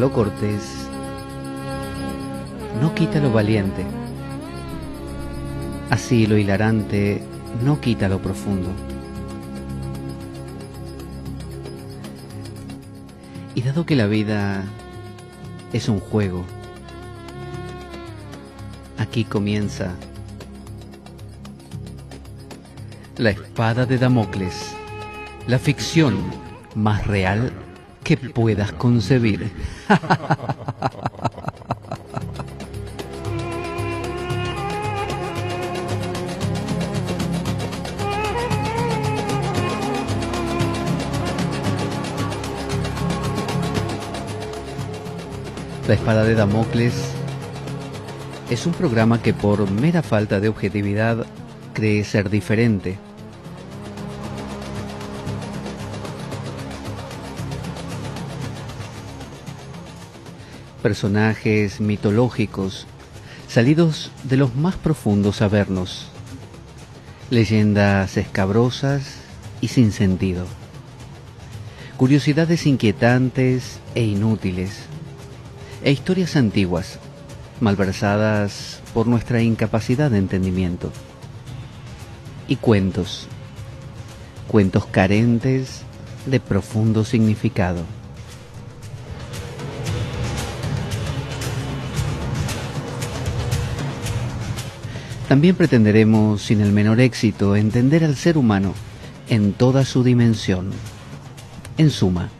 lo cortés no quita lo valiente. Así lo hilarante no quita lo profundo. Y dado que la vida es un juego, aquí comienza la espada de Damocles, la ficción más real que puedas concebir. La espada de Damocles es un programa que por mera falta de objetividad cree ser diferente. Personajes mitológicos salidos de los más profundos avernos. Leyendas escabrosas y sin sentido. Curiosidades inquietantes e inútiles e historias antiguas, malversadas por nuestra incapacidad de entendimiento. Y cuentos, cuentos carentes de profundo significado. También pretenderemos, sin el menor éxito, entender al ser humano en toda su dimensión. En suma,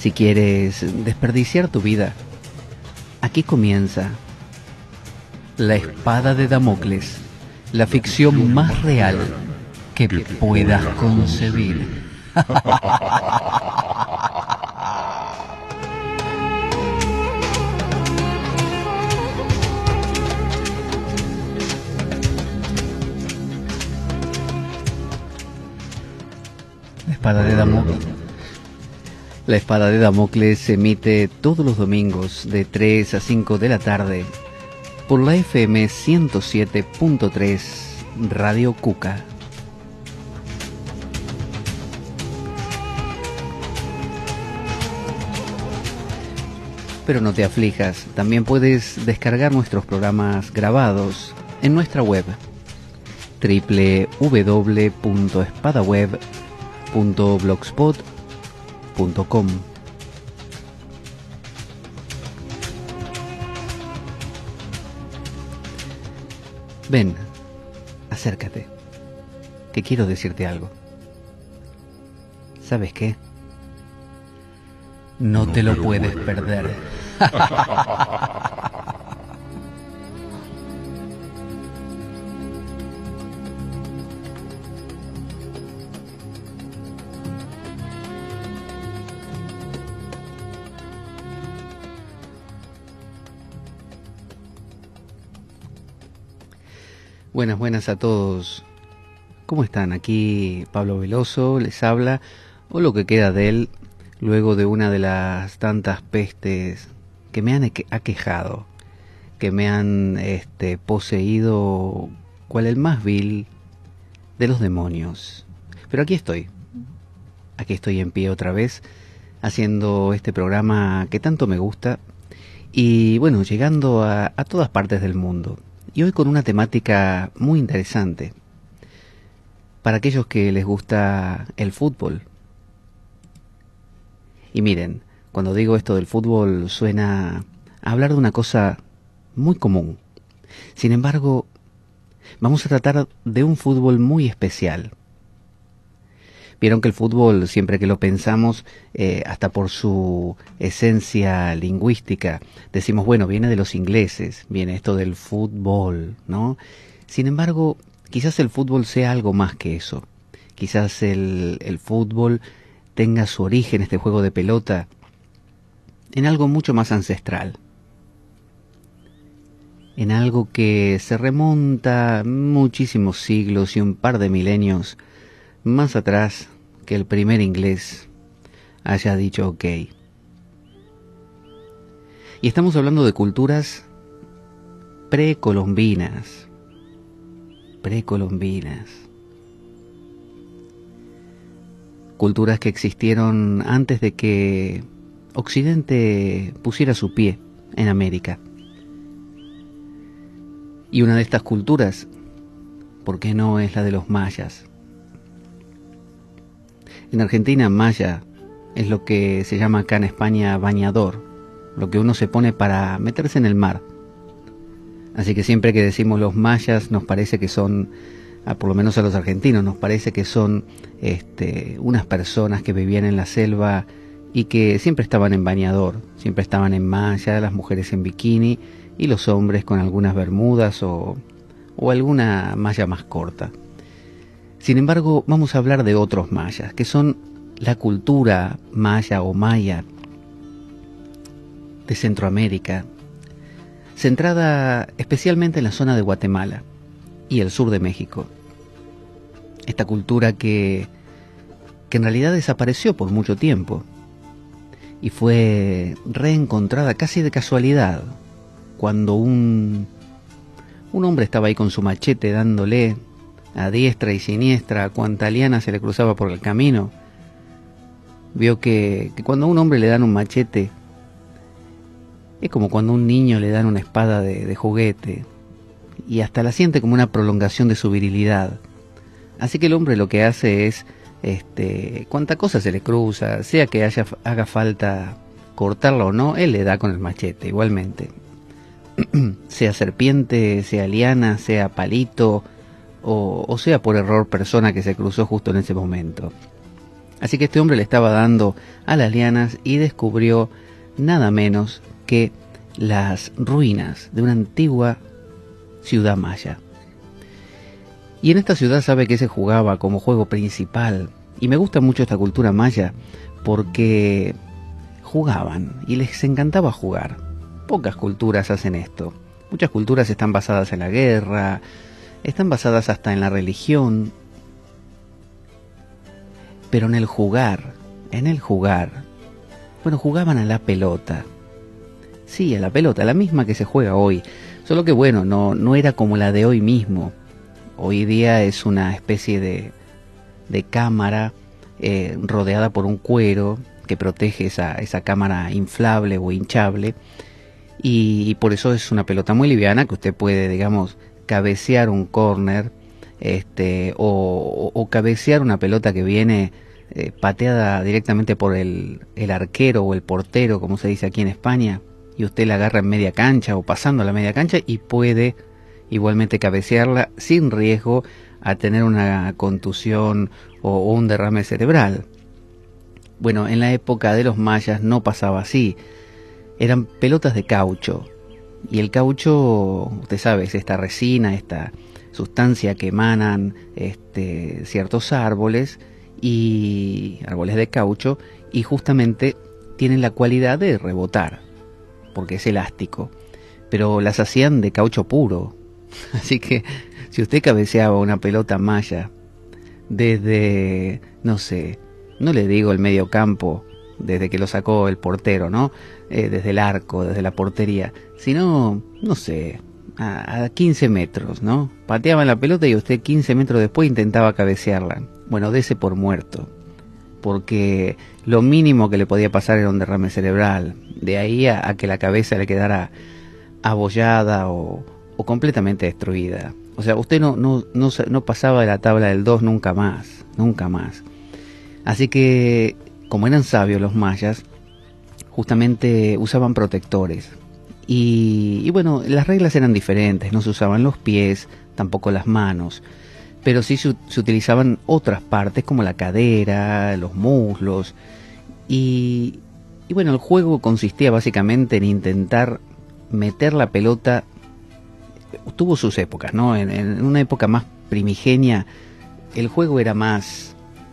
si quieres desperdiciar tu vida, Aquí comienza La espada de Damocles, la ficción más real que puedas concebir. La Espada de Damocles se emite todos los domingos de 3 a 5 de la tarde por la FM 107.3 Radio Cuca. Pero no te aflijas, también puedes descargar nuestros programas grabados en nuestra web www.espadaweb.blogspot.com Ven, acércate, que quiero decirte algo. ¿Sabes qué? No, te lo puedes perder. Buenas, buenas a todos. ¿Cómo están? Aquí Pablo Veloso les habla, o lo que queda de él, luego de una de las tantas pestes que me han aquejado, que me han este, poseído cual el más vil de los demonios. Pero aquí estoy, aquí estoy en pie otra vez, haciendo este programa que tanto me gusta y bueno, llegando a todas partes del mundo y hoy con una temática muy interesante. Para aquellos que les gusta el fútbol. Y miren, cuando digo esto del fútbol suena a hablar de una cosa muy común. Sin embargo, vamos a tratar de un fútbol muy especial. Vieron que el fútbol, siempre que lo pensamos, eh, hasta por su esencia lingüística, decimos, bueno, viene de los ingleses, viene esto del fútbol, ¿no? Sin embargo, quizás el fútbol sea algo más que eso. Quizás el, el fútbol tenga su origen, este juego de pelota, en algo mucho más ancestral. En algo que se remonta muchísimos siglos y un par de milenios más atrás que el primer inglés haya dicho ok. Y estamos hablando de culturas precolombinas. Precolombinas. Culturas que existieron antes de que Occidente pusiera su pie en América. Y una de estas culturas, ¿por qué no es la de los mayas? En Argentina, maya es lo que se llama acá en España bañador, lo que uno se pone para meterse en el mar. Así que siempre que decimos los mayas nos parece que son, por lo menos a los argentinos, nos parece que son este, unas personas que vivían en la selva y que siempre estaban en bañador, siempre estaban en malla, las mujeres en bikini y los hombres con algunas bermudas o, o alguna malla más corta. Sin embargo, vamos a hablar de otros mayas, que son la cultura maya o maya de Centroamérica, centrada especialmente en la zona de Guatemala y el sur de México. Esta cultura que, que en realidad desapareció por mucho tiempo y fue reencontrada casi de casualidad cuando un, un hombre estaba ahí con su machete dándole a diestra y siniestra a cuanta liana se le cruzaba por el camino. Vio que, cuando a un hombre le dan un machete, es como cuando a un niño le dan una espada de, juguete, y hasta la siente como una prolongación de su virilidad. Así que el hombre lo que hace es, este, cuanta cosa se le cruza, sea que haya, haga falta cortarla o no, él le da con el machete igualmente. sea serpiente, sea liana, sea palito, o, sea por error persona que se cruzó justo en ese momento. Así que este hombre le estaba dando a las lianas y descubrió nada menos que las ruinas de una antigua ciudad maya. Y en esta ciudad sabe que se jugaba como juego principal. Y me gusta mucho esta cultura maya porque jugaban y les encantaba jugar. Pocas culturas hacen esto. Muchas culturas están basadas en la guerra, están basadas hasta en la religión, pero en el jugar, en el jugar, bueno, jugaban a la pelota. Sí, a la pelota, la misma que se juega hoy, solo que bueno, no, no era como la de hoy mismo. Hoy día es una especie de, de cámara eh, rodeada por un cuero que protege esa, esa cámara inflable o hinchable y, por eso es una pelota muy liviana que usted puede, digamos, cabecear un corner este, o, cabecear una pelota que viene eh, pateada directamente por el, el, arquero o el portero, como se dice aquí en España, y usted la agarra en media cancha o pasando la media cancha y puede igualmente cabecearla sin riesgo a tener una contusión o, o un derrame cerebral. Bueno, en la época de los mayas no pasaba así. Eran pelotas de caucho, y el caucho, usted sabe, es esta resina, esta sustancia que emanan este, ciertos árboles y árboles de caucho y justamente tienen la cualidad de rebotar porque es elástico. Pero las hacían de caucho puro. Así que si usted cabeceaba una pelota malla desde no sé no le digo el medio campo desde que lo sacó el portero no eh, desde el arco desde la portería sino, no sé, a, 15 metros, ¿no? Pateaban la pelota y usted 15 metros después intentaba cabecearla. Bueno, dese por muerto, porque lo mínimo que le podía pasar era un derrame cerebral, de ahí a, que la cabeza le quedara abollada o, o, completamente destruida. O sea, usted no, no, no, no pasaba de la tabla del 2 nunca más, nunca más. Así que, como eran sabios los mayas, justamente usaban protectores, y, bueno, las reglas eran diferentes, no se usaban los pies, tampoco las manos, pero sí se, utilizaban otras partes como la cadera, los muslos. Y, y bueno, el juego consistía básicamente en intentar meter la pelota, tuvo sus épocas, ¿no? En, una época más primigenia, el juego era más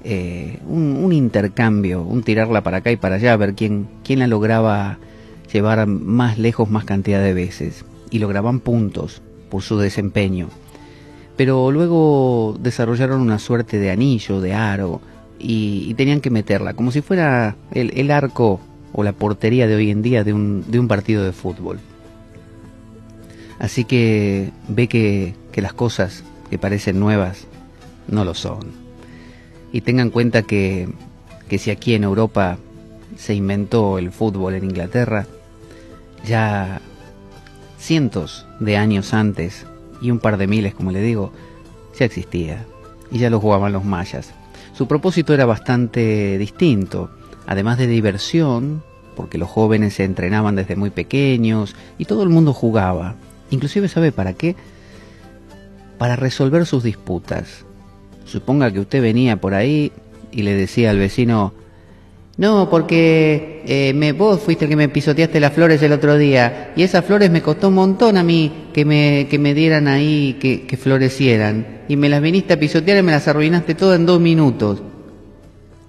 eh, un, intercambio, un tirarla para acá y para allá, a ver quién, quién la lograba llevar más lejos más cantidad de veces y lograban puntos por su desempeño. Pero luego desarrollaron una suerte de anillo, de aro, y, tenían que meterla, como si fuera el, arco o la portería de hoy en día de un, de un partido de fútbol. Así que ve que, que las cosas que parecen nuevas no lo son. Y tengan en cuenta que, que si aquí en Europa se inventó el fútbol en Inglaterra, ya cientos de años antes, y un par de miles, como le digo, ya existía, y ya lo jugaban los mayas. Su propósito era bastante distinto, además de diversión, porque los jóvenes se entrenaban desde muy pequeños y todo el mundo jugaba. Inclusive sabe para qué? Para resolver sus disputas. Suponga que usted venía por ahí y le decía al vecino, no, porque eh, me, vos fuiste el que me pisoteaste las flores el otro día y esas flores me costó un montón a mí que me, que me dieran ahí, que, que florecieran y me las viniste a pisotear y me las arruinaste todas en dos minutos.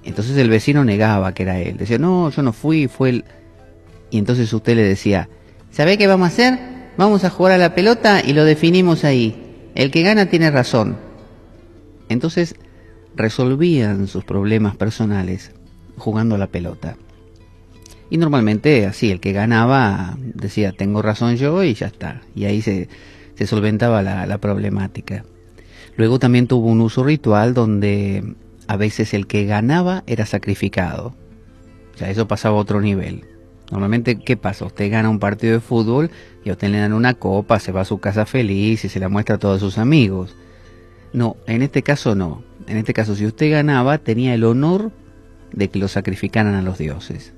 Entonces el vecino negaba que era él. Decía, no, yo no fui, fue él. Y entonces usted le decía, ¿sabe qué vamos a hacer? Vamos a jugar a la pelota y lo definimos ahí. El que gana tiene razón. Entonces resolvían sus problemas personales jugando a la pelota. Y normalmente así, el que ganaba decía, tengo razón yo y ya está. Y ahí se, solventaba la, la problemática. Luego también tuvo un uso ritual donde a veces el que ganaba era sacrificado. O sea, eso pasaba a otro nivel. Normalmente, ¿qué pasa? Usted gana un partido de fútbol y a usted le dan una copa, se va a su casa feliz y se la muestra a todos sus amigos. No, en este caso no. En este caso, si usted ganaba, tenía el honor de que lo sacrificaran a los dioses.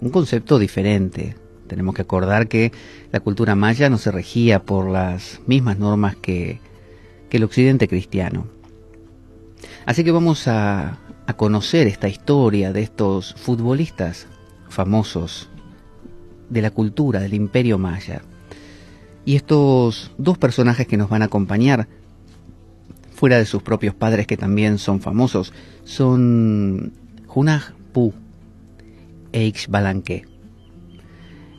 Un concepto diferente. Tenemos que acordar que la cultura maya no se regía por las mismas normas que, que el occidente cristiano. Así que vamos a, conocer esta historia de estos futbolistas famosos de la cultura del imperio maya. Y estos dos personajes que nos van a acompañar, fuera de sus propios padres que también son famosos, son Junaj Pu e Ixbalanque.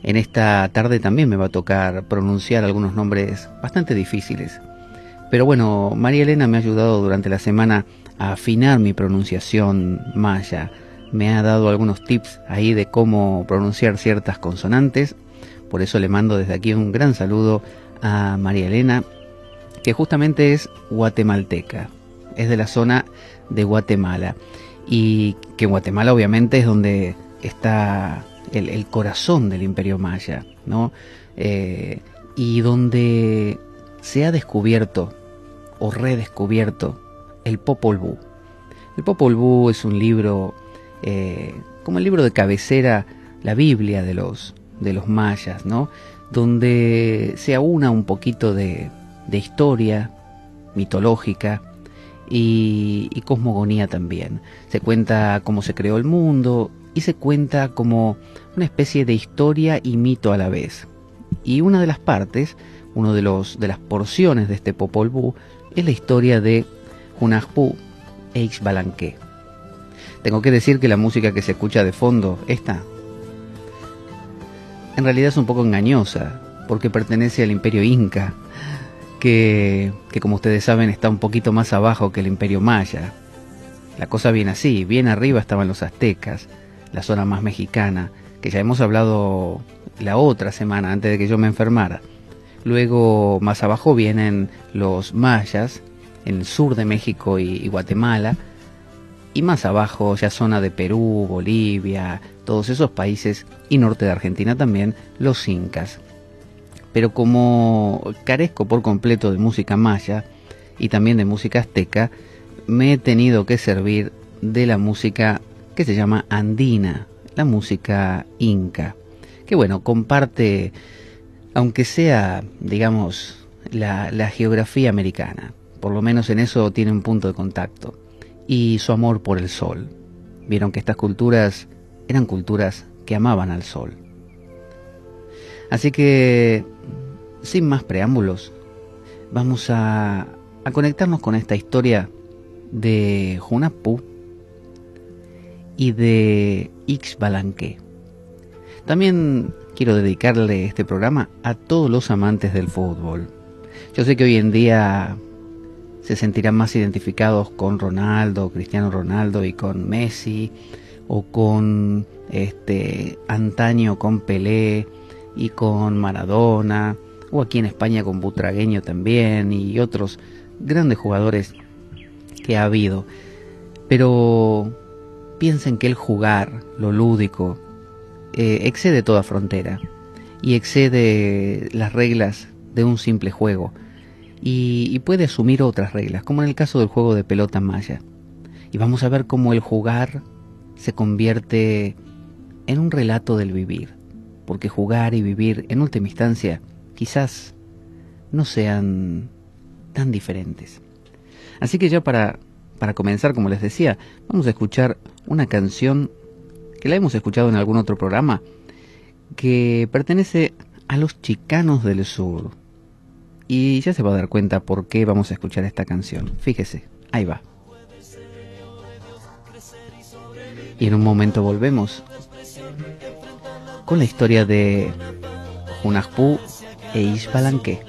En esta tarde también me va a tocar pronunciar algunos nombres bastante difíciles. Pero bueno, María Elena me ha ayudado durante la semana a afinar mi pronunciación maya. Me ha dado algunos tips ahí de cómo pronunciar ciertas consonantes. Por eso le mando desde aquí un gran saludo a María Elena, que justamente es guatemalteca. Es de la zona de Guatemala. Y que Guatemala obviamente es donde está el, corazón del imperio maya, ¿no? Eh, y donde se ha descubierto o redescubierto el Popol Vuh. El Popol Vuh es un libro, eh, como el libro de cabecera, la Biblia de los, de los mayas, ¿no? Donde se aúna un poquito de, de historia mitológica y, y, cosmogonía también. Se cuenta cómo se creó el mundo y se cuenta como una especie de historia y mito a la vez. Y una de las partes, una de, los, de las porciones de este Popol Vuh, es la historia de Hunahpu e Ixbalanque. Tengo que decir que la música que se escucha de fondo, esta, en realidad es un poco engañosa, porque pertenece al imperio inca, que, como ustedes saben está un poquito más abajo que el imperio maya. La cosa viene así, bien arriba estaban los aztecas, la zona más mexicana, que ya hemos hablado la otra semana antes de que yo me enfermara. Luego más abajo vienen los mayas, en el sur de México y, Guatemala, y más abajo ya zona de Perú, Bolivia, todos esos países y norte de Argentina también, los incas. Pero como carezco por completo de música maya y también de música azteca, me he tenido que servir de la música que se llama andina, la música inca, que bueno, comparte, aunque sea, digamos, la, la geografía americana, por lo menos en eso tiene un punto de contacto. Y su amor por el sol. Vieron que estas culturas eran culturas que amaban al sol. Así que, sin más preámbulos, vamos a, conectarnos con esta historia de Junapu y de Ixbalanque. También quiero dedicarle este programa a todos los amantes del fútbol. Yo sé que hoy en día se sentirán más identificados con Ronaldo, Cristiano Ronaldo y con Messi, o con este antaño con Pelé y con Maradona, o aquí en España con Butragueño también y otros grandes jugadores que ha habido. Pero piensen que el jugar, lo lúdico, eh, excede toda frontera y excede las reglas de un simple juego y, y puede asumir otras reglas, como en el caso del juego de pelota maya. Y vamos a ver cómo el jugar se convierte en un relato del vivir, porque jugar y vivir en última instancia quizás no sean tan diferentes. Así que ya para, para comenzar, como les decía, vamos a escuchar una canción que la hemos escuchado en algún otro programa, que pertenece a los chicanos del sur. Y ya se va a dar cuenta por qué vamos a escuchar esta canción. Fíjese, ahí va. Y en un momento volvemos con la historia de Junajpú Eisbalanque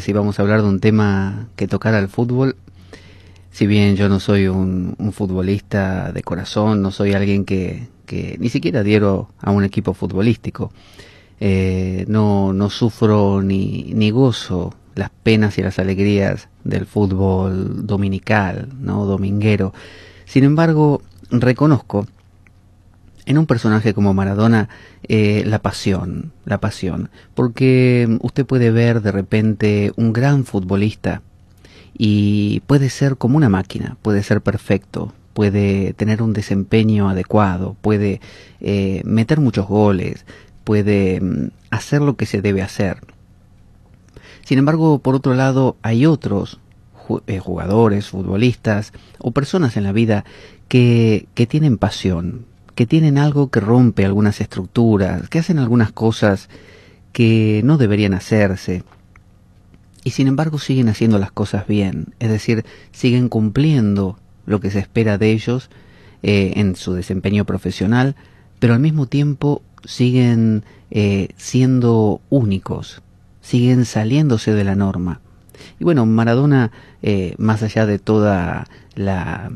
si vamos a hablar de un tema que tocara al fútbol, si bien yo no soy un, futbolista de corazón, no soy alguien que, que ni siquiera adhiero a un equipo futbolístico, eh, no, no sufro ni, ni gozo las penas y las alegrías del fútbol dominical, no dominguero. Sin embargo, reconozco en un personaje como Maradona eh, la pasión, la pasión, porque usted puede ver de repente un gran futbolista y puede ser como una máquina, puede ser perfecto, puede tener un desempeño adecuado, puede eh, meter muchos goles, puede mm, hacer lo que se debe hacer. Sin embargo, por otro lado, hay otros eh, jugadores, futbolistas o personas en la vida que, que tienen pasión, que tienen algo que rompe algunas estructuras, que hacen algunas cosas que no deberían hacerse, y sin embargo siguen haciendo las cosas bien, es decir, siguen cumpliendo lo que se espera de ellos eh, en su desempeño profesional, pero al mismo tiempo siguen eh, siendo únicos, siguen saliéndose de la norma. Y bueno, Maradona, eh, más allá de toda la,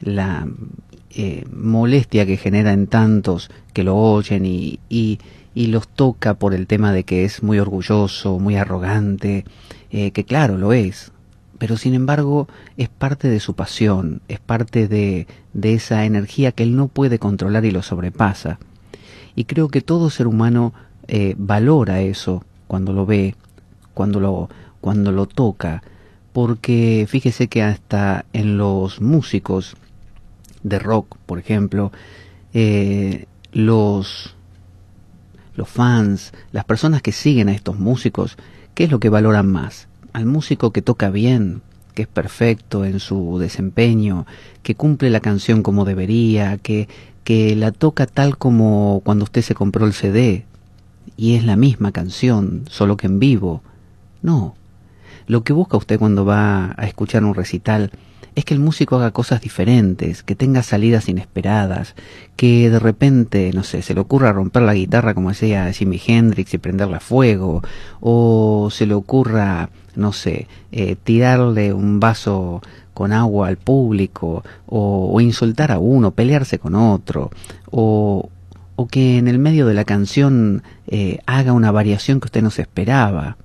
la molestia que genera en tantos que lo oyen y, y, y, los toca por el tema de que es muy orgulloso, muy arrogante, que claro lo es, pero sin embargo es parte de su pasión, es parte de, de esa energía que él no puede controlar y lo sobrepasa. Y creo que todo ser humano eh, valora eso cuando lo ve, cuando lo, cuando lo toca, porque fíjese que hasta en los músicos de rock, por ejemplo, eh, los, los fans, las personas que siguen a estos músicos, ¿qué es lo que valoran más? Al músico que toca bien, que es perfecto en su desempeño, que cumple la canción como debería, que, que la toca tal como cuando usted se compró el CD y es la misma canción, solo que en vivo. No. Lo que busca usted cuando va a escuchar un recital es que el músico haga cosas diferentes, que tenga salidas inesperadas, que de repente, no sé, se le ocurra romper la guitarra como hacía Jimi Hendrix y prenderla a fuego, o se le ocurra, no sé, eh, tirarle un vaso con agua al público, o, insultar a uno, pelearse con otro, o, o que en el medio de la canción eh, haga una variación que usted no se esperaba.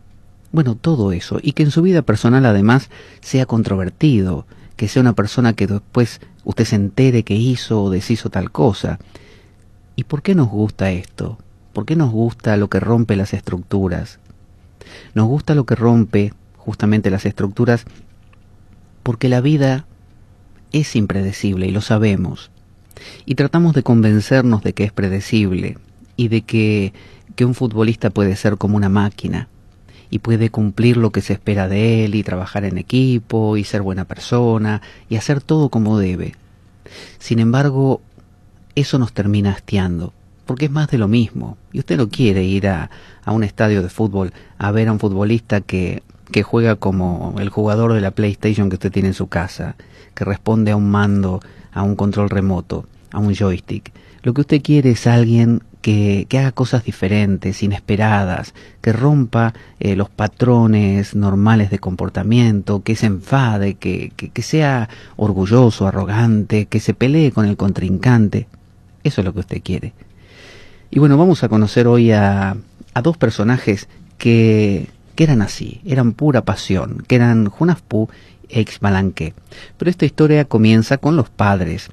Bueno, todo eso, y que en su vida personal además sea controvertido, que sea una persona que después usted se entere que hizo o deshizo tal cosa. ¿Y por qué nos gusta esto? ¿Por qué nos gusta lo que rompe las estructuras? Nos gusta lo que rompe justamente las estructuras porque la vida es impredecible y lo sabemos. Y tratamos de convencernos de que es predecible y de que, que un futbolista puede ser como una máquina y puede cumplir lo que se espera de él y trabajar en equipo y ser buena persona y hacer todo como debe. Sin embargo, eso nos termina hastiando, porque es más de lo mismo. Y usted no quiere ir a, a un estadio de fútbol a ver a un futbolista que que juega como el jugador de la PlayStation que usted tiene en su casa, que responde a un mando, a un control remoto, a un joystick. Lo que usted quiere es alguien que, haga cosas diferentes, inesperadas, que rompa eh, los patrones normales de comportamiento, que se enfade, que, que, sea orgulloso, arrogante, que se pelee con el contrincante. Eso es lo que usted quiere. Y bueno, vamos a conocer hoy a, a dos personajes que que eran así, eran pura pasión, que eran Junaspu ex Balanque. Pero esta historia comienza con los padres,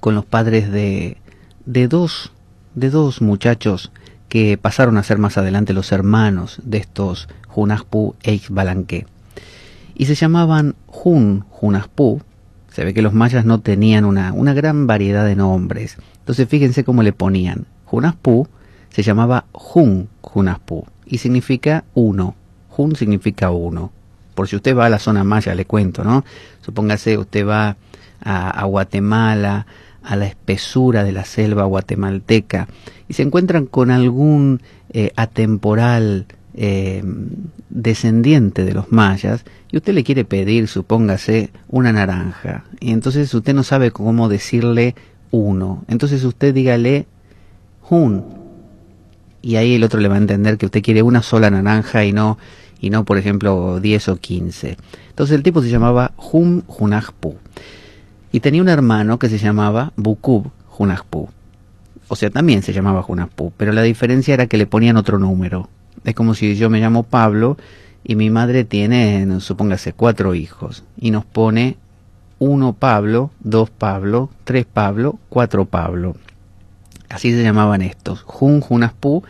con los padres de, de dos, de dos muchachos que pasaron a ser más adelante los hermanos de estos Junaspu Balanque. Y se llamaban Jun Junaspu. Se ve que los mayas no tenían una, una gran variedad de nombres. Entonces fíjense cómo le ponían. Junaspu se llamaba Jun Junaspu y significa uno. Jun significa uno. Por si usted va a la zona maya, le cuento, ¿no? Supóngase usted va a, Guatemala, a la espesura de la selva guatemalteca, y se encuentran con algún eh, atemporal eh, descendiente de los mayas, y usted le quiere pedir, supóngase, una naranja, y entonces usted no sabe cómo decirle uno, entonces usted dígale Jun, y ahí el otro le va a entender que usted quiere una sola naranja y no, y no por ejemplo 10 o 15. Entonces el tipo se llamaba Hum Junajpu. Y tenía un hermano que se llamaba Bukub Junajpu. O sea, también se llamaba Junajpu, pero la diferencia era que le ponían otro número. Es como si yo me llamo Pablo y mi madre tiene, supóngase, cuatro hijos y nos pone uno Pablo, dos Pablo, tres Pablo, cuatro Pablo. Así se llamaban estos, Jun Junaspu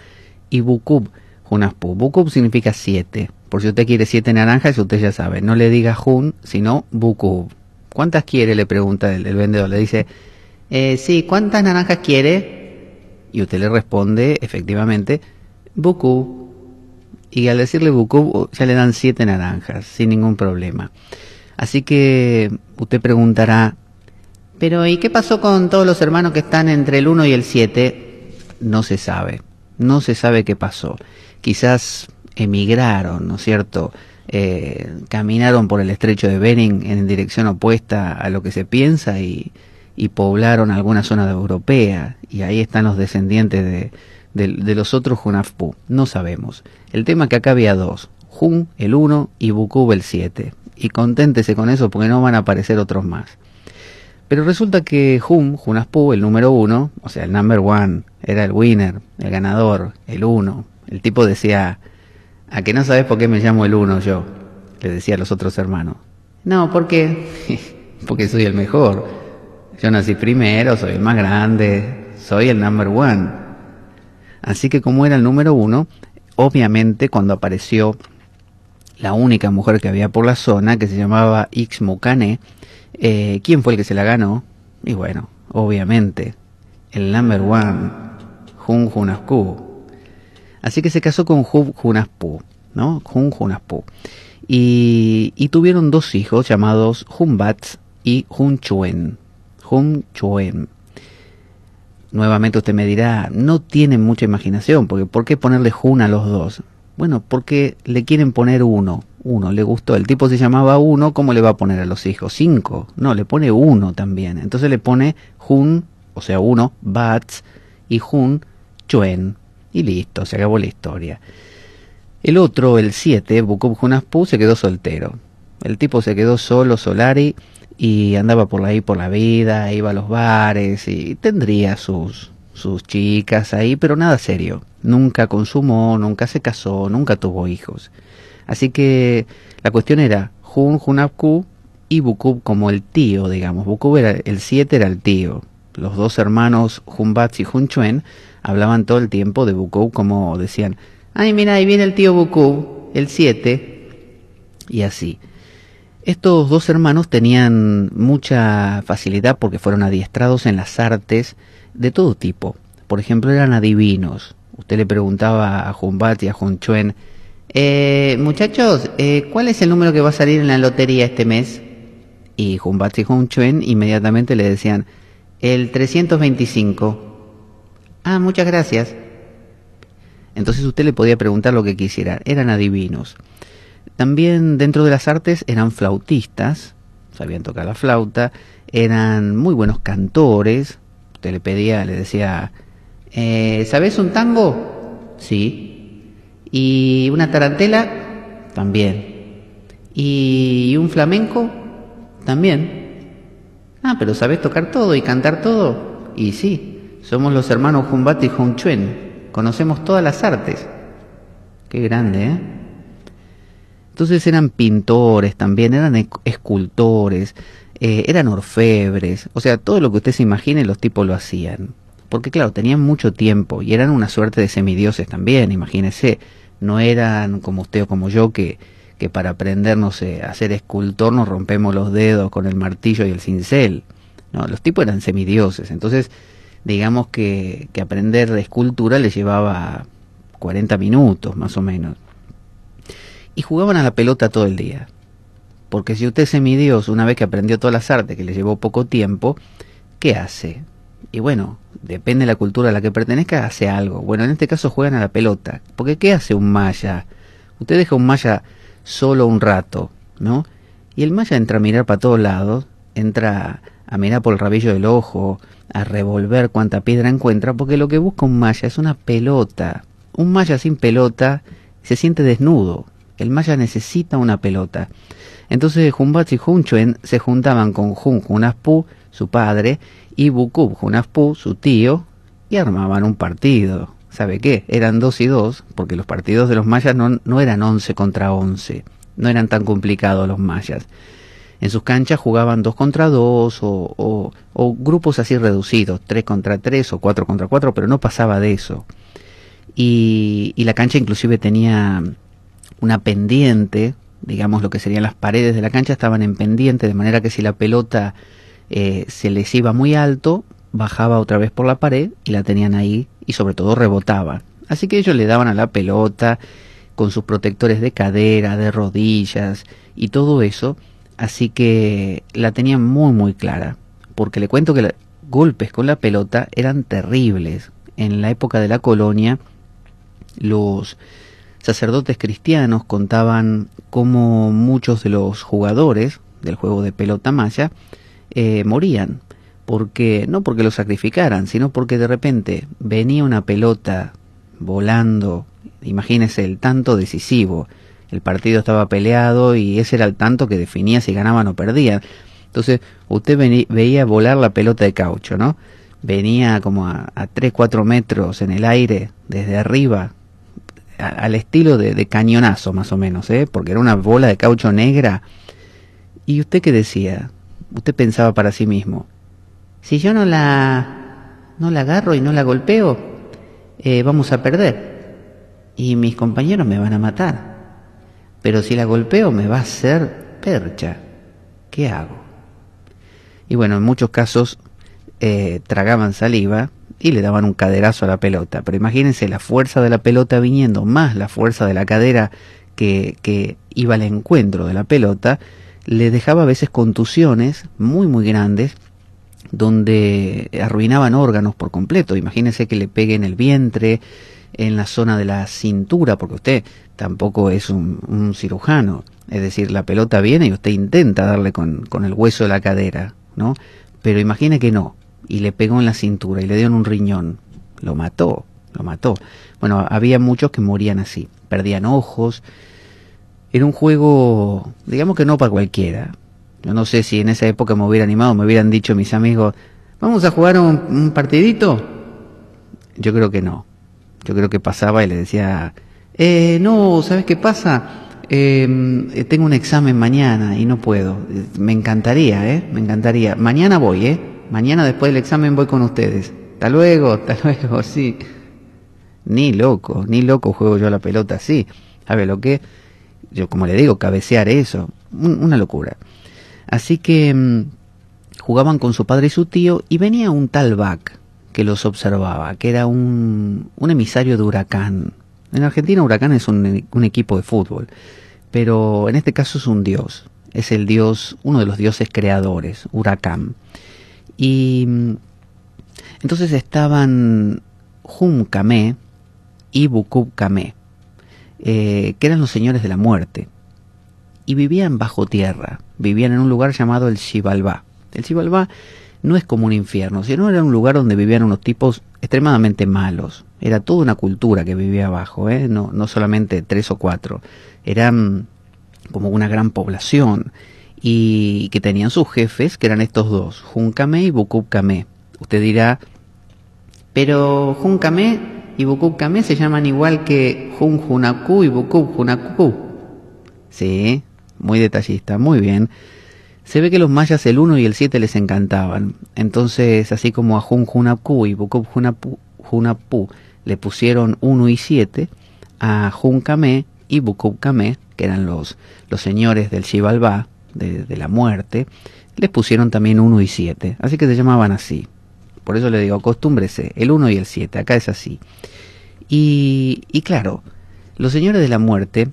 y Bukub Junaspu. Bukub significa siete. Por si usted quiere siete naranjas, usted ya sabe, no le diga Jun, sino Bukub. ¿Cuántas quiere? le pregunta el, vendedor. Le dice, eh, sí, ¿cuántas naranjas quiere? Y usted le responde, efectivamente, Bukub y al decirle Bukub ya le dan siete naranjas, sin ningún problema. Así que usted preguntará, pero ¿y qué pasó con todos los hermanos que están entre el 1 y el 7? No se sabe, no se sabe qué pasó. Quizás emigraron, ¿no es cierto? Eh, caminaron por el estrecho de Bering en dirección opuesta a lo que se piensa y, y poblaron alguna zona europea y ahí están los descendientes de, de, los otros Junafpu? No sabemos. El tema que acá había dos, Jun el 1 y Bukub el 7. Y conténtese con eso porque no van a aparecer otros más. Pero resulta que Jun, Junafpu, el número 1, o sea, el number one, era el winner, el ganador, el 1. El tipo decía, ¿a que no sabes por qué me llamo el 1 yo? Le decía a los otros hermanos. No, ¿por qué? porque soy el mejor. Yo nací primero, soy el más grande, soy el number one. Así que como era el número uno, obviamente cuando apareció la única mujer que había por la zona, que se llamaba Ixmucane, eh, ¿quién fue el que se la ganó? Y bueno, obviamente, el number one, Jun Junasku. Así que se casó con Junaspu, ¿no? Jun Junaspu. Y, y tuvieron dos hijos llamados Bats y Jun Chuen. Jun Chuen nuevamente usted me dirá, no tienen mucha imaginación, porque ¿por qué ponerle Jun a los dos? Bueno, porque le quieren poner uno, uno, le gustó, el tipo se llamaba uno, ¿cómo le va a poner a los hijos? Cinco, no, le pone uno también, entonces le pone Jun, o sea, uno, Bats, y Jun, Chuen, y listo, se acabó la historia. El otro, el siete, Bukub Junaspu, se quedó soltero. El tipo se quedó solo, Solari, y andaba por ahí por la vida, iba a los bares y tendría sus, sus chicas ahí, pero nada serio. Nunca consumó, nunca se casó, nunca tuvo hijos. Así que la cuestión era Jun, Junapku y Bukub como el tío, digamos. Bukub era el siete era el tío. Los dos hermanos Junbats y Junchuen hablaban todo el tiempo de Bukub como decían, ay mira, ahí viene el tío Bukub, el siete, y así. Estos dos hermanos tenían mucha facilidad porque fueron adiestrados en las artes de todo tipo. Por ejemplo, eran adivinos. Usted le preguntaba a Jumbat y a Junchuen, eh, muchachos, eh, ¿cuál es el número que va a salir en la lotería este mes? Y Jumbat y Junchuen inmediatamente le decían, el 325. Ah, muchas gracias. Entonces usted le podía preguntar lo que quisiera. Eran adivinos. También dentro de las artes eran flautistas, sabían tocar la flauta, eran muy buenos cantores. Usted le pedía, le decía, eh, ¿sabes un tango? Sí. ¿Y una tarantela? También. ¿Y un flamenco? También. Ah, pero ¿sabes tocar todo y cantar todo? Y sí, somos los hermanos Jumbat y Chuen. Conocemos todas las artes. Qué grande, ¿eh? Entonces eran pintores también, eran escultores, eh, eran orfebres, o sea, todo lo que usted se imagine los tipos lo hacían. Porque claro, tenían mucho tiempo y eran una suerte de semidioses también, imagínese, no eran como usted o como yo que, que para aprendernos a ser escultor nos rompemos los dedos con el martillo y el cincel. No, los tipos eran semidioses, entonces digamos que, que aprender escultura les llevaba 40 minutos más o menos y jugaban a la pelota todo el día. Porque si usted es semidios, una vez que aprendió todas las artes, que le llevó poco tiempo, ¿qué hace? Y bueno, depende de la cultura a la que pertenezca, hace algo. Bueno, en este caso juegan a la pelota. Porque ¿qué hace un maya? Usted deja un maya solo un rato, ¿no? Y el maya entra a mirar para todos lados, entra a mirar por el rabillo del ojo, a revolver cuanta piedra encuentra, porque lo que busca un maya es una pelota. un maya sin pelota se siente desnudo. El maya necesita una pelota. Entonces Jumbat y Junchuen se juntaban con Jun Junaspu, su padre, y Bukub Junaspu, su tío, y armaban un partido. ¿Sabe qué? Eran dos y dos, porque los partidos de los mayas no, no eran once contra once. No eran tan complicados los mayas. En sus canchas jugaban dos contra dos o, grupos así reducidos, tres contra tres o cuatro contra cuatro, pero no pasaba de eso. Y, y la cancha inclusive tenía una pendiente, digamos lo que serían las paredes de la cancha estaban en pendiente, de manera que si la pelota eh, se les iba muy alto, bajaba otra vez por la pared y la tenían ahí y sobre todo rebotaba. Así que ellos le daban a la pelota con sus protectores de cadera, de rodillas y todo eso, así que la tenían muy muy clara, porque le cuento que los golpes con la pelota eran terribles. En la época de la colonia, los sacerdotes cristianos contaban cómo muchos de los jugadores del juego de pelota maya eh, morían, porque no porque los sacrificaran, sino porque de repente venía una pelota volando, imagínese el tanto decisivo, el partido estaba peleado y ese era el tanto que definía si ganaban o perdían. Entonces usted veía volar la pelota de caucho, ¿no? Venía como a, a 3, 4 metros en el aire, desde arriba, al estilo de, cañonazo más o menos, ¿eh? porque era una bola de caucho negra. ¿Y usted qué decía? Usted pensaba para sí mismo, si yo no la, no la agarro y no la golpeo, eh, vamos a perder. Y mis compañeros me van a matar. Pero si la golpeo me va a hacer percha. ¿Qué hago? Y bueno, en muchos casos eh, tragaban saliva y le daban un caderazo a la pelota. Pero imagínense la fuerza de la pelota viniendo más la fuerza de la cadera que, que iba al encuentro de la pelota, le dejaba a veces contusiones muy muy grandes donde arruinaban órganos por completo. Imagínense que le pegue en el vientre, en la zona de la cintura, porque usted tampoco es un, cirujano. Es decir, la pelota viene y usted intenta darle con, con el hueso de la cadera, ¿no? Pero imagine que no, y le pegó en la cintura y le dio en un riñón. Lo mató, lo mató. Bueno, había muchos que morían así, perdían ojos. Era un juego, digamos que no para cualquiera. Yo no sé si en esa época me hubiera animado, me hubieran dicho mis amigos, vamos a jugar un, partidito. Yo creo que no. Yo creo que pasaba y le decía, eh, no, ¿sabes qué pasa? Em, eh, tengo un examen mañana y no puedo. Me encantaría, ¿eh? Me encantaría. Mañana voy, ¿eh? Mañana después del examen voy con ustedes. Hasta luego, hasta luego, sí. Ni loco, ni loco juego yo a la pelota así. ¿Sabe lo que? Yo como le digo, cabecear eso. una locura. Así que mm, jugaban con su padre y su tío y venía un tal Bac que los observaba, que era un, un emisario de Huracán. En Argentina Huracán es un, un equipo de fútbol, pero en este caso es un dios. Es el dios, uno de los dioses creadores, Huracán. Y entonces estaban Jum Kame y Bukub Kame, eh, que eran los señores de la muerte, y vivían bajo tierra, vivían en un lugar llamado el Xibalbá. El Xibalbá no es como un infierno, sino era un lugar donde vivían unos tipos extremadamente malos. Era toda una cultura que vivía abajo, ¿eh? no, no solamente tres o cuatro. Eran como una gran población y que tenían sus jefes, que eran estos dos, Junkame y Bukub Kame. Usted dirá, pero Junkame y Bukub Kame se llaman igual que Jun Junaku y Bukub Junaku. Sí, muy detallista, muy bien. Se ve que los mayas el 1 y el 7 les encantaban. Entonces, así como a Jun Junaku y Bukub Junapu le pusieron 1 y 7, a Junkame y Bukub Kame, que eran los, los señores del Xibalbá, de, la muerte, les pusieron también 1 y 7. Así que se llamaban así. Por eso le digo, acostúmbrese, el 1 y el 7, acá es así. Y, y claro, los señores de la muerte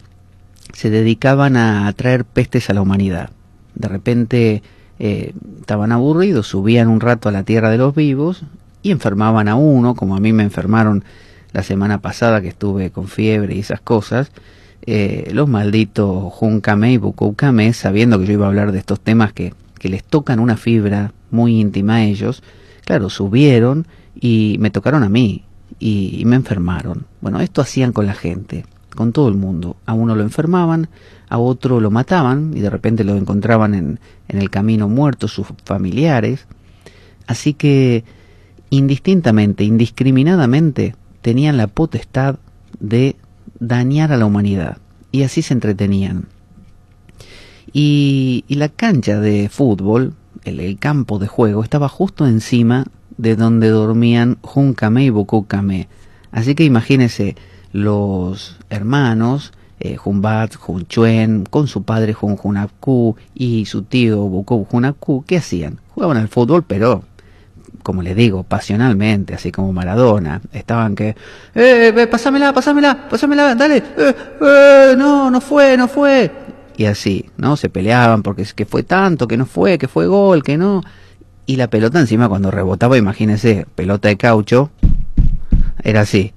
se dedicaban a traer pestes a la humanidad. De repente eh, estaban aburridos, subían un rato a la tierra de los vivos y enfermaban a uno, como a mí me enfermaron la semana pasada que estuve con fiebre y esas cosas, eh, los malditos Junkame y Bukukame, sabiendo que yo iba a hablar de estos temas que, que les tocan una fibra muy íntima a ellos, claro, subieron y me tocaron a mí. y, y me enfermaron. Bueno, esto hacían con la gente, con todo el mundo. A uno lo enfermaban, a otro lo mataban y de repente lo encontraban en, en el camino muerto sus familiares. Así que indistintamente, indiscriminadamente, tenían la potestad de dañar a la humanidad. Y así se entretenían. Y, la cancha de fútbol, el, campo de juego, estaba justo encima de donde dormían Junkame y Bokukame. Así que imagínese los hermanos, eh, Junbat, Junchuen, con su padre Jun Junapku y su tío Buku Junapku, ¿qué hacían? Jugaban al fútbol, pero como le digo, pasionalmente, así como Maradona. Estaban que, eh, eh pasámela, pasámela, pasámela, dale, eh, eh, no, no fue, no fue. Y así, ¿no? Se peleaban porque es que fue tanto, que no fue, que fue gol, que no. Y la pelota encima cuando rebotaba, imagínese, pelota de caucho, era así.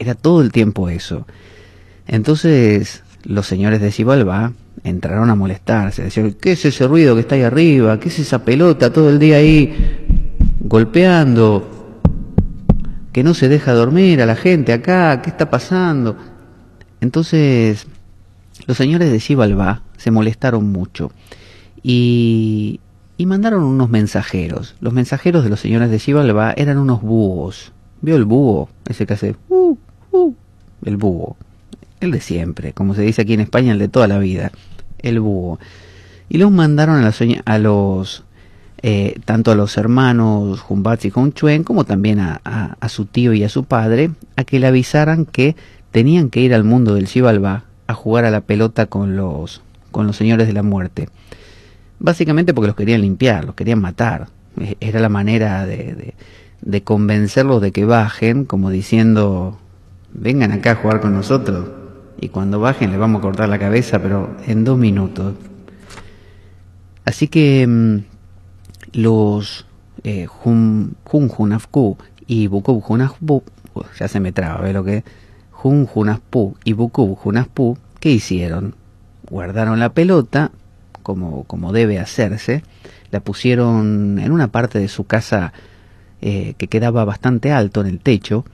Era todo el tiempo eso. Entonces, los señores de Cibalba entraron a molestarse, decían, ¿qué es ese ruido que está ahí arriba? ¿Qué es esa pelota todo el día ahí golpeando? Que no se deja dormir a la gente acá, ¿qué está pasando? Entonces, los señores de Cibalba se molestaron mucho y, y, mandaron unos mensajeros. Los mensajeros de los señores de Cibalba eran unos búhos. ¿Vio el búho? Ese que hace... Uh, uh, el búho el de siempre, como se dice aquí en España, el de toda la vida, el búho. Y los mandaron a, la a los, eh, tanto a los hermanos Jumbatz y Conchuen, como también a, su tío y a su padre, a que le avisaran que tenían que ir al mundo del Xibalbá a jugar a la pelota con los, con los señores de la muerte. Básicamente porque los querían limpiar, los querían matar. Era la manera de, de convencerlos de que bajen, como diciendo, vengan acá a jugar con nosotros y cuando bajen les vamos a cortar la cabeza, pero en dos minutos. Así que mmm, los eh, Jun Junafku y Bukub Junafpu, ya se me traba, ¿ve lo que? Jun Junafpu y Bukub Junafpu, ¿qué hicieron? Guardaron la pelota, como, como debe hacerse, la pusieron en una parte de su casa eh, que quedaba bastante alto en el techo,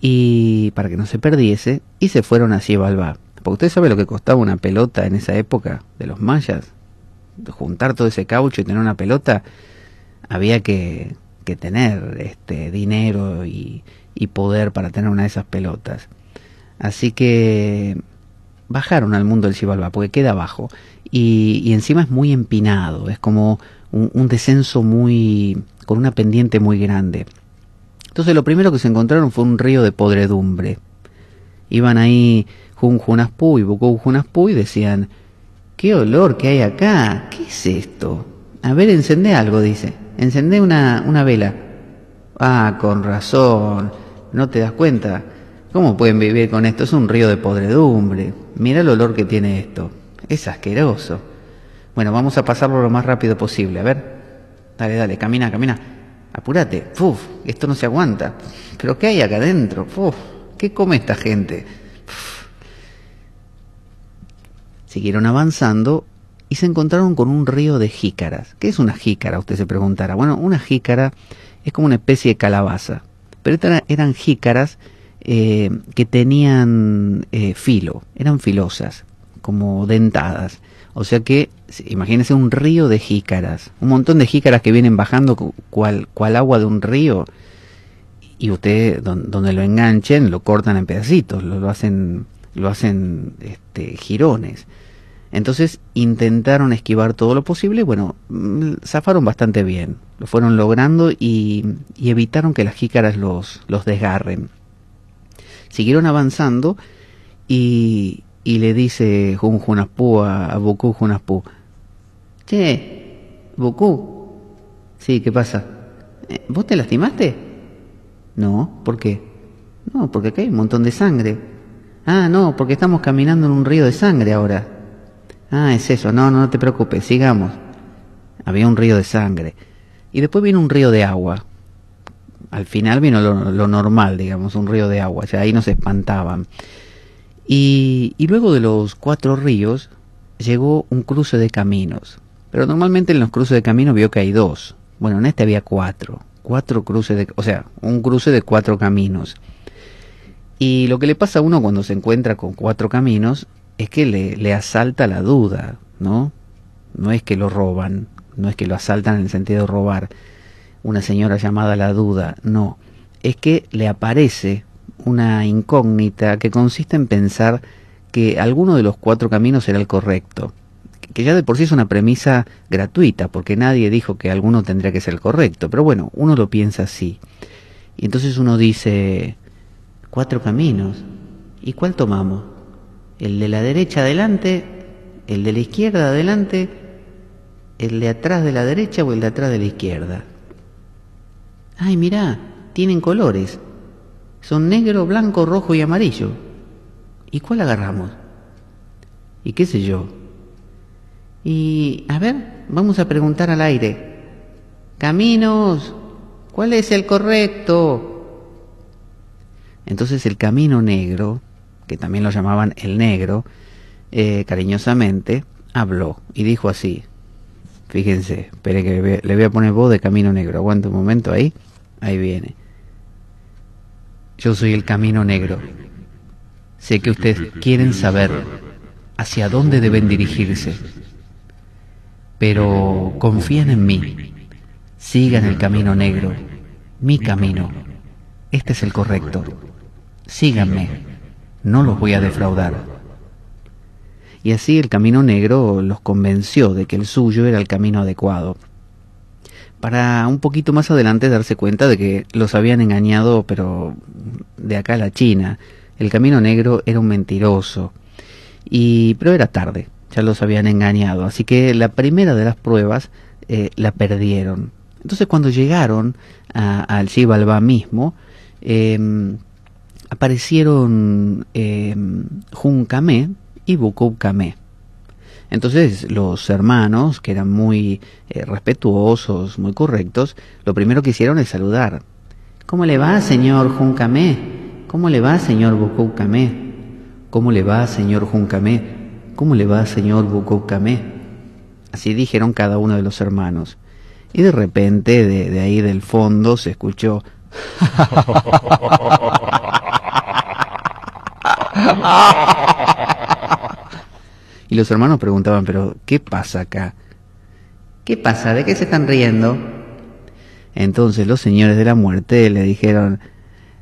y para que no se perdiese y se fueron a Xibalbá. Porque usted sabe lo que costaba una pelota en esa época de los mayas. Juntar todo ese caucho y tener una pelota, había que, tener este dinero y, poder para tener una de esas pelotas. Así que bajaron al mundo del Xibalbá, porque queda abajo. Y, y, encima es muy empinado, es como un, un descenso muy. con una pendiente muy grande. Entonces lo primero que se encontraron fue un río de podredumbre. Iban ahí Jun Junaspu y Junaspu y decían, ¿qué olor que hay acá? ¿Qué es esto? A ver, encendé algo, dice. Encendé una, una vela. Ah, con razón. ¿No te das cuenta? ¿Cómo pueden vivir con esto? Es un río de podredumbre. Mira el olor que tiene esto. Es asqueroso. Bueno, vamos a pasarlo lo más rápido posible. A ver. Dale, dale, camina, camina apúrate, ¡Uf! esto no se aguanta. Pero ¿qué hay acá adentro? ¡Uf! ¿Qué come esta gente? Siguieron avanzando y se encontraron con un río de jícaras. ¿Qué es una jícara? Usted se preguntará. Bueno, una jícara es como una especie de calabaza, pero eran jícaras eh, que tenían eh, filo, eran filosas, como dentadas. O sea que, imagínense un río de jícaras, un montón de jícaras que vienen bajando cual, cual agua de un río, y usted, don, donde lo enganchen, lo cortan en pedacitos, lo, hacen, lo hacen este, girones. Entonces intentaron esquivar todo lo posible, bueno, zafaron bastante bien, lo fueron logrando y, y evitaron que las jícaras los, los desgarren. Siguieron avanzando y, y le dice Jun Junaspu a, a Junaspu, Che, Buku, sí, ¿qué pasa? Eh, ¿Vos te lastimaste? No, ¿por qué? No, porque acá hay un montón de sangre. Ah, no, porque estamos caminando en un río de sangre ahora. Ah, es eso, no, no, no te preocupes, sigamos. Había un río de sangre. Y después vino un río de agua. Al final vino lo normal, digamos, un río de agua. O sea, ahí nos espantaban. Y, y, luego de los cuatro ríos llegó un cruce de caminos. Pero normalmente en los cruces de caminos vio que hay dos. Bueno, en este había cuatro. cuatro cruces de, o sea, un cruce de cuatro caminos. Y lo que le pasa a uno cuando se encuentra con cuatro caminos es que le, le asalta la duda, ¿no? No es que lo roban, no es que lo asaltan en el sentido de robar una señora llamada la duda, no, es que le aparece una incógnita que consiste en pensar que alguno de los cuatro caminos será el correcto, que ya de por sí es una premisa gratuita, porque nadie dijo que alguno tendría que ser el correcto, pero bueno, uno lo piensa así. Y entonces uno dice, cuatro caminos, ¿y cuál tomamos? ¿El de la derecha adelante? ¿El de la izquierda adelante? ¿El de atrás de la derecha o el de atrás de la izquierda? Ay, mirá, tienen colores. Son negro, blanco, rojo y amarillo. ¿Y cuál agarramos? ¿Y qué sé yo? Y, a ver, vamos a preguntar al aire. Caminos, ¿cuál es el correcto? Entonces el camino negro, que también lo llamaban el negro, eh, cariñosamente, habló y dijo así. Fíjense, espere que le voy a poner voz de camino negro. Aguanta un momento ahí. Ahí viene. Yo soy el camino negro. Sé que ustedes quieren saber hacia dónde deben dirigirse, pero confíen en mí. Sigan el camino negro, mi camino. Este es el correcto. Síganme. No los voy a defraudar. Y así el camino negro los convenció de que el suyo era el camino adecuado para un poquito más adelante darse cuenta de que los habían engañado, pero de acá a la China. El camino negro era un mentiroso. Y, pero era tarde, ya los habían engañado. Así que la primera de las pruebas eh, la perdieron. Entonces cuando llegaron al Xibalbá mismo, em, aparecieron eh, Juncamé y Bucubcamé. Entonces los hermanos, que eran muy eh, respetuosos, muy correctos, lo primero que hicieron es saludar. ¿Cómo le va, señor Juncamé? ¿Cómo le va, señor Bucoucamé? ¿Cómo le va, señor Juncamé? ¿Cómo le va, señor Bucoucamé? Así dijeron cada uno de los hermanos. Y de repente, de, de ahí del fondo, se escuchó... Y los hermanos preguntaban, pero ¿qué pasa acá? ¿Qué pasa? ¿De qué se están riendo? Entonces los señores de la muerte le dijeron,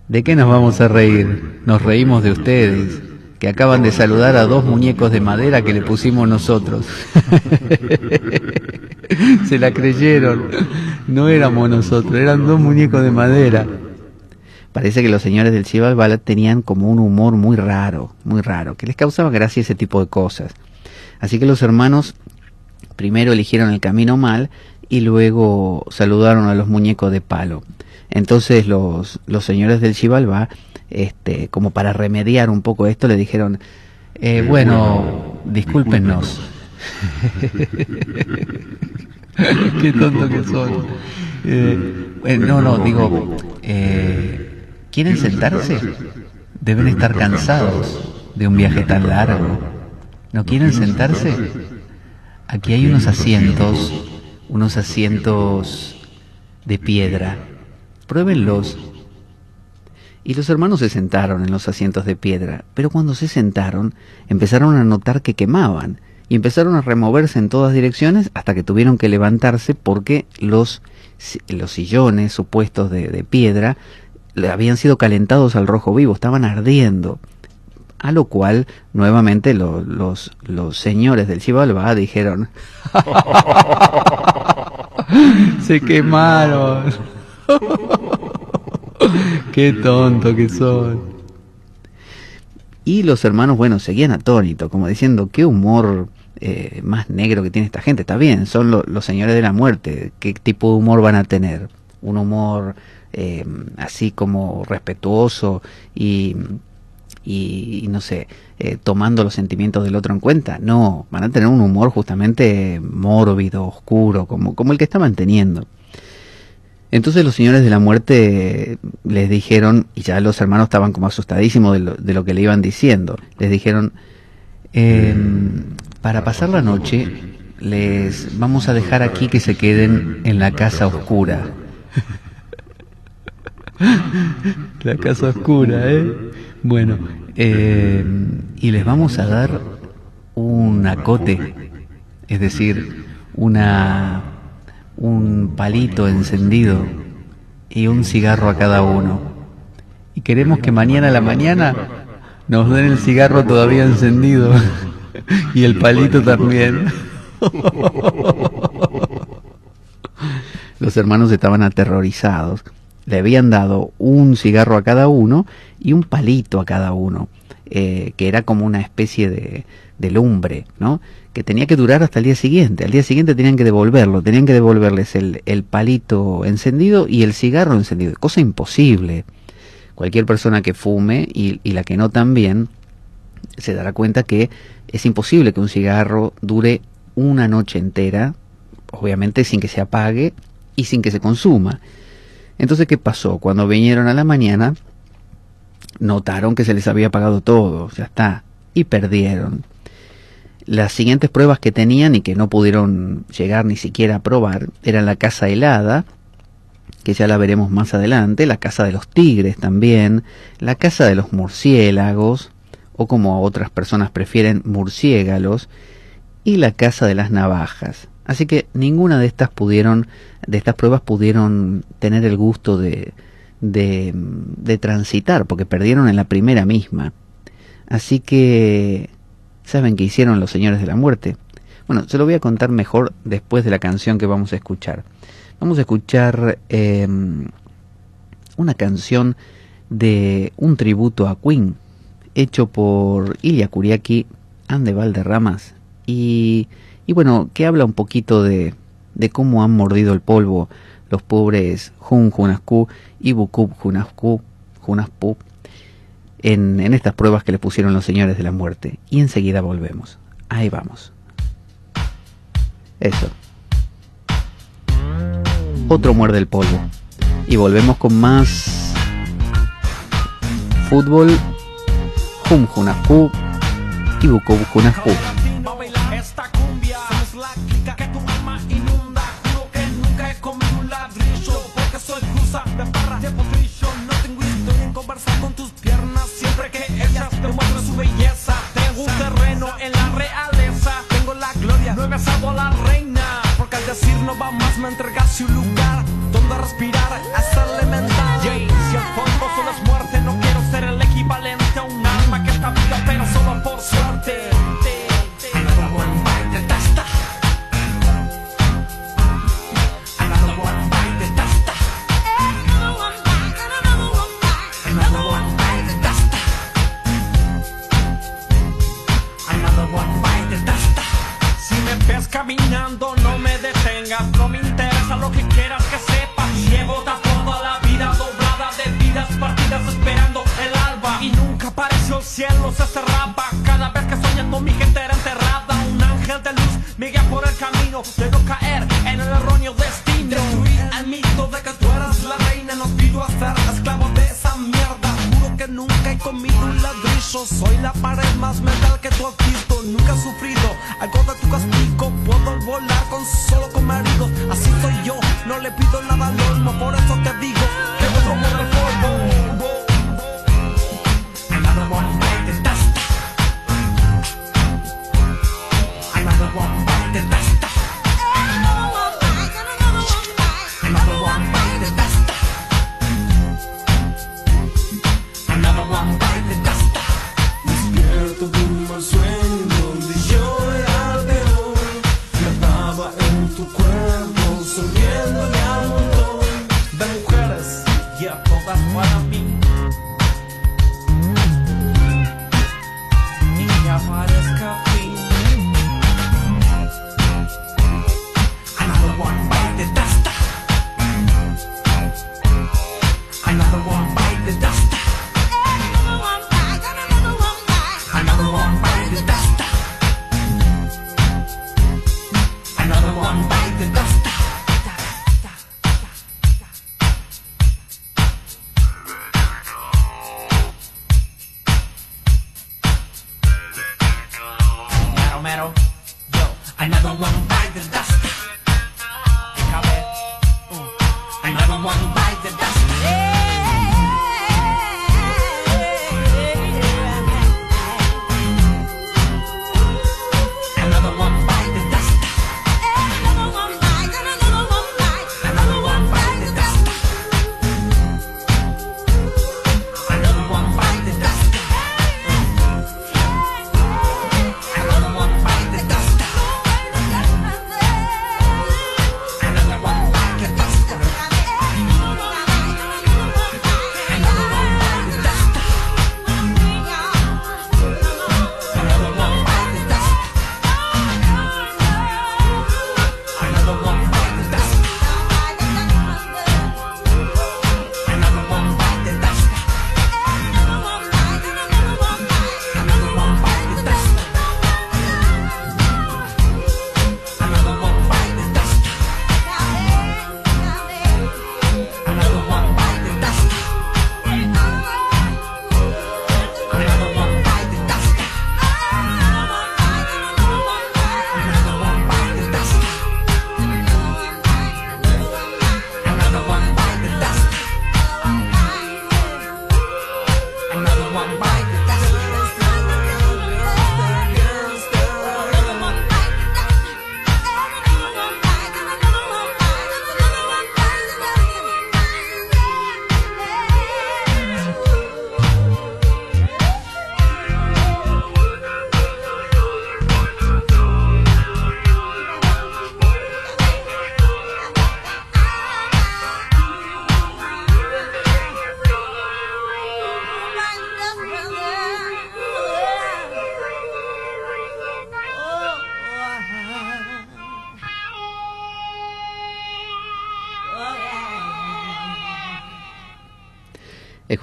¿de qué nos vamos a reír? Nos reímos de ustedes, que acaban de saludar a dos muñecos de madera que le pusimos nosotros. se la creyeron. No éramos nosotros, eran dos muñecos de madera. Parece que los señores del Chivalbala tenían como un humor muy raro, muy raro, que les causaba gracia ese tipo de cosas. Así que los hermanos primero eligieron el camino mal y luego saludaron a los muñecos de palo. Entonces los, los señores del Chivalba, este, como para remediar un poco esto, le dijeron, eh, bueno, discúlpenos. Qué tonto que son. Eh, no, no, digo, eh, ¿quieren sentarse? Deben estar cansados de un viaje tan largo. ¿No quieren sentarse? Aquí hay unos asientos, unos asientos de piedra. Pruébenlos. Y los hermanos se sentaron en los asientos de piedra, pero cuando se sentaron empezaron a notar que quemaban y empezaron a removerse en todas direcciones hasta que tuvieron que levantarse porque los, los sillones supuestos de, de piedra habían sido calentados al rojo vivo, estaban ardiendo. A lo cual, nuevamente, los, los señores del Chivalba dijeron, se quemaron. Qué tonto que son. Y los hermanos, bueno, seguían atónitos, como diciendo, qué humor eh, más negro que tiene esta gente. Está bien, son los señores de la muerte. ¿Qué tipo de humor van a tener? Un humor eh, así como respetuoso y no sé, eh, tomando los sentimientos del otro en cuenta. No, van a tener un humor justamente mórbido, oscuro, como, como el que estaban teniendo. Entonces los señores de la muerte les dijeron, y ya los hermanos estaban como asustadísimos de lo, de lo que le iban diciendo, les dijeron, em, para pasar la noche les vamos a dejar aquí que se queden en la casa oscura. La casa oscura, ¿eh? Bueno, eh, y les vamos a dar un acote, es decir, una un palito encendido y un cigarro a cada uno. Y queremos que mañana a la mañana nos den el cigarro todavía encendido y el palito también. Los hermanos estaban aterrorizados. Le habían dado un cigarro a cada uno y un palito a cada uno, eh, que era como una especie de, de lumbre, ¿no? Que tenía que durar hasta el día siguiente. Al día siguiente tenían que devolverlo, tenían que devolverles el, el palito encendido y el cigarro encendido. Cosa imposible. Cualquier persona que fume y, y la que no también se dará cuenta que es imposible que un cigarro dure una noche entera, obviamente sin que se apague y sin que se consuma. Entonces, ¿qué pasó? Cuando vinieron a la mañana, notaron que se les había apagado todo, ya está, y perdieron. Las siguientes pruebas que tenían y que no pudieron llegar ni siquiera a probar eran la casa helada, que ya la veremos más adelante, la casa de los tigres también, la casa de los murciélagos, o como otras personas prefieren, murciélagos, y la casa de las navajas. Así que ninguna de estas pudieron, de estas pruebas pudieron tener el gusto de, de, de transitar, porque perdieron en la primera misma. Así que, ¿saben qué hicieron los señores de la muerte? Bueno, se lo voy a contar mejor después de la canción que vamos a escuchar. Vamos a escuchar eh, una canción de un tributo a Queen, hecho por Ilya Kuriaki, Ande Valderramas, y, y bueno, que habla un poquito de, de cómo han mordido el polvo los pobres Jun Junasku y Bukub Junasku, Junaspu, en, estas pruebas que le pusieron los señores de la muerte. Y enseguida volvemos. Ahí vamos. Eso. Otro muerde el polvo. Y volvemos con más fútbol. Jum y. en la realeza. Tengo la gloria, no he besado a la reina. Porque al decir no va más me entregaste un lugar donde respirar es elemental. Yeah, si el fondo solo es muerte, no quiero ser el equivalente a un alma que está viva, pero solo por suerte.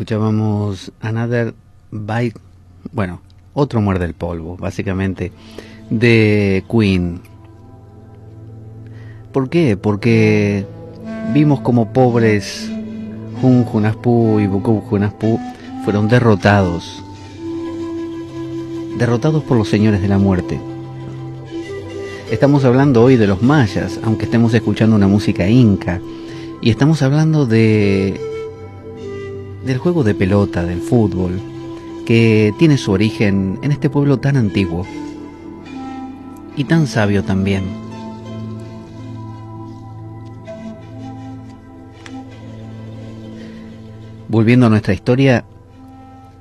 Escuchábamos Another Bite, bueno, otro muerde el polvo, básicamente, de Queen. ¿Por qué? Porque vimos como pobres Hun Junaspu y Bukub Junaspu fueron derrotados. Derrotados por los señores de la muerte. Estamos hablando hoy de los mayas, aunque estemos escuchando una música inca. Y estamos hablando de del juego de pelota, del fútbol, que tiene su origen en este pueblo tan antiguo y tan sabio también. Volviendo a nuestra historia,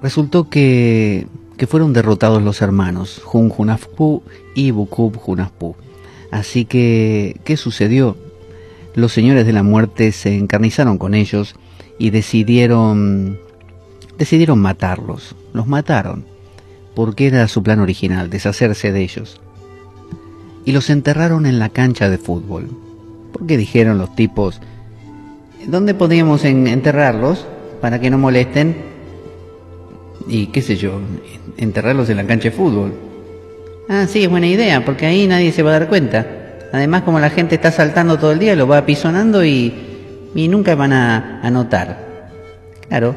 resultó que, que fueron derrotados los hermanos, Jun Junafpu y Bukub Junafpu. Así que, ¿qué sucedió? Los señores de la muerte se encarnizaron con ellos y decidieron decidieron matarlos. Los mataron porque era su plan original, deshacerse de ellos. Y los enterraron en la cancha de fútbol. Porque dijeron los tipos, ¿dónde podíamos en- enterrarlos para que no molesten? Y qué sé yo, enterrarlos en la cancha de fútbol. Ah, sí, es buena idea, porque ahí nadie se va a dar cuenta. Además, como la gente está saltando todo el día, lo va apisonando y, y nunca van a, a notar. Claro,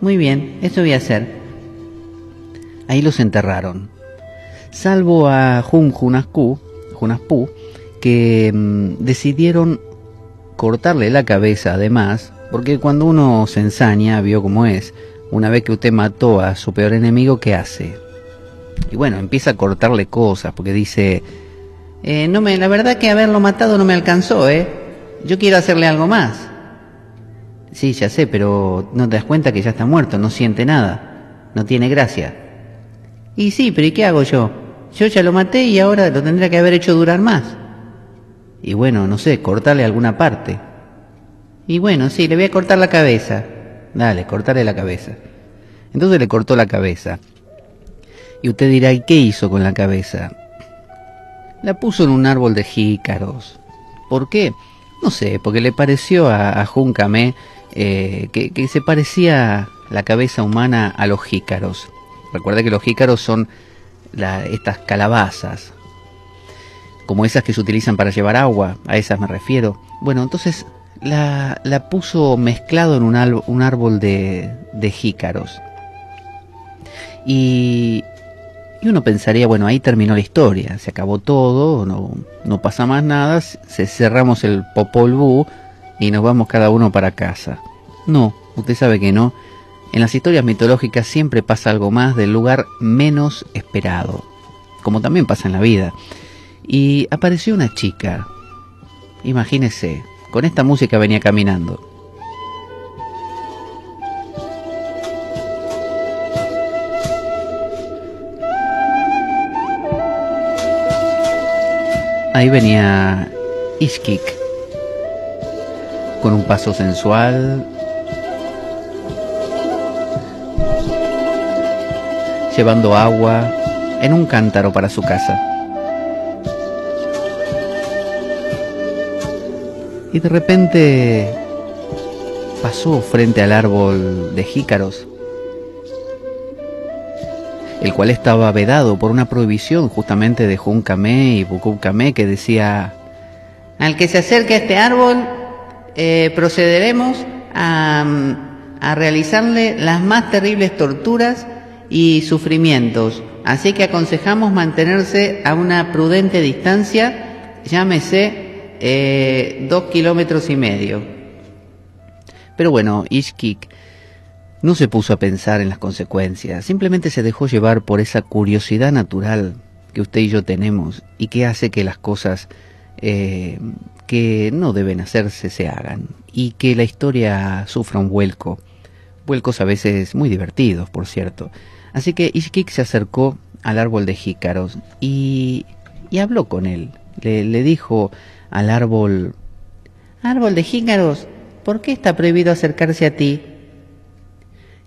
muy bien, eso voy a hacer. Ahí los enterraron. Salvo a Jun Junasku, Junaspu, que mm, decidieron cortarle la cabeza además, porque cuando uno se ensaña, vio cómo es, una vez que usted mató a su peor enemigo, ¿qué hace? Y bueno, empieza a cortarle cosas, porque dice, eh, no me, la verdad que haberlo matado no me alcanzó, ¿eh? Yo quiero hacerle algo más. Sí, ya sé, pero no te das cuenta que ya está muerto, no siente nada, no tiene gracia. Y sí, pero ¿y qué hago yo? Yo ya lo maté y ahora lo tendría que haber hecho durar más. Y bueno, no sé, cortarle alguna parte. Y bueno, sí, le voy a cortar la cabeza. Dale, cortarle la cabeza. Entonces le cortó la cabeza. Y usted dirá, ¿y qué hizo con la cabeza? La puso en un árbol de jícaros. ¿Por qué? No sé, porque le pareció a, a eh, que, se parecía la cabeza humana a los jícaros. Recuerda que los jícaros son estas calabazas, como esas que se utilizan para llevar agua, a esas me refiero. Bueno, entonces la, la puso mezclado en un, un árbol de, de jícaros. Y, y uno pensaría, bueno, ahí terminó la historia, se acabó todo, no, no pasa más nada, se cerramos el Popol Vuh y nos vamos cada uno para casa. No, usted sabe que no. En las historias mitológicas siempre pasa algo más del lugar menos esperado, como también pasa en la vida. Y apareció una chica, imagínese, con esta música venía caminando. Ahí venía Ishkik, con un paso sensual, llevando agua en un cántaro para su casa. Y de repente pasó frente al árbol de jícaros, el cual estaba vedado por una prohibición justamente de Juncamé y Bukucamé que decía, al que se acerque a este árbol, eh, procederemos a, a realizarle las más terribles torturas y sufrimientos. Así que aconsejamos mantenerse a una prudente distancia, llámese eh, dos kilómetros y medio. Pero bueno, Ishkik no se puso a pensar en las consecuencias, simplemente se dejó llevar por esa curiosidad natural que usted y yo tenemos y que hace que las cosas eh, que no deben hacerse se hagan y que la historia sufra un vuelco, vuelcos a veces muy divertidos, por cierto. Así que Ishkik se acercó al árbol de jícaros y, y habló con él. Le, le dijo al árbol, Árbol de jícaros, ¿por qué está prohibido acercarse a ti?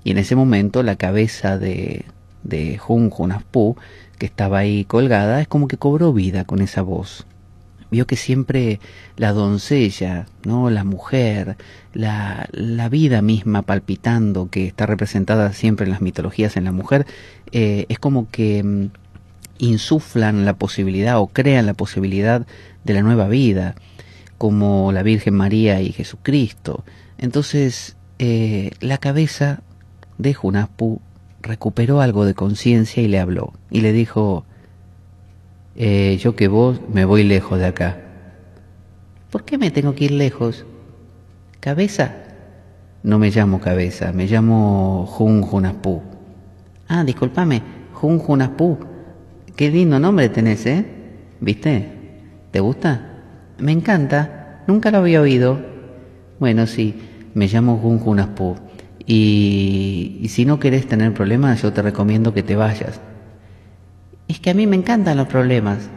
Y en ese momento la cabeza de, de Jun Junaspu, que estaba ahí colgada, es como que cobró vida con esa voz. vio que siempre la doncella, ¿no? la mujer, la, la vida misma palpitando, que está representada siempre en las mitologías en la mujer, eh, es como que mm, insuflan la posibilidad o crean la posibilidad de la nueva vida, como la Virgen María y Jesucristo. Entonces, eh, la cabeza de Junaspu recuperó algo de conciencia y le habló, y le dijo, eh, yo que vos me voy lejos de acá. ¿Por qué me tengo que ir lejos? ¿Cabeza? No me llamo Cabeza, me llamo Jun Junaspu. Ah, discúlpame, Jun Junaspu. Qué lindo nombre tenés, ¿eh? ¿Viste? ¿Te gusta? Me encanta, nunca lo había oído. Bueno, sí, me llamo Jun Junaspu. Y, si no querés tener problemas, yo te recomiendo que te vayas. Es que a mí me encantan los problemas.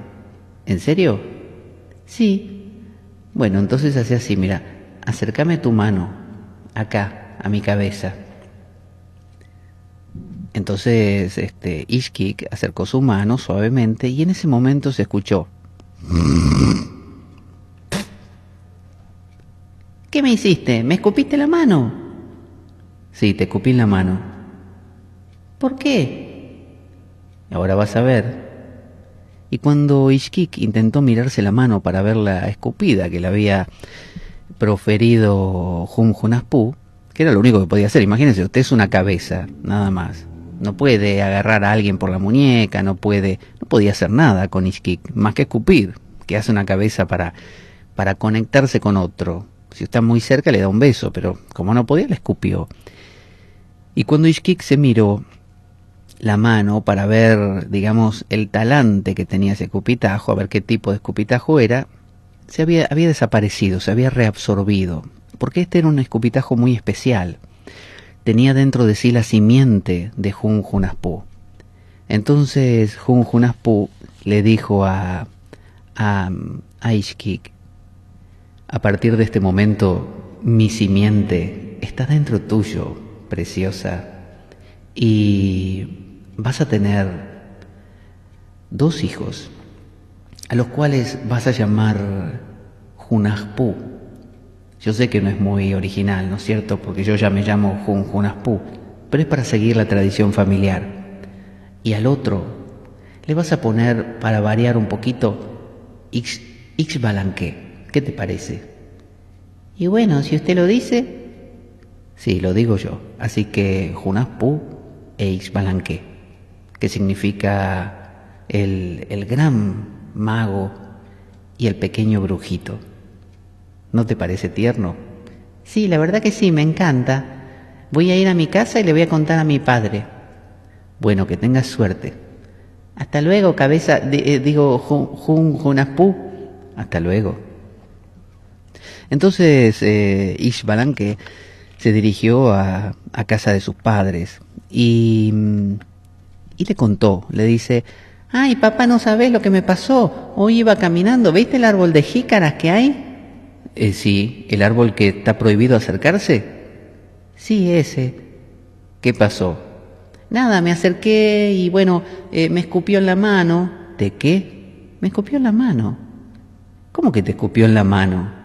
¿En serio? Sí. Bueno, entonces hace así, mira, acércame tu mano, acá, a mi cabeza. Entonces, este, Ishkik acercó su mano suavemente y en ese momento se escuchó. ¿Qué me hiciste? ¿Me escupiste la mano? Sí, te escupí en la mano. ¿Por qué? Ahora vas a ver. Y cuando Ishkik intentó mirarse la mano para ver la escupida que le había proferido Jun Junaspu, que era lo único que podía hacer, imagínense, usted es una cabeza, nada más. No puede agarrar a alguien por la muñeca, no puede, no podía hacer nada con Ishkik, más que escupir, que hace una cabeza para, para conectarse con otro. Si está muy cerca le da un beso, pero como no podía, le escupió. Y cuando Ishkik se miró la mano para ver, digamos, el talante que tenía ese escupitajo, a ver qué tipo de escupitajo era, se había, había desaparecido, se había reabsorbido, porque este era un escupitajo muy especial. Tenía dentro de sí la simiente de Jun Junaspu. Entonces Jun Junaspu le dijo a, a, a Ishkik, a partir de este momento mi simiente está dentro tuyo, preciosa, y vas a tener dos hijos, a los cuales vas a llamar Junaspu. Yo sé que no es muy original, ¿no es cierto? Porque yo ya me llamo Jun Junaspu, pero es para seguir la tradición familiar. Y al otro le vas a poner, para variar un poquito, Ix, Ixbalanque. ¿Qué te parece? Y bueno, si usted lo dice, sí, lo digo yo. Así que Junaspu e Ixbalanque, que significa el, el gran mago y el pequeño brujito. ¿No te parece tierno? Sí, la verdad que sí, me encanta. Voy a ir a mi casa y le voy a contar a mi padre. Bueno, que tengas suerte. Hasta luego, cabeza, de- eh, digo, Jun, Jun Junaspu. Hasta luego. Entonces, eh, se dirigió a, a casa de sus padres y, mm, y le contó, le dice, ay papá, no sabes lo que me pasó, hoy iba caminando, ¿viste el árbol de jícaras que hay? Eh, sí, el árbol que está prohibido acercarse. Sí, ese. ¿Qué pasó? Nada, me acerqué y bueno, eh, me escupió en la mano. ¿De qué? Me escupió en la mano. ¿Cómo que te escupió en la mano?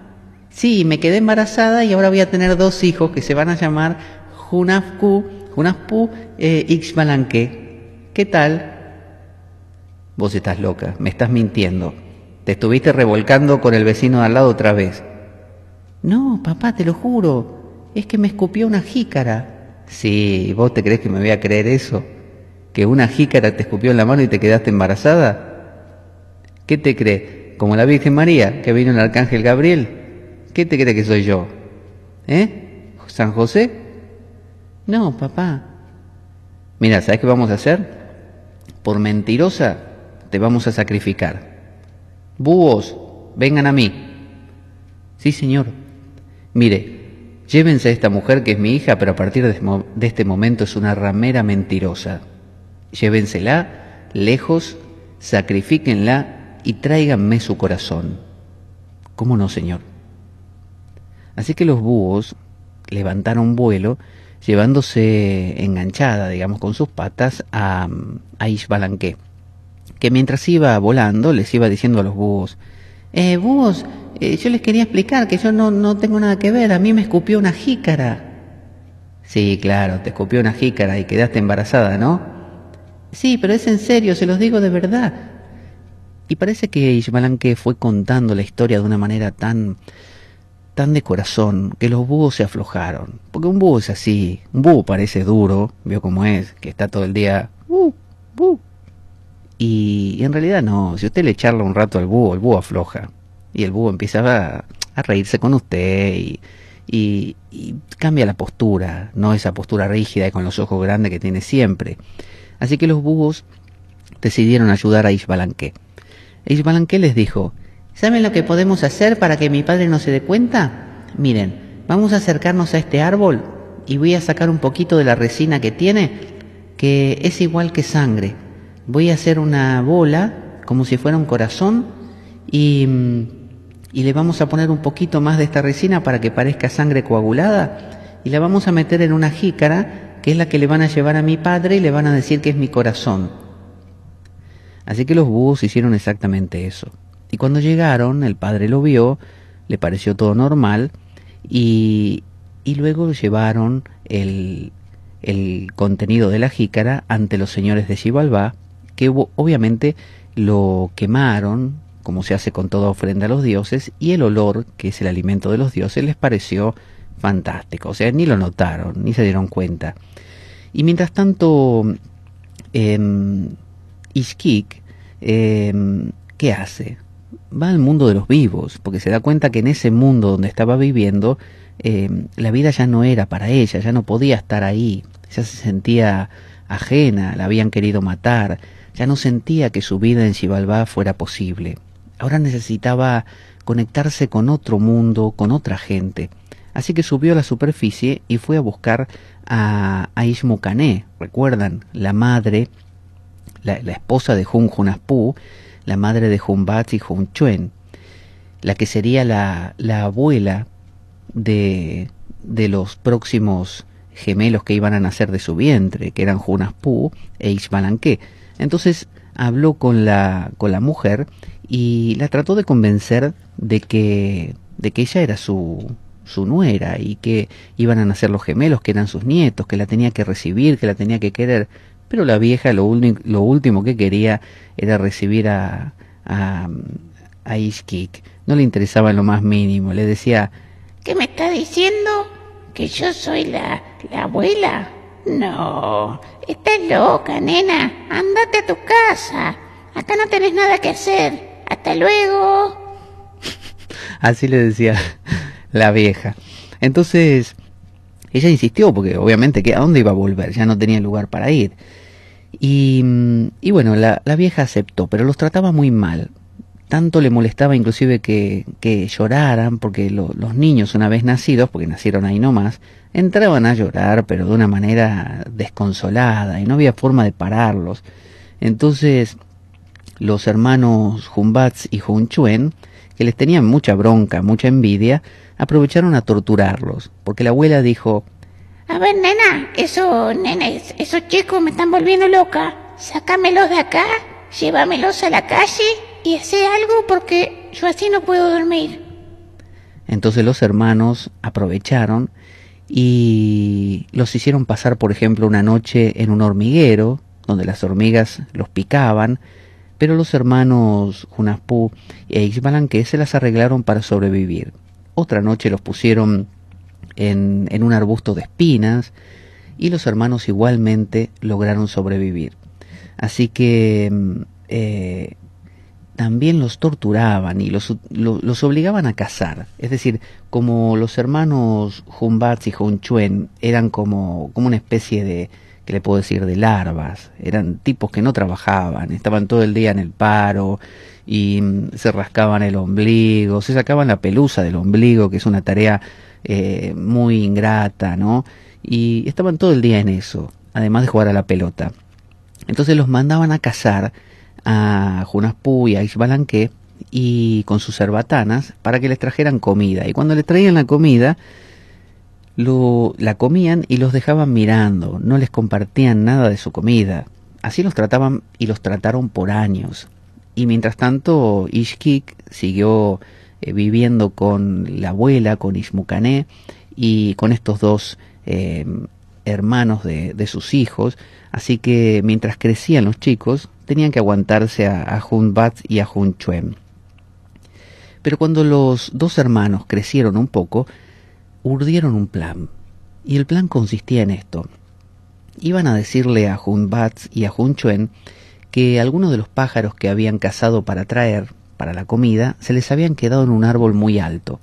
Sí, me quedé embarazada y ahora voy a tener dos hijos que se van a llamar Junafku, Junaspu eh, Ixbalanque. ¿Qué tal? Vos estás loca, me estás mintiendo. Te estuviste revolcando con el vecino de al lado otra vez. No, papá, te lo juro. Es que me escupió una jícara. Sí, ¿vos te crees que me voy a creer eso? ¿Que una jícara te escupió en la mano y te quedaste embarazada? ¿Qué te crees? ¿Como la Virgen María, que vino el Arcángel Gabriel? ¿Qué te crees que soy yo? ¿Eh? ¿San José? No, papá. Mira, ¿sabes qué vamos a hacer? Por mentirosa te vamos a sacrificar. Búhos, vengan a mí. Sí, señor. Mire, llévense a esta mujer que es mi hija, pero a partir de, este momento es una ramera mentirosa. Llévensela lejos, sacrifíquenla y tráiganme su corazón. ¿Cómo no, señor? Así que los búhos levantaron vuelo, llevándose enganchada, digamos, con sus patas a, a que mientras iba volando les iba diciendo a los búhos, Eh, búhos, eh, yo les quería explicar que yo no, no tengo nada que ver, a mí me escupió una jícara. Sí, claro, te escupió una jícara y quedaste embarazada, ¿no? Sí, pero es en serio, se los digo de verdad. Y parece que Ishbalanque fue contando la historia de una manera tan tan de corazón que los búhos se aflojaron. Porque un búho es así, un búho parece duro, vio cómo es, que está todo el día "Uh, uh". Y, y en realidad no, si usted le charla un rato al búho, el búho afloja. Y el búho empieza a, a reírse con usted y, y, y cambia la postura, no esa postura rígida y con los ojos grandes que tiene siempre. Así que los búhos decidieron ayudar a Ishbalanque. Ishbalanque les dijo, ¿saben lo que podemos hacer para que mi padre no se dé cuenta? Miren, vamos a acercarnos a este árbol y voy a sacar un poquito de la resina que tiene, que es igual que sangre. Voy a hacer una bola, como si fuera un corazón, y, mm, y le vamos a poner un poquito más de esta resina para que parezca sangre coagulada, y la vamos a meter en una jícara, que es la que le van a llevar a mi padre y le van a decir que es mi corazón. Así que los búhos hicieron exactamente eso. Y cuando llegaron, el padre lo vio, le pareció todo normal y, y luego llevaron el, el contenido de la jícara ante los señores de Xibalbá, que obviamente lo quemaron, como se hace con toda ofrenda a los dioses, y el olor, que es el alimento de los dioses, les pareció fantástico. O sea, ni lo notaron, ni se dieron cuenta. Y mientras tanto, em, Ishkik, em, ¿qué hace? Va al mundo de los vivos, porque se da cuenta que en ese mundo donde estaba viviendo, em, la vida ya no era para ella, ya no podía estar ahí, ya se sentía ajena, la habían querido matar, ya no sentía que su vida en Xibalbá fuera posible. Ahora necesitaba conectarse con otro mundo, con otra gente. Así que subió a la superficie y fue a buscar a, a Ishmucané, recuerdan, la madre la, la esposa de Hun Hunaspu, la madre de Hunbat y Hun Chuen, la que sería la, la abuela de, de los próximos gemelos que iban a nacer de su vientre, que eran Hunaspu e Ishbalanque. Entonces habló con la, con la mujer y la trató de convencer de que, de que ella era su, su nuera y que iban a nacer los gemelos, que eran sus nietos, que la tenía que recibir, que la tenía que querer. Pero la vieja lo, lo último que quería era recibir a, a, a Ishkik. No le interesaba en lo más mínimo. Le decía, ¿Qué me está diciendo? ¿Que yo soy la, la abuela? No, estás loca, nena. Andate a tu casa. Acá no tenés nada que hacer. Hasta luego. Así le decía la vieja. Entonces, ella insistió, porque obviamente que a dónde iba a volver, ya no tenía lugar para ir. Y, mm, y bueno, la, vieja aceptó, pero los trataba muy mal. Tanto le molestaba inclusive que, que lloraran, porque lo- los niños una vez nacidos, porque nacieron ahí nomás, entraban a llorar, pero de una manera desconsolada, y no había forma de pararlos. Entonces, los hermanos Humbats y Hunchuen, que les tenían mucha bronca, mucha envidia, aprovecharon a torturarlos, porque la abuela dijo, A ver, nena, esos nenes, esos chicos me están volviendo loca. Sácamelos de acá, llévamelos a la calle y hacé algo porque yo así no puedo dormir. Entonces los hermanos aprovecharon y los hicieron pasar, por ejemplo, una noche en un hormiguero, donde las hormigas los picaban, pero los hermanos Junaspu e Ixbalanque se las arreglaron para sobrevivir. Otra noche los pusieron en, en un arbusto de espinas y los hermanos igualmente lograron sobrevivir. Así que mm, eh, también los torturaban y los, lo- los obligaban a cazar. Es decir, como los hermanos Humbats y Hunchuen eran como, como una especie de, que le puedo decir, de larvas. Eran tipos que no trabajaban, estaban todo el día en el paro y mm, se rascaban el ombligo, se sacaban la pelusa del ombligo, que es una tarea eh, muy ingrata, ¿no? Y estaban todo el día en eso, además de jugar a la pelota. Entonces los mandaban a cazar a Junaspu y a Ixbalanque y con sus cerbatanas para que les trajeran comida. Y cuando les traían la comida, lo, la comían y los dejaban mirando, no les compartían nada de su comida. Así los trataban y los trataron por años. y mientras tanto Ishkik siguió eh, viviendo con la abuela, con Ishmucané y con estos dos eh, hermanos de, de, sus hijos. Así que mientras crecían los chicos, tenían que aguantarse a, a Hunbat y a Hunchuen. Pero cuando los dos hermanos crecieron un poco, urdieron un plan. Y el plan consistía en esto. Iban a decirle a Hunbat y a Hunchuen que algunos de los pájaros que habían cazado para traer para la comida se les habían quedado en un árbol muy alto.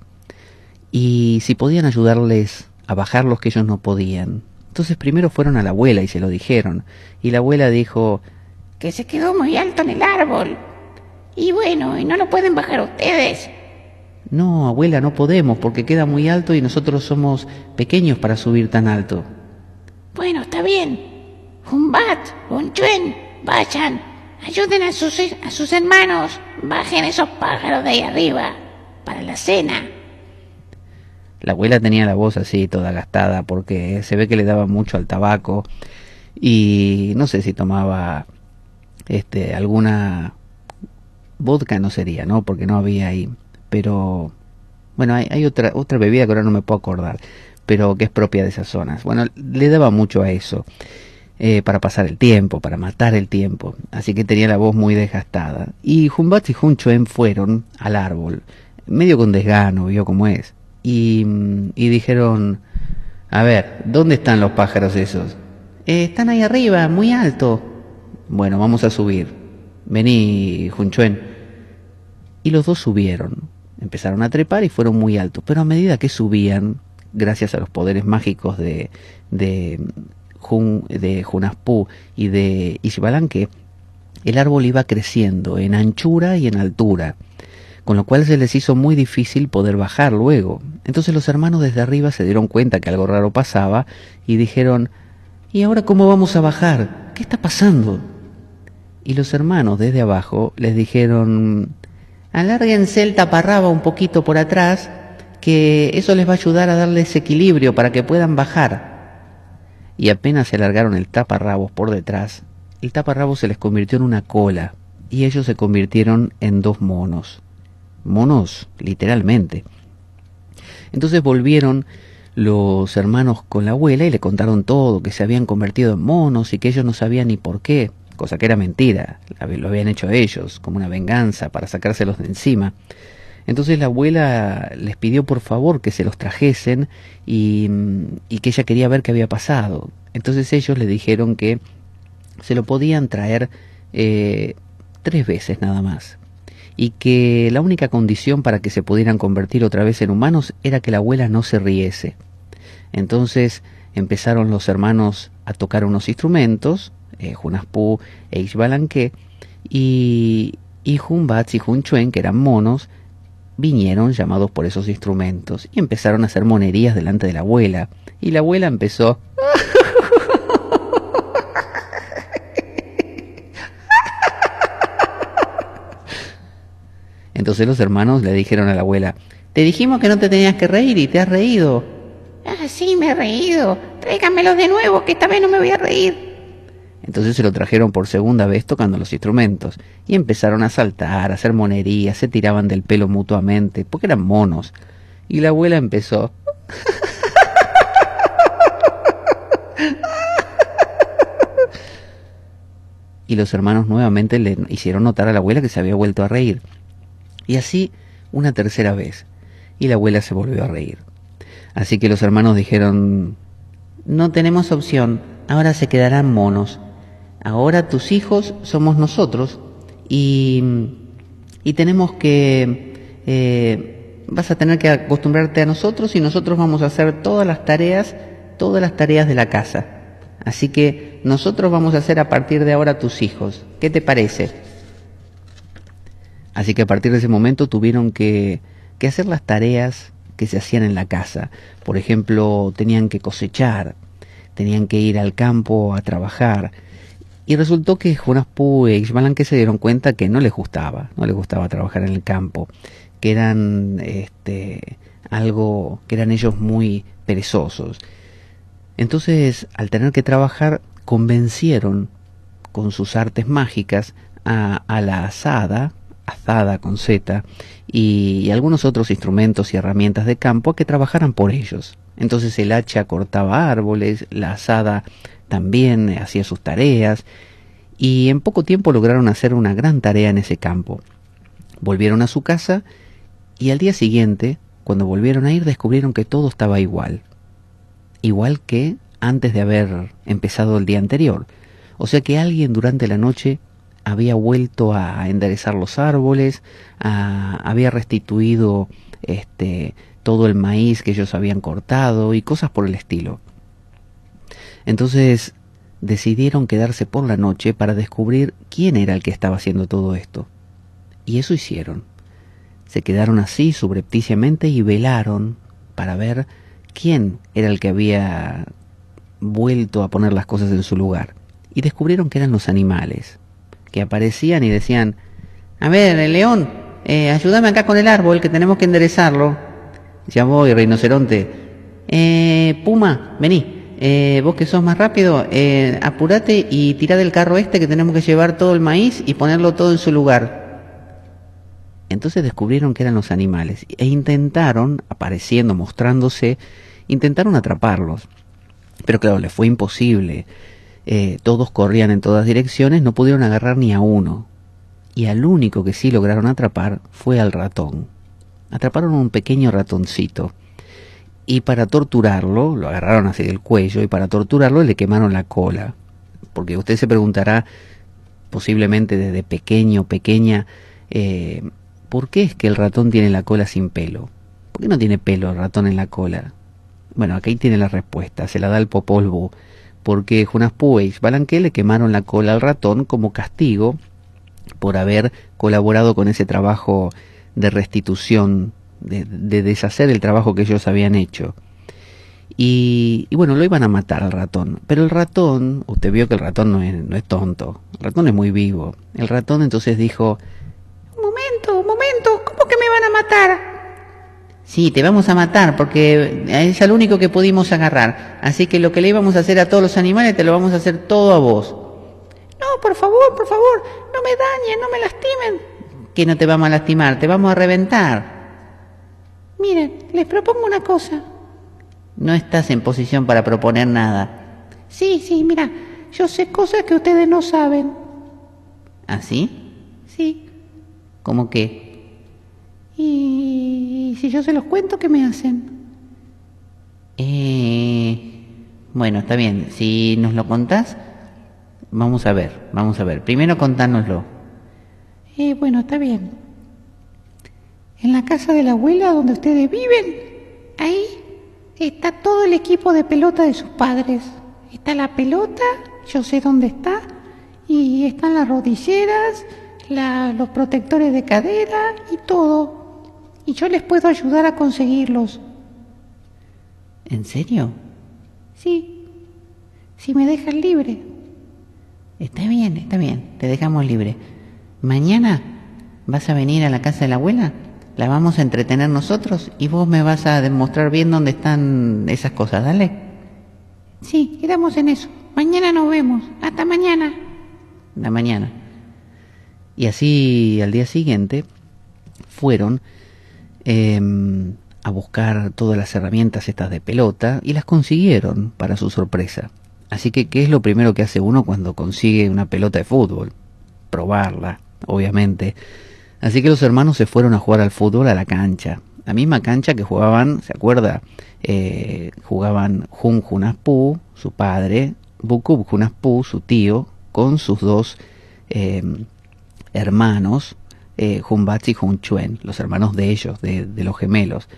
Y si podían ayudarles a bajar los que ellos no podían. Entonces primero fueron a la abuela y se lo dijeron. Y la abuela dijo, que se quedó muy alto en el árbol. Y bueno, ¿y no lo pueden bajar ustedes? No, abuela, no podemos porque queda muy alto y nosotros somos pequeños para subir tan alto. Bueno, está bien. Un bat, un chuen, vayan. Ayuden a sus, a sus hermanos. Bajen esos pájaros de ahí arriba. Para la cena. La abuela tenía la voz así toda gastada porque se ve que le daba mucho al tabaco y no sé si tomaba este alguna vodka no sería, ¿no? Porque no había ahí. Pero bueno, hay, hay otra otra bebida que ahora no me puedo acordar, pero que es propia de esas zonas. Bueno, le daba mucho a eso. Eh, para pasar el tiempo, para matar el tiempo. Así que tenía la voz muy desgastada. Y Jumbat y Junchoen fueron al árbol, medio con desgano, vio cómo es. Y, y dijeron, a ver, ¿dónde están los pájaros esos? Eh, están ahí arriba, muy alto. Bueno, vamos a subir. Vení, Junchuen. Y los dos subieron. Empezaron a trepar y fueron muy altos. Pero a medida que subían, gracias a los poderes mágicos de, de, Jun, de Junaspu y de Ishbalanque, el árbol iba creciendo en anchura y en altura, con lo cual se les hizo muy difícil poder bajar luego. Entonces los hermanos desde arriba se dieron cuenta que algo raro pasaba y dijeron, ¿y ahora cómo vamos a bajar? ¿Qué está pasando? Y los hermanos desde abajo les dijeron, alárguense el taparraba un poquito por atrás, que eso les va a ayudar a darles equilibrio para que puedan bajar. Y apenas se alargaron el taparrabos por detrás, el taparrabos se les convirtió en una cola y ellos se convirtieron en dos monos. Monos, literalmente. Entonces volvieron los hermanos con la abuela y le contaron todo, que se habían convertido en monos y que ellos no sabían ni por qué, cosa que era mentira, lo habían hecho ellos, como una venganza para sacárselos de encima. Entonces la abuela les pidió por favor que se los trajesen y, y, que ella quería ver qué había pasado. Entonces ellos le dijeron que se lo podían traer eh, tres veces nada más y que la única condición para que se pudieran convertir otra vez en humanos era que la abuela no se riese. Entonces empezaron los hermanos a tocar unos instrumentos, eh, Junaspu e Ishbalanque, y, y y Junchuen, que eran monos, vinieron llamados por esos instrumentos y empezaron a hacer monerías delante de la abuela. Y la abuela empezó... Entonces los hermanos le dijeron a la abuela, te dijimos que no te tenías que reír y te has reído. Ah, sí, me he reído. Tráigamelo de nuevo, que esta vez no me voy a reír. Entonces se lo trajeron por segunda vez tocando los instrumentos y empezaron a saltar, a hacer monerías, se tiraban del pelo mutuamente, porque eran monos. Y la abuela empezó... y los hermanos nuevamente le hicieron notar a la abuela que se había vuelto a reír. Y así una tercera vez. Y la abuela se volvió a reír. Así que los hermanos dijeron, no tenemos opción, ahora se quedarán monos. Ahora tus hijos somos nosotros y, y tenemos que... Eh, vas a tener que acostumbrarte a nosotros y nosotros vamos a hacer todas las tareas, todas las tareas de la casa. Así que nosotros vamos a hacer a partir de ahora tus hijos. ¿Qué te parece? Así que a partir de ese momento tuvieron que, que hacer las tareas que se hacían en la casa. Por ejemplo, tenían que cosechar, tenían que ir al campo a trabajar. Y resultó que Jonas Pú e Ishmalanque se dieron cuenta que no les gustaba, no les gustaba trabajar en el campo, que eran este, algo, que eran ellos muy perezosos. Entonces, al tener que trabajar, convencieron con sus artes mágicas a, a la azada, azada con Z, y, y algunos otros instrumentos y herramientas de campo a que trabajaran por ellos. Entonces el hacha cortaba árboles, la azada también hacía sus tareas, y en poco tiempo lograron hacer una gran tarea en ese campo. Volvieron a su casa y al día siguiente, cuando volvieron a ir, descubrieron que todo estaba igual. Igual que antes de haber empezado el día anterior. O sea que alguien durante la noche había vuelto a enderezar los árboles, había restituido este, todo el maíz que ellos habían cortado y cosas por el estilo. Entonces decidieron quedarse por la noche para descubrir quién era el que estaba haciendo todo esto. Y eso hicieron. Se quedaron así subrepticiamente y velaron para ver quién era el que había vuelto a poner las cosas en su lugar. Y descubrieron que eran los animales, que aparecían y decían, a ver, león, eh, ayúdame acá con el árbol, que tenemos que enderezarlo. Ya voy, rinoceronte. Eh, Puma, vení. Eh, vos que sos más rápido, eh, apurate y tirá del carro este que tenemos que llevar todo el maíz y ponerlo todo en su lugar. Entonces descubrieron que eran los animales e intentaron, apareciendo, mostrándose, intentaron atraparlos. Pero claro, les fue imposible. Eh, todos corrían en todas direcciones, no pudieron agarrar ni a uno. Y al único que sí lograron atrapar fue al ratón. Atraparon un pequeño ratoncito. Y para torturarlo, lo agarraron así del cuello y para torturarlo le quemaron la cola. Porque usted se preguntará, posiblemente desde pequeño, pequeña, eh, ¿por qué es que el ratón tiene la cola sin pelo? ¿Por qué no tiene pelo el ratón en la cola? Bueno, aquí tiene la respuesta, se la da el Popol porque Junaspú e Balanqué le quemaron la cola al ratón como castigo por haber colaborado con ese trabajo de restitución, de, de deshacer el trabajo que ellos habían hecho. Y, bueno, lo iban a matar al ratón. Pero el ratón, usted vio que el ratón no es, no es tonto, el ratón es muy vivo. El ratón entonces dijo, Un momento, un momento, ¿cómo que me van a matar? Sí, te vamos a matar porque es el único que pudimos agarrar. Así que lo que le íbamos a hacer a todos los animales te lo vamos a hacer todo a vos. No, por favor, por favor, no me dañen, no me lastimen. Que no te vamos a lastimar, te vamos a reventar. Miren, les propongo una cosa. No estás en posición para proponer nada. Sí, sí, mira, yo sé cosas que ustedes no saben. ¿Así? Sí. ¿Cómo que? Y si yo se los cuento, ¿qué me hacen? Eh, bueno, está bien. Si nos lo contás, vamos a ver, vamos a ver. Primero contárnoslo. Eh, bueno, está bien. En la casa de la abuela donde ustedes viven, ahí está todo el equipo de pelota de sus padres. Está la pelota, yo sé dónde está, y están las rodilleras, la- los protectores de cadera y todo. Y yo les puedo ayudar a conseguirlos. ¿En serio? Sí, si me dejan libre. Está bien, está bien. Te dejamos libre. Mañana vas a venir a la casa de la abuela. La vamos a entretener nosotros y vos me vas a demostrar bien dónde están esas cosas. Dale. Sí, quedamos en eso. Mañana nos vemos. Hasta mañana. la mañana. Y así al día siguiente fueron em, a buscar todas las herramientas estas de pelota y las consiguieron para su sorpresa. Así que, ¿qué es lo primero que hace uno cuando consigue una pelota de fútbol? Probarla, obviamente. Así que los hermanos se fueron a jugar al fútbol a la cancha. La misma cancha que jugaban, ¿se acuerda? Eh, jugaban Jun Junaspu, su padre, Bukub Junaspu, su tío, con sus dos eh, hermanos, eh, Junbatsi y Junchuen, los hermanos de ellos, de, de los gemelos.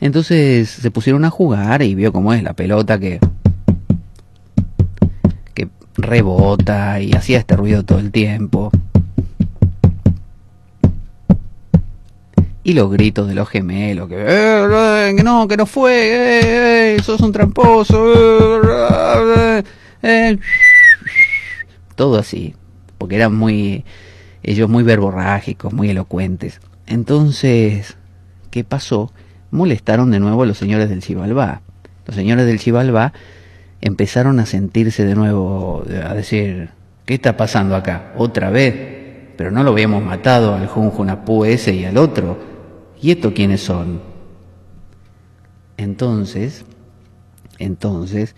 Entonces se pusieron a jugar y vio cómo es la pelota que que rebota y hacía este ruido todo el tiempo. Y los gritos de los gemelos, que, "Eh, eh, que no, que no fue, eh, eh, sos un tramposo, eh". todo así, porque eran muy, ellos muy verborrágicos, muy elocuentes. Entonces, ¿qué pasó? Molestaron de nuevo a los señores del Chivalbá. Los señores del Chivalbá empezaron a sentirse de nuevo, a decir, ¿qué está pasando acá? ¿Otra vez? pero no lo habíamos matado al Junjunapú ese y al otro. ¿Y estos quiénes son? Entonces, entonces,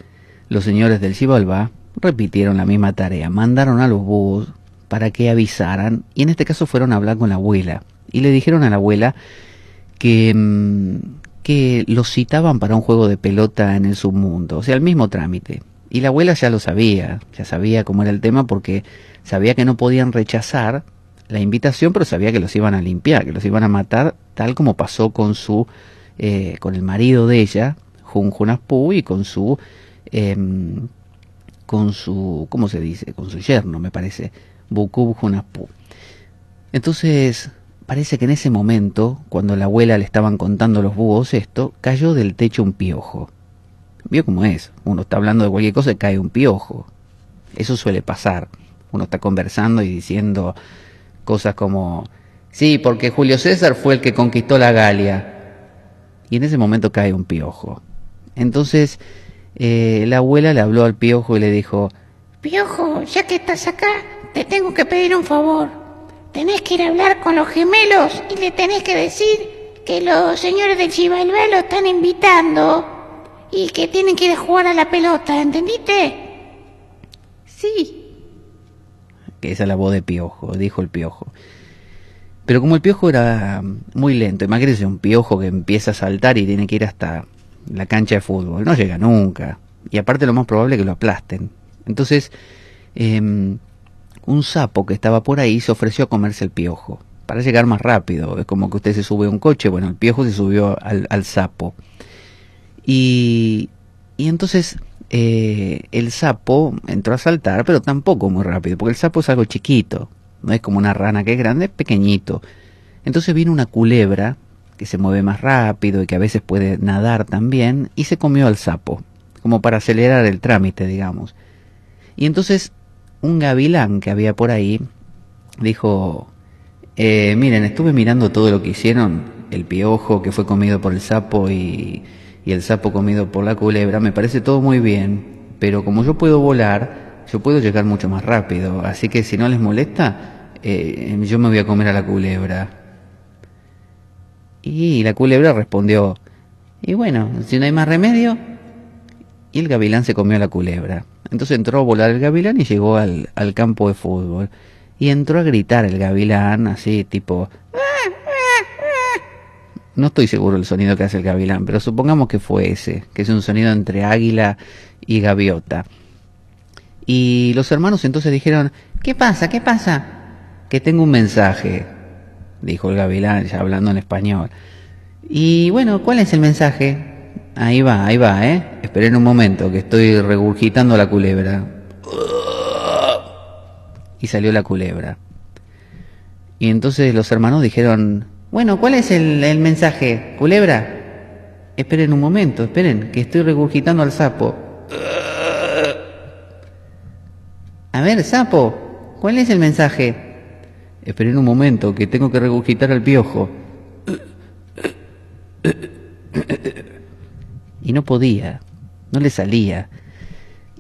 los señores del Xibalbá repitieron la misma tarea, mandaron a los búhos para que avisaran, y en este caso fueron a hablar con la abuela, y le dijeron a la abuela que, mm, que los citaban para un juego de pelota en el submundo, o sea, el mismo trámite. Y la abuela ya lo sabía, ya sabía cómo era el tema porque sabía que no podían rechazar la invitación, pero sabía que los iban a limpiar, que los iban a matar, tal como pasó con su, eh, con el marido de ella, Junjunaspu, y con su, em, con su, ¿cómo se dice? Con su yerno, me parece, Bukub Junaspu. Entonces, parece que en ese momento, cuando la abuela le estaban contando los búhos esto, cayó del techo un piojo. Vio cómo es. Uno está hablando de cualquier cosa y cae un piojo. Eso suele pasar. Uno está conversando y diciendo cosas como, sí, porque Julio César fue el que conquistó la Galia. Y en ese momento cae un piojo. Entonces, eh, la abuela le habló al piojo y le dijo, Piojo, ya que estás acá, te tengo que pedir un favor. Tenés que ir a hablar con los gemelos y le tenés que decir que los señores del Chivalbá lo están invitando y que tienen que ir a jugar a la pelota, ¿entendiste? Sí. Que esa es la voz de piojo, dijo el piojo. Pero como el piojo era muy lento, imagínense un piojo que empieza a saltar y tiene que ir hasta la cancha de fútbol, no llega nunca. Y aparte lo más probable es que lo aplasten. Entonces, em, un sapo que estaba por ahí se ofreció a comerse el piojo, para llegar más rápido. Es como que usted se sube a un coche, bueno, el piojo se subió al, al sapo. Y, y entonces eh, el sapo entró a saltar, pero tampoco muy rápido, porque el sapo es algo chiquito, no es como una rana que es grande, es pequeñito. Entonces vino una culebra que se mueve más rápido y que a veces puede nadar también, y se comió al sapo, como para acelerar el trámite, digamos. Y entonces un gavilán que había por ahí dijo, eh, miren, estuve mirando todo lo que hicieron, el piojo que fue comido por el sapo y, y el sapo comido por la culebra, me parece todo muy bien, pero como yo puedo volar, yo puedo llegar mucho más rápido, así que si no les molesta, eh, yo me voy a comer a la culebra. Y la culebra respondió, y bueno, si no hay más remedio, y el gavilán se comió a la culebra. Entonces entró a volar el gavilán y llegó al, al campo de fútbol. Y entró a gritar el gavilán, así tipo... No estoy seguro del sonido que hace el gavilán, pero supongamos que fue ese, que es un sonido entre águila y gaviota. Y los hermanos entonces dijeron, ¿Qué pasa? ¿Qué pasa? que tengo un mensaje, dijo el gavilán, ya hablando en español. Y bueno, ¿cuál es el mensaje? Ahí va, ahí va, ¿eh? Esperen un momento, que estoy regurgitando la culebra. Y salió la culebra. Y entonces los hermanos dijeron, Bueno, ¿cuál es el, mensaje? ¿Culebra? esperen un momento, esperen, que estoy regurgitando al sapo. A ver, sapo, ¿cuál es el mensaje? Esperen un momento, que tengo que regurgitar al piojo. Y no podía, no le salía.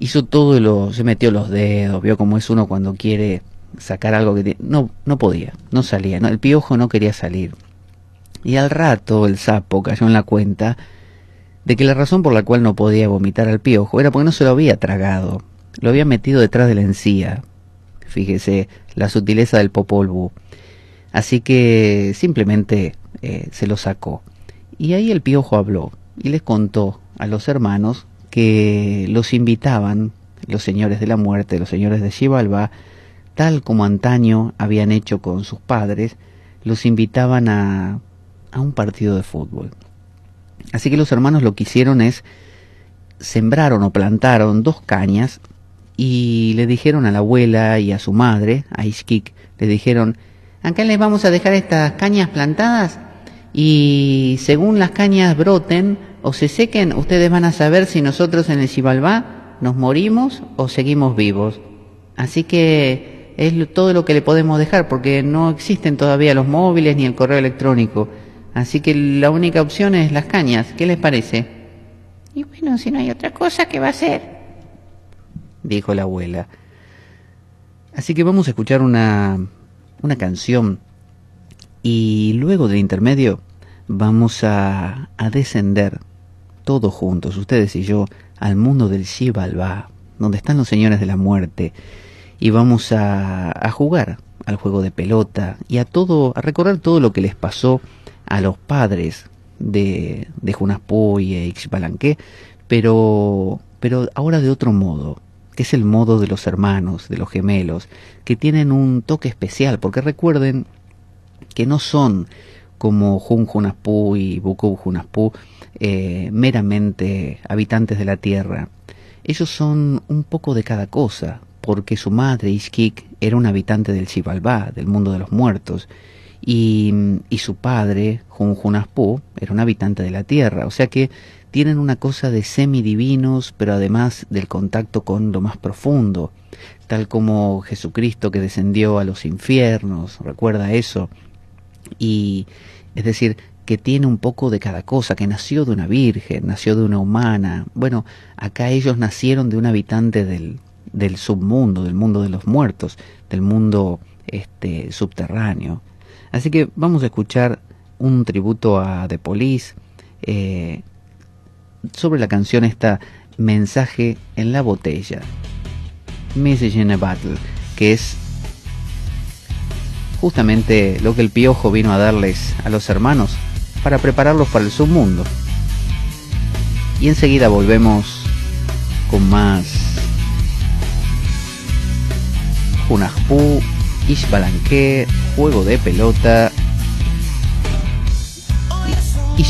Hizo todo lo, se metió los dedos, vio cómo es uno cuando quiere sacar algo que. No, no podía, no salía, no, el piojo no quería salir. Y al rato el sapo cayó en la cuenta de que la razón por la cual no podía vomitar al piojo era porque no se lo había tragado, lo había metido detrás de la encía. Fíjese la sutileza del popolvu. Así que simplemente eh, se lo sacó. Y ahí el piojo habló y les contó a los hermanos que los invitaban los señores de la muerte, los señores de Xibalba, tal como antaño habían hecho con sus padres, los invitaban a, a un partido de fútbol. Así que los hermanos lo que hicieron es sembraron o plantaron dos cañas y le dijeron a la abuela y a su madre, a Ishkik, le dijeron, Acá les vamos a dejar estas cañas plantadas y según las cañas broten o se sequen, ustedes van a saber si nosotros en el Xibalbá nos morimos o seguimos vivos. Así que es todo lo que le podemos dejar porque no existen todavía los móviles ni el correo electrónico. Así que la única opción es las cañas. ¿Qué les parece? Y bueno, si no hay otra cosa, ¿qué va a hacer? dijo la abuela. Así que vamos a escuchar una, una canción y luego del intermedio vamos a, a descender todos juntos, ustedes y yo, al mundo del Shivalba, donde están los señores de la muerte, y vamos a, a jugar al juego de pelota y a todo, a recordar todo lo que les pasó a los padres de, de Junaspo y Ixbalanqué, pero, pero ahora de otro modo, que es el modo de los hermanos, de los gemelos, que tienen un toque especial, porque recuerden que no son como Jun Junaspu y Bukub Junaspu, eh, meramente habitantes de la tierra. Ellos son un poco de cada cosa, porque su madre, Ishkik, era un habitante del Xibalbá, del mundo de los muertos, y, y su padre, Jun Junaspu, era un habitante de la tierra. O sea que tienen una cosa de semidivinos, pero además del contacto con lo más profundo, tal como Jesucristo que descendió a los infiernos, recuerda eso, y es decir, que tiene un poco de cada cosa, que nació de una virgen, nació de una humana. Bueno, acá ellos nacieron de un habitante del, del submundo, del mundo de los muertos, del mundo este, subterráneo. Así que vamos a escuchar un tributo a The Police eh, sobre la canción esta Mensaje en la botella, Message in a Battle, que es justamente lo que el piojo vino a darles a los hermanos para prepararlos para el submundo. Y enseguida volvemos con más Junajpú, Ishbalanque, Juego de Pelota y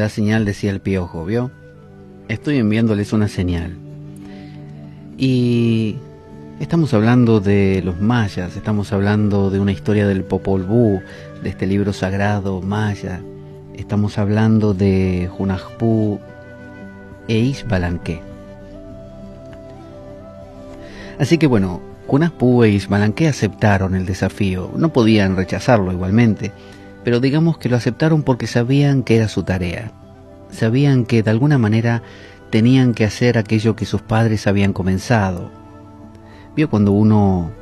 La señal decía el piojo, ¿vio? Estoy enviándoles una señal. Y estamos hablando de los mayas, estamos hablando de una historia del Popol Vuh, de este libro sagrado maya. Estamos hablando de Hunahpu e Isbalanque. Así que bueno, Hunahpu e Isbalanque aceptaron el desafío, no podían rechazarlo igualmente, pero digamos que lo aceptaron porque sabían que era su tarea. Sabían que de alguna manera tenían que hacer aquello que sus padres habían comenzado. Vio cuando uno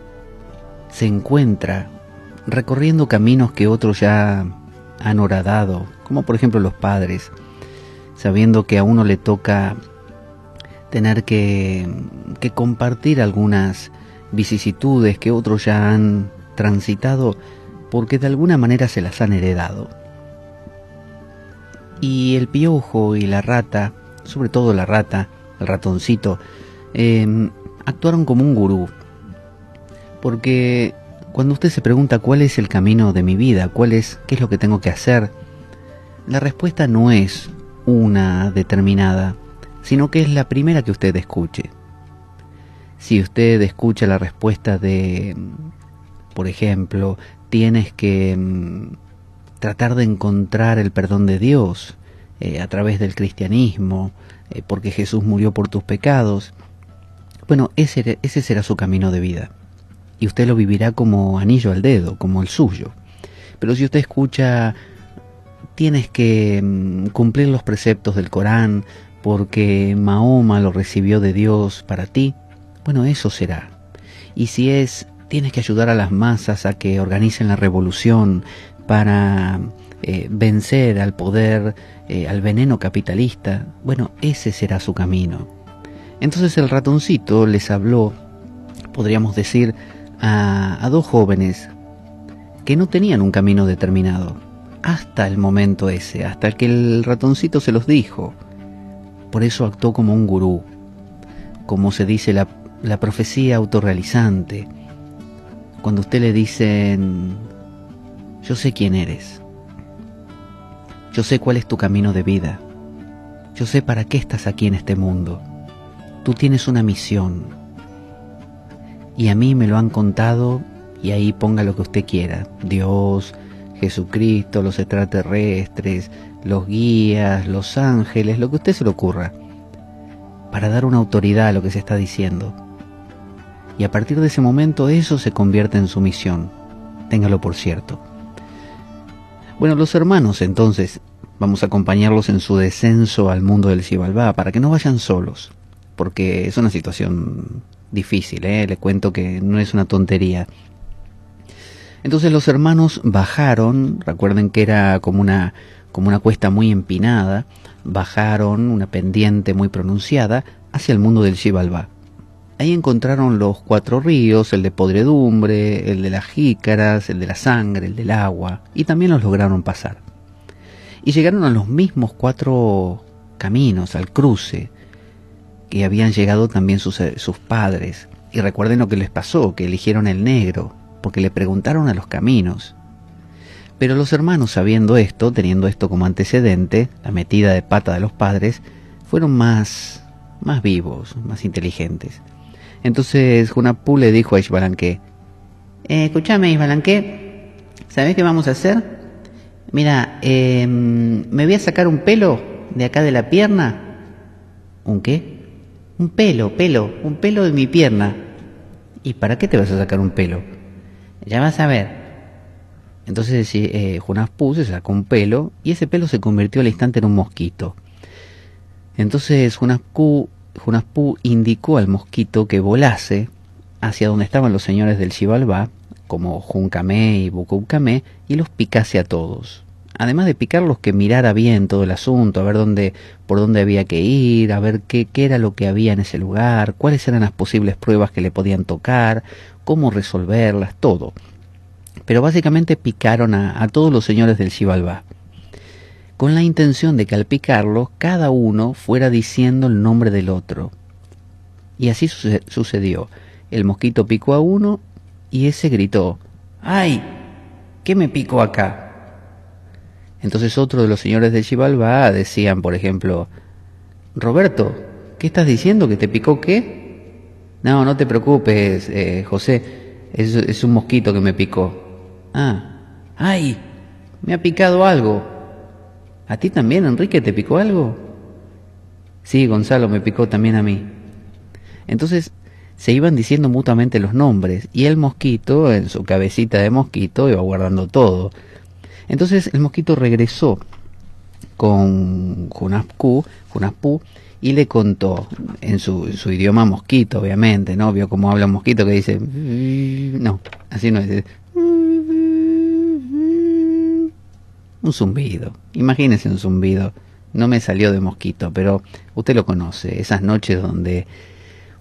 se encuentra recorriendo caminos que otros ya han horadado, como por ejemplo los padres, sabiendo que a uno le toca tener que, que compartir algunas vicisitudes que otros ya han transitado porque de alguna manera se las han heredado. Y el piojo y la rata, sobre todo la rata, el ratoncito, eh, actuaron como un gurú. Porque cuando usted se pregunta cuál es el camino de mi vida, cuál es, qué es lo que tengo que hacer, la respuesta no es una determinada, sino que es la primera que usted escuche. Si usted escucha la respuesta de, por ejemplo, tienes que mm, tratar de encontrar el perdón de Dios eh, a través del cristianismo, eh, porque Jesús murió por tus pecados, bueno, ese, ese será su camino de vida. Y usted lo vivirá como anillo al dedo, como el suyo. Pero si usted escucha, tienes que mm, cumplir los preceptos del Corán, porque Mahoma lo recibió de Dios para ti, bueno, eso será. Y si es, tienes que ayudar a las masas a que organicen la revolución para eh, vencer al poder, eh, al veneno capitalista, bueno, ese será su camino. Entonces el ratoncito les habló, podríamos decir, a, dos jóvenes que no tenían un camino determinado, hasta el momento ese, hasta que el ratoncito se los dijo. Por eso actuó como un gurú, como se dice la profecía autorrealizante. Cuando usted le dicen, yo sé quién eres, yo sé cuál es tu camino de vida, yo sé para qué estás aquí en este mundo, tú tienes una misión. Y a mí me lo han contado y ahí ponga lo que usted quiera, Dios, Jesucristo, los extraterrestres, los guías, los ángeles, lo que usted se le ocurra, para dar una autoridad a lo que se está diciendo. Y a partir de ese momento eso se convierte en su misión, téngalo por cierto. Bueno, los hermanos entonces, vamos a acompañarlos en su descenso al mundo del Cibalbá, para que no vayan solos, porque es una situación difícil, ¿eh? le cuento que no es una tontería. Entonces los hermanos bajaron, recuerden que era como una, como una cuesta muy empinada, bajaron una pendiente muy pronunciada hacia el mundo del Xibalbá. Ahí encontraron los cuatro ríos, el de podredumbre, el de las jícaras, el de la sangre, el del agua, y también los lograron pasar. Y llegaron a los mismos cuatro caminos, al cruce, que habían llegado también sus, sus padres. Y recuerden lo que les pasó, que eligieron el negro, porque le preguntaron a los caminos. Pero los hermanos, sabiendo esto, teniendo esto como antecedente, la metida de pata de los padres, fueron más, más vivos, más inteligentes. Entonces Junapú le dijo a Ishbalanque, Eh, escúchame, Isbalanque, ¿sabés qué vamos a hacer? Mira, eh, me voy a sacar un pelo de acá de la pierna. ¿un qué? Un pelo, pelo, un pelo de mi pierna. ¿Y para qué te vas a sacar un pelo? Ya vas a ver. Entonces eh, Junapú se sacó un pelo y ese pelo se convirtió al instante en un mosquito. Entonces Junapú, Junapú indicó al mosquito que volase hacia donde estaban los señores del Xibalbá, como Juncamé y Bucaucamé, y los picase a todos. Además de picarlos, que mirara bien todo el asunto, a ver dónde, por dónde había que ir, a ver qué, era lo que había en ese lugar, cuáles eran las posibles pruebas que le podían tocar, cómo resolverlas, todo. Pero básicamente picaron a, todos los señores del Xibalbá, con la intención de que al picarlos cada uno fuera diciendo el nombre del otro. Y así suce- sucedió. El mosquito picó a uno y ese gritó, ¡ay! ¿Qué me picó acá? Entonces otro de los señores de Xibalbá decían, por ejemplo, Roberto, ¿qué estás diciendo? ¿Que te picó qué? No, no te preocupes, eh, José, es, es un mosquito que me picó. Ah, ay, me ha picado algo. ¿A ti también, Enrique, te picó algo? Sí, Gonzalo, me picó también a mí. Entonces se iban diciendo mutuamente los nombres y el mosquito, en su cabecita de mosquito, iba guardando todo. Entonces el mosquito regresó con Junapú y le contó en su, idioma mosquito, obviamente, ¿no? Vio cómo habla un mosquito que dice... No, así no es. Un zumbido. Imagínense un zumbido. No me salió de mosquito, pero usted lo conoce. Esas noches donde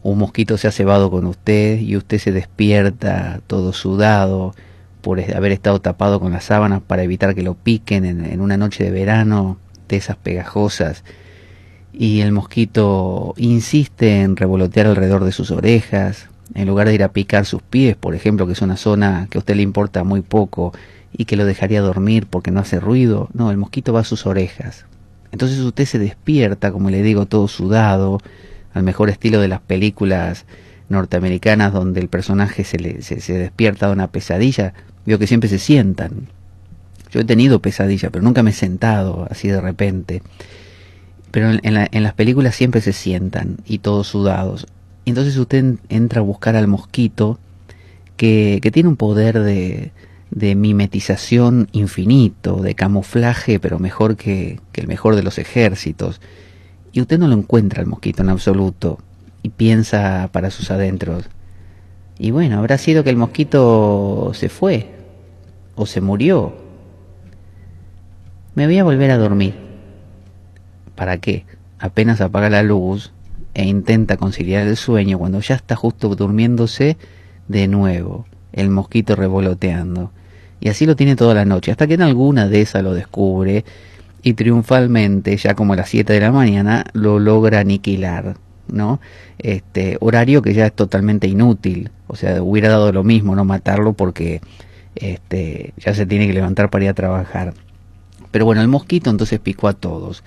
un mosquito se ha cebado con usted y usted se despierta todo sudado por haber estado tapado con las sábanas para evitar que lo piquen en, en una noche de verano, de esas pegajosas. Y el mosquito insiste en revolotear alrededor de sus orejas, en lugar de ir a picar sus pies, por ejemplo, que es una zona que a usted le importa muy poco y que lo dejaría dormir porque no hace ruido. No, el mosquito va a sus orejas. Entonces usted se despierta, como le digo, todo sudado, al mejor estilo de las películas norteamericanas donde el personaje se, le, se, despierta de una pesadilla. Veo que siempre se sientan. Yo he tenido pesadilla, pero nunca me he sentado así de repente. Pero en, la, en las películas siempre se sientan y todos sudados. Entonces usted en, entra a buscar al mosquito que, que tiene un poder de, de mimetización infinito, de camuflaje, pero mejor que, el mejor de los ejércitos. Y usted no lo encuentra el mosquito en absoluto y piensa para sus adentros. Y bueno, habrá sido que el mosquito se fue o se murió. Me voy a volver a dormir. ¿Para qué? Apenas apaga la luz e intenta conciliar el sueño cuando ya está justo durmiéndose de nuevo, el mosquito revoloteando. Y así lo tiene toda la noche, hasta que en alguna de esas lo descubre y triunfalmente, ya como a las 7 de la mañana, lo logra aniquilar, ¿no? Este horario que ya es totalmente inútil, o sea, hubiera dado lo mismo no matarlo porque este ya se tiene que levantar para ir a trabajar. Pero bueno, el mosquito entonces picó a todos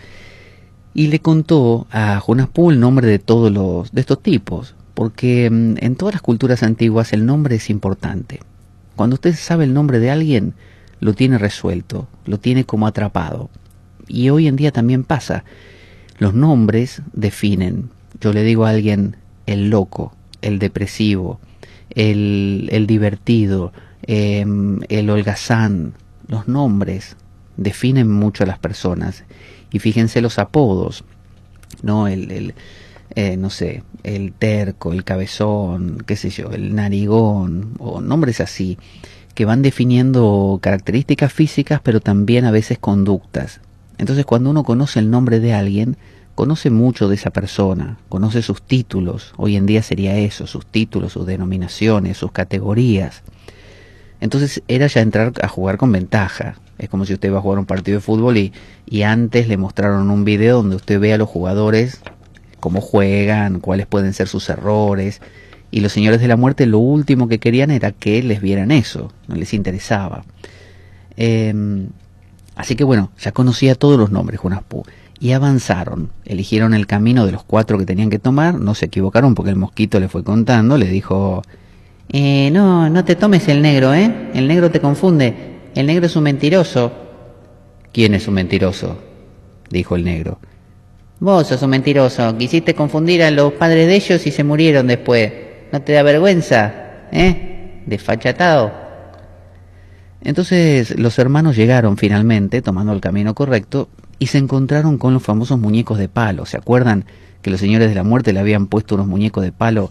y le contó a Jonas Poo el nombre de todos los de estos tipos, porque en todas las culturas antiguas el nombre es importante. Cuando usted sabe el nombre de alguien, lo tiene resuelto, lo tiene como atrapado. Y hoy en día también pasa. Los nombres definen. Yo le digo a alguien el loco, el depresivo, el, el divertido, eh, el holgazán. Los nombres definen mucho a las personas. Y fíjense los apodos, ¿no? El, el eh, no sé, el terco, el cabezón, qué sé yo, el narigón, o nombres así, que van definiendo características físicas, pero también a veces conductas. Entonces cuando uno conoce el nombre de alguien, conoce mucho de esa persona, conoce sus títulos, hoy en día sería eso, sus títulos, sus denominaciones, sus categorías. Entonces era ya entrar a jugar con ventaja. Es como si usted va a jugar un partido de fútbol y, y antes le mostraron un video donde usted ve a los jugadores cómo juegan, cuáles pueden ser sus errores. Y los señores de la muerte lo último que querían era que les vieran eso, no les interesaba. Eh, así que bueno, ya conocía todos los nombres Junaspú y avanzaron. Eligieron el camino de los cuatro que tenían que tomar, no se equivocaron porque el mosquito le fue contando, le dijo... Eh, no, no te tomes el negro, ¿eh? El negro te confunde. El negro es un mentiroso. ¿Quién es un mentiroso? dijo el negro. Vos sos un mentiroso. Quisiste confundir a los padres de ellos y se murieron después. ¿No te da vergüenza? ¿Eh? Desfachatado. Entonces los hermanos llegaron finalmente, tomando el camino correcto, y se encontraron con los famosos muñecos de palo. ¿Se acuerdan que los señores de la muerte le habían puesto unos muñecos de palo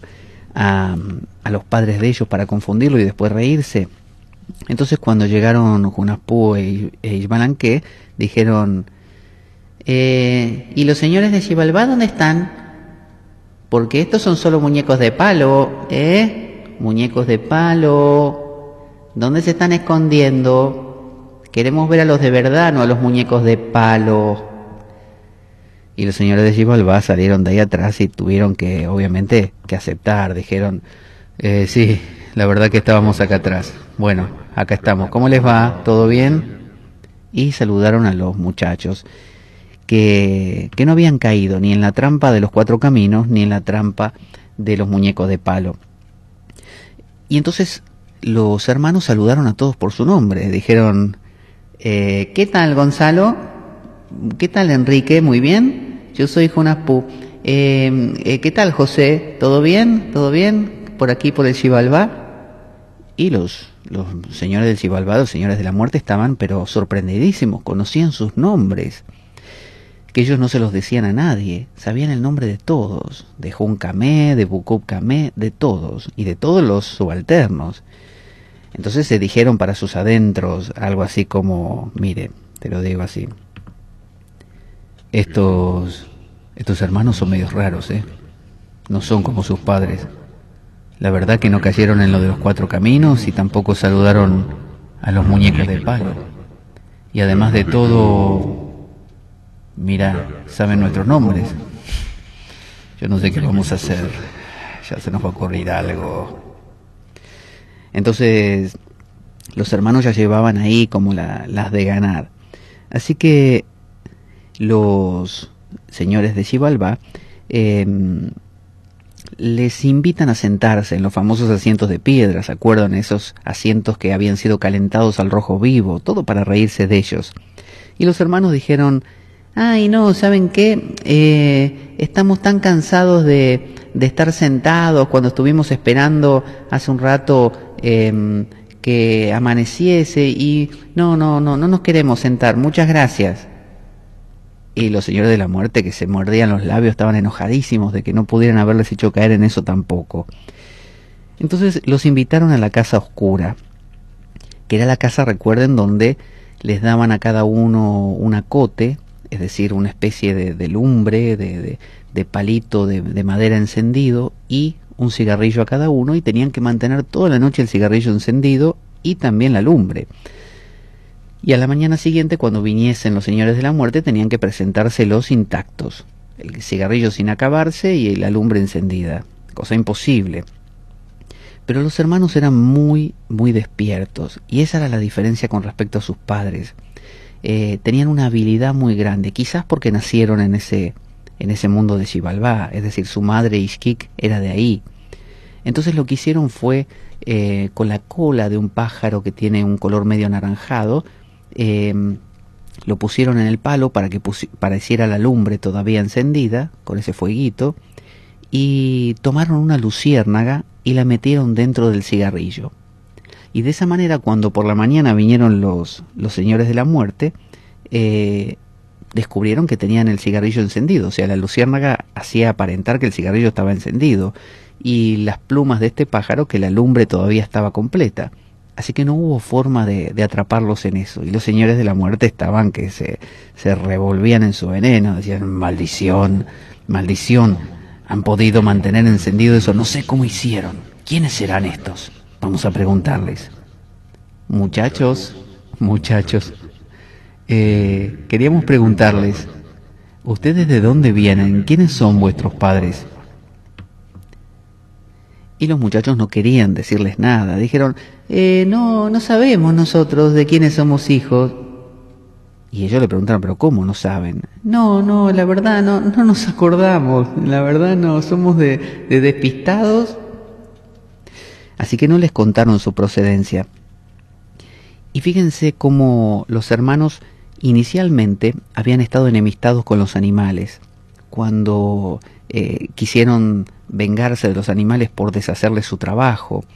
a, a los padres de ellos para confundirlo y después reírse? Entonces cuando llegaron Junaspú e, e Isbalanque, dijeron, eh, ¿y los señores de Xibalbá dónde están? Porque estos son solo muñecos de palo, ¿eh? Muñecos de palo. ¿Dónde se están escondiendo? Queremos ver a los de verdad, no a los muñecos de palo. Y los señores de Xibalbá salieron de ahí atrás y tuvieron que, obviamente, que aceptar. Dijeron, eh, sí, la verdad que estábamos acá atrás. Bueno, acá estamos. ¿Cómo les va? ¿Todo bien? y saludaron a los muchachos que, no habían caído ni en la trampa de los cuatro caminos ni en la trampa de los muñecos de palo. Y entonces los hermanos saludaron a todos por su nombre. Dijeron, eh, ¿qué tal Gonzalo? ¿Qué tal Enrique? Muy bien. Yo soy Jonas Pu. Eh, eh, ¿Qué tal José? ¿Todo bien? ¿Todo bien? Por aquí, por el Xibalbá. Y los, los señores del Xibalbá, los señores de la muerte, estaban pero sorprendidísimos, conocían sus nombres, que ellos no se los decían a nadie, sabían el nombre de todos, de Jun Kamé, de Bukub Kamé, de todos, y de todos los subalternos. Entonces se dijeron para sus adentros algo así como, mire, te lo digo así, estos, estos hermanos son medios raros, ¿eh? No son como sus padres. La verdad que no cayeron en lo de los cuatro caminos y tampoco saludaron a los muñecos de palo. Y además de todo, mira, saben nuestros nombres. Yo no sé qué vamos a hacer. Ya se nos va a ocurrir algo. Entonces, los hermanos ya llevaban ahí como la- las de ganar. Así que los señores de Xibalbá em, les invitan a sentarse en los famosos asientos de piedra, ¿se acuerdan? Esos asientos que habían sido calentados al rojo vivo, todo para reírse de ellos. Y los hermanos dijeron, ay no, ¿saben qué? Eh, estamos tan cansados de, de estar sentados cuando estuvimos esperando hace un rato em, que amaneciese y no, no, no, no nos queremos sentar, muchas gracias. Y los señores de la muerte que se mordían los labios estaban enojadísimos de que no pudieran haberles hecho caer en eso tampoco. Entonces los invitaron a la casa oscura, que era la casa, recuerden, donde les daban a cada uno un acote, es decir, una especie de, de lumbre, de, de- palito de, de madera encendido y un cigarrillo a cada uno y tenían que mantener toda la noche el cigarrillo encendido y también la lumbre. Y a la mañana siguiente, cuando viniesen los señores de la muerte, tenían que presentárselos intactos. El cigarrillo sin acabarse y la lumbre encendida. Cosa imposible. Pero los hermanos eran muy, muy despiertos. Y esa era la diferencia con respecto a sus padres. Eh, tenían una habilidad muy grande, quizás porque nacieron en ese, en ese mundo de Xibalbá, es decir, su madre Ishkik era de ahí. Entonces lo que hicieron fue, eh, con la cola de un pájaro que tiene un color medio anaranjado, eh, lo pusieron en el palo para que pareciera la lumbre todavía encendida, con ese fueguito, y tomaron una luciérnaga y la metieron dentro del cigarrillo. Y de esa manera, cuando por la mañana vinieron los, los señores de la muerte, eh, descubrieron que tenían el cigarrillo encendido. O sea, la luciérnaga hacía aparentar que el cigarrillo estaba encendido. Y las plumas de este pájaro que la lumbre todavía estaba completa. Así que no hubo forma de, de atraparlos en eso. Y los señores de la muerte estaban que se, se revolvían en su veneno. Decían, maldición, maldición. Han podido mantener encendido eso. No sé cómo hicieron. ¿Quiénes serán estos? Vamos a preguntarles. Muchachos, muchachos, eh, queríamos preguntarles, ¿ustedes de dónde vienen? ¿Quiénes son vuestros padres? Y los muchachos no querían decirles nada. Dijeron, eh, no, no sabemos nosotros de quiénes somos hijos. Y ellos le preguntaron, pero ¿cómo no saben? No, no, la verdad no, no nos acordamos. La verdad no, somos de, de despistados. Así que no les contaron su procedencia. Y fíjense cómo los hermanos inicialmente habían estado enemistados con los animales. Cuando eh, quisieron vengarse de los animales por deshacerles su trabajo.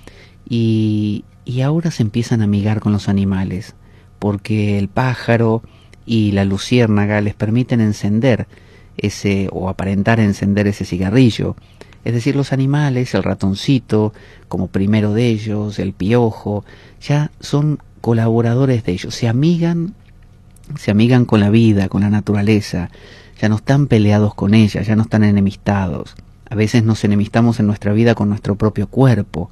Y, y ahora se empiezan a amigar con los animales. Porque el pájaro y la luciérnaga les permiten encender ese o aparentar encender ese cigarrillo. Es decir, los animales, el ratoncito, como primero de ellos, el piojo, ya son colaboradores de ellos, se amigan, se amigan con la vida, con la naturaleza, ya no están peleados con ella, ya no están enemistados. A veces nos enemistamos en nuestra vida con nuestro propio cuerpo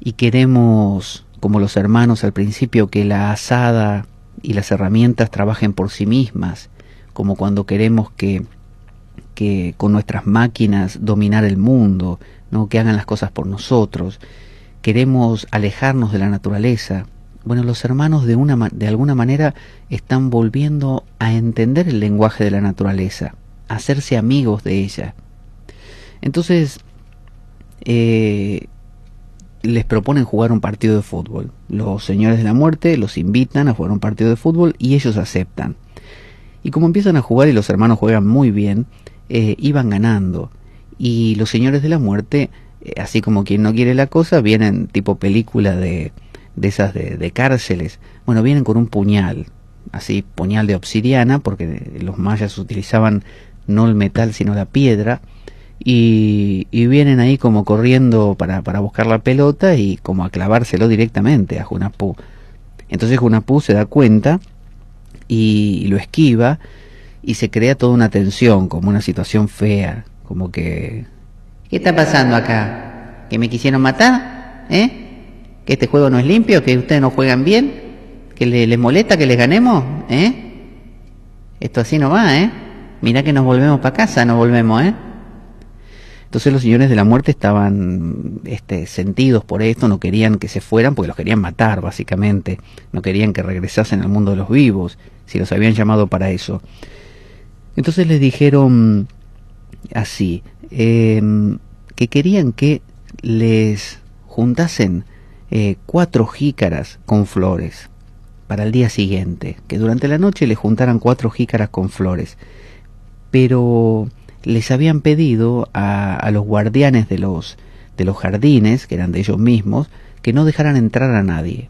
y queremos, como los hermanos al principio, que la asada y las herramientas trabajen por sí mismas, como cuando queremos que que con nuestras máquinas dominar el mundo, no que hagan las cosas por nosotros. Queremos alejarnos de la naturaleza, Bueno, los hermanos de, una, de alguna manera están volviendo a entender el lenguaje de la naturaleza, a hacerse amigos de ella. Entonces, eh, les proponen jugar un partido de fútbol. Los señores de la muerte los invitan a jugar un partido de fútbol y ellos aceptan. Y como empiezan a jugar y los hermanos juegan muy bien, eh, iban ganando. Y los señores de la muerte, eh, así como quien no quiere la cosa, vienen tipo película de, de esas de, cárceles. Bueno, vienen con un puñal, así puñal de obsidiana, porque los mayas utilizaban no el metal sino la piedra. Y, y vienen ahí como corriendo para, para buscar la pelota y como a clavárselo directamente a Junapú. Entonces Junapú se da cuenta y, lo esquiva y se crea toda una tensión, como una situación fea, como que... ¿Qué está pasando acá? ¿Que me quisieron matar? ¿Eh? ¿Que este juego no es limpio? ¿Que ustedes no juegan bien? ¿Que le- les molesta que les ganemos? ¿Eh? Esto así no va, ¿eh? Mirá que nos volvemos para casa, nos volvemos, ¿eh? Entonces los señores de la muerte estaban este, sentidos por esto, no querían que se fueran porque los querían matar, básicamente. No querían que regresasen al mundo de los vivos, si los habían llamado para eso. Entonces les dijeron así, em, que querían que les juntasen eh, cuatro jícaras con flores para el día siguiente, que durante la noche les juntaran cuatro jícaras con flores. Pero les habían pedido a, a los guardianes de los, de los jardines, que eran de ellos mismos, que no dejaran entrar a nadie,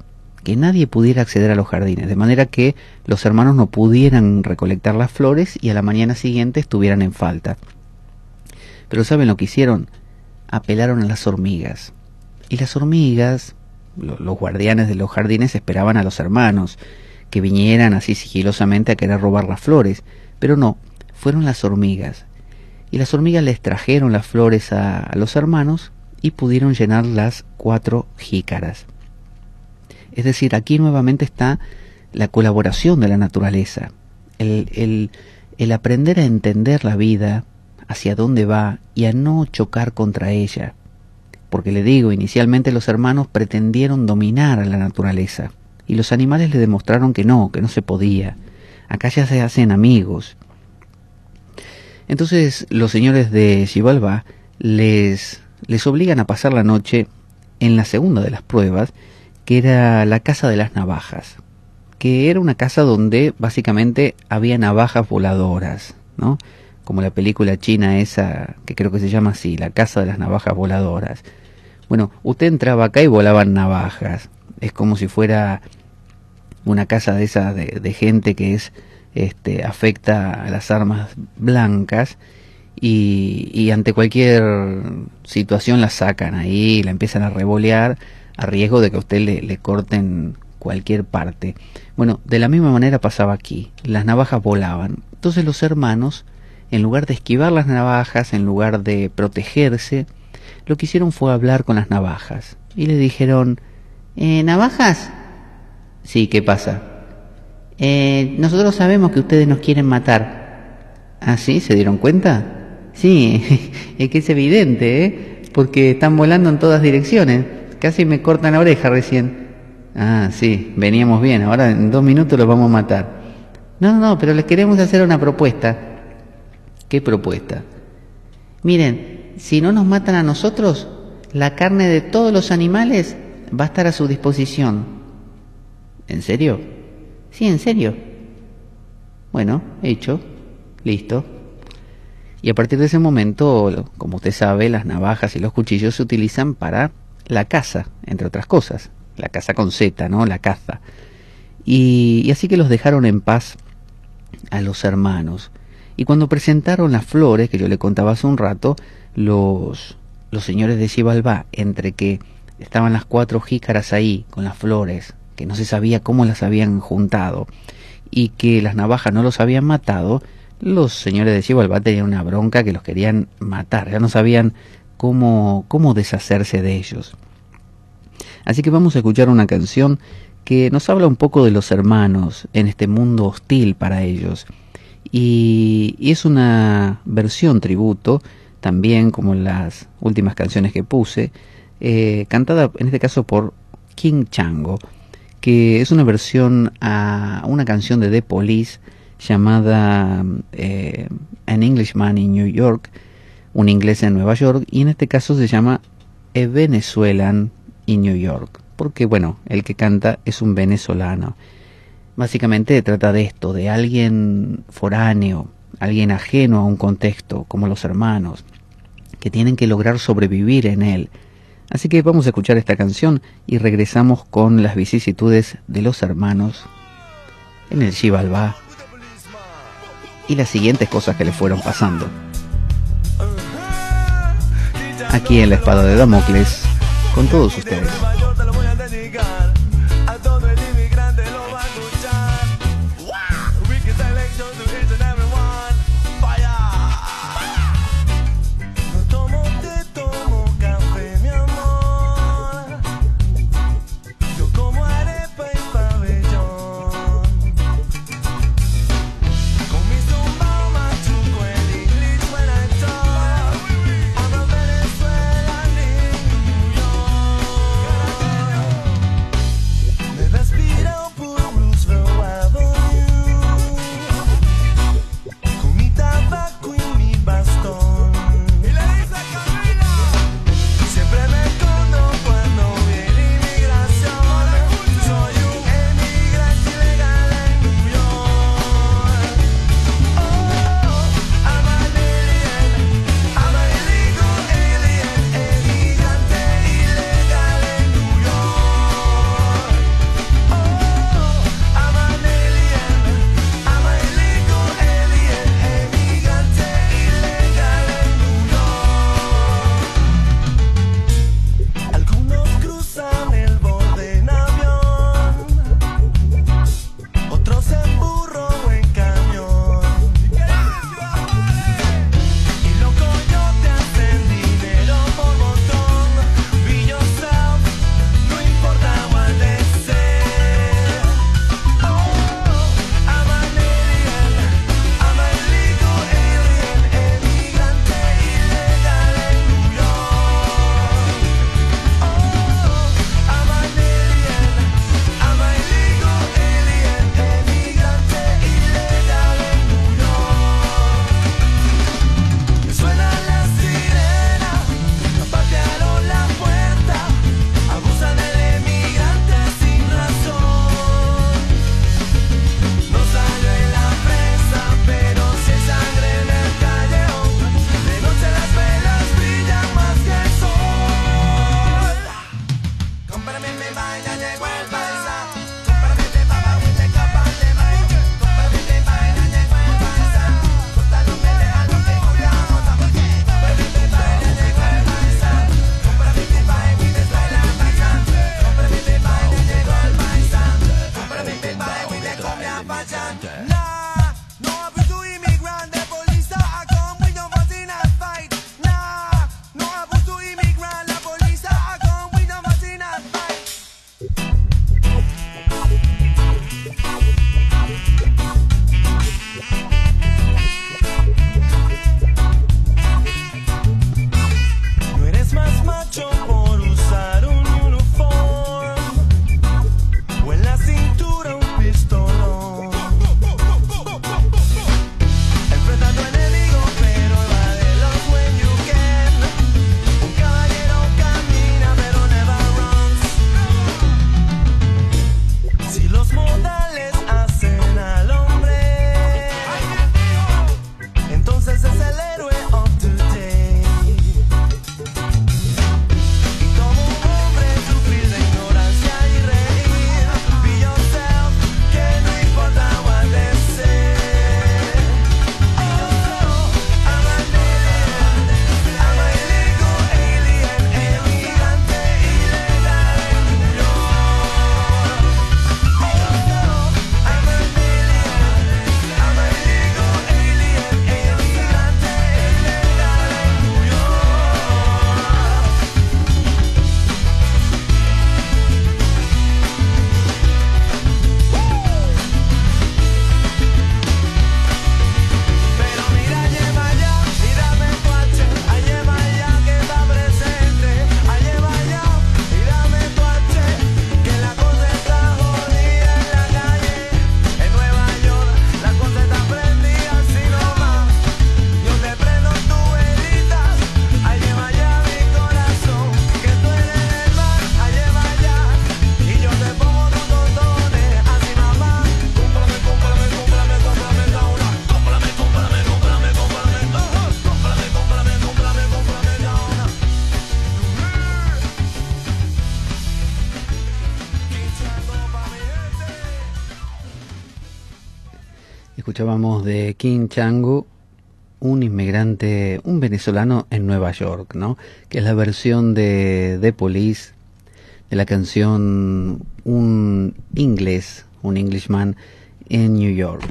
que nadie pudiera acceder a los jardines, de manera que los hermanos no pudieran recolectar las flores y a la mañana siguiente estuvieran en falta. Pero ¿saben lo que hicieron? Apelaron a las hormigas. Y las hormigas, lo- los guardianes de los jardines esperaban a los hermanos, que vinieran así sigilosamente a querer robar las flores. Pero no, fueron las hormigas. Y las hormigas les trajeron las flores a, a los hermanos y pudieron llenar las cuatro jícaras. Es decir, aquí nuevamente está la colaboración de la naturaleza, el, el- aprender a entender la vida, hacia dónde va y a no chocar contra ella. Porque le digo, inicialmente los hermanos pretendieron dominar a la naturaleza y los animales le demostraron que no, que no se podía. Acá ya se hacen amigos. Entonces los señores de Xibalbá les, les obligan a pasar la noche en la segunda de las pruebas, que era la casa de las navajas, que era una casa donde básicamente había navajas voladoras, ¿no? Como la película china esa, que creo que se llama así, la casa de las navajas voladoras. Bueno, usted entraba acá y volaban navajas. Es como si fuera una casa de esas de, de gente que es este afecta a las armas blancas y, y ante cualquier situación la sacan ahí, la empiezan a revolear a riesgo de que a usted le, le corten cualquier parte. Bueno, de la misma manera pasaba aquí, las navajas volaban. Entonces los hermanos, en lugar de esquivar las navajas, en lugar de protegerse, lo que hicieron fue hablar con las navajas y le dijeron, Eh, ¿Navajas? sí, ¿qué pasa? Eh, nosotros sabemos que ustedes nos quieren matar. ¿Ah, sí? ¿Se dieron cuenta? Sí, es que es evidente, ¿eh? Porque están volando en todas direcciones. Casi me cortan la oreja recién. Ah, sí, veníamos bien, ahora en dos minutos los vamos a matar. No, no, pero les queremos hacer una propuesta. ¿Qué propuesta? Miren, si no nos matan a nosotros, la carne de todos los animales va a estar a su disposición. ¿En serio? Sí, en serio. Bueno, hecho, listo. Y a partir de ese momento, como usted sabe, las navajas y los cuchillos se utilizan para la caza, entre otras cosas. La caza con Z, ¿no? La caza. Y, y así que los dejaron en paz a los hermanos. Y cuando presentaron las flores, que yo le contaba hace un rato, los, los señores de Xibalbá, entre que estaban las cuatro jícaras ahí, con las flores, que no se sabía cómo las habían juntado, y que las navajas no los habían matado, los señores de Xibalbá tenían una bronca que los querían matar, ya no sabían cómo, cómo deshacerse de ellos. Así que vamos a escuchar una canción que nos habla un poco de los hermanos en este mundo hostil para ellos. Y, es una versión tributo, también como las últimas canciones que puse, eh, cantada en este caso por King Chango, que es una versión a una canción de The Police llamada eh, An Englishman in New York, un inglés en Nueva York, y en este caso se llama A Venezuelan in New York, porque bueno, el que canta es un venezolano. Básicamente trata de esto, de alguien foráneo, alguien ajeno a un contexto, como los hermanos, que tienen que lograr sobrevivir en él. Así que vamos a escuchar esta canción y regresamos con las vicisitudes de los hermanos en el Xibalbá y las siguientes cosas que le fueron pasando. Aquí en la espada de Damocles, con todos ustedes. Escuchábamos de King Chango, un inmigrante, un venezolano en Nueva York, ¿no? Que es la versión de The Police de la canción Un inglés, un Englishman en New York.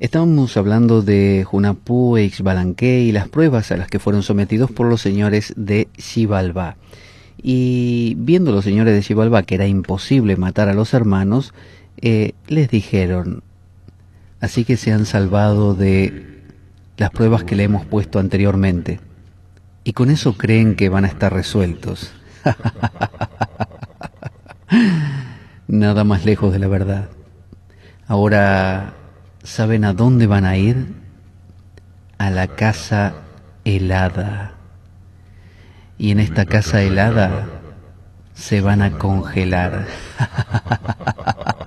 Estábamos hablando de Junapú e Ixbalanque y las pruebas a las que fueron sometidos por los señores de Xibalbá. Y viendo los señores de Xibalbá que era imposible matar a los hermanos, eh, les dijeron, así que se han salvado de las pruebas que le hemos puesto anteriormente. Y con eso creen que van a estar resueltos. Nada más lejos de la verdad. Ahora, ¿saben a dónde van a ir? A la casa helada. Y en esta casa helada se van a congelar.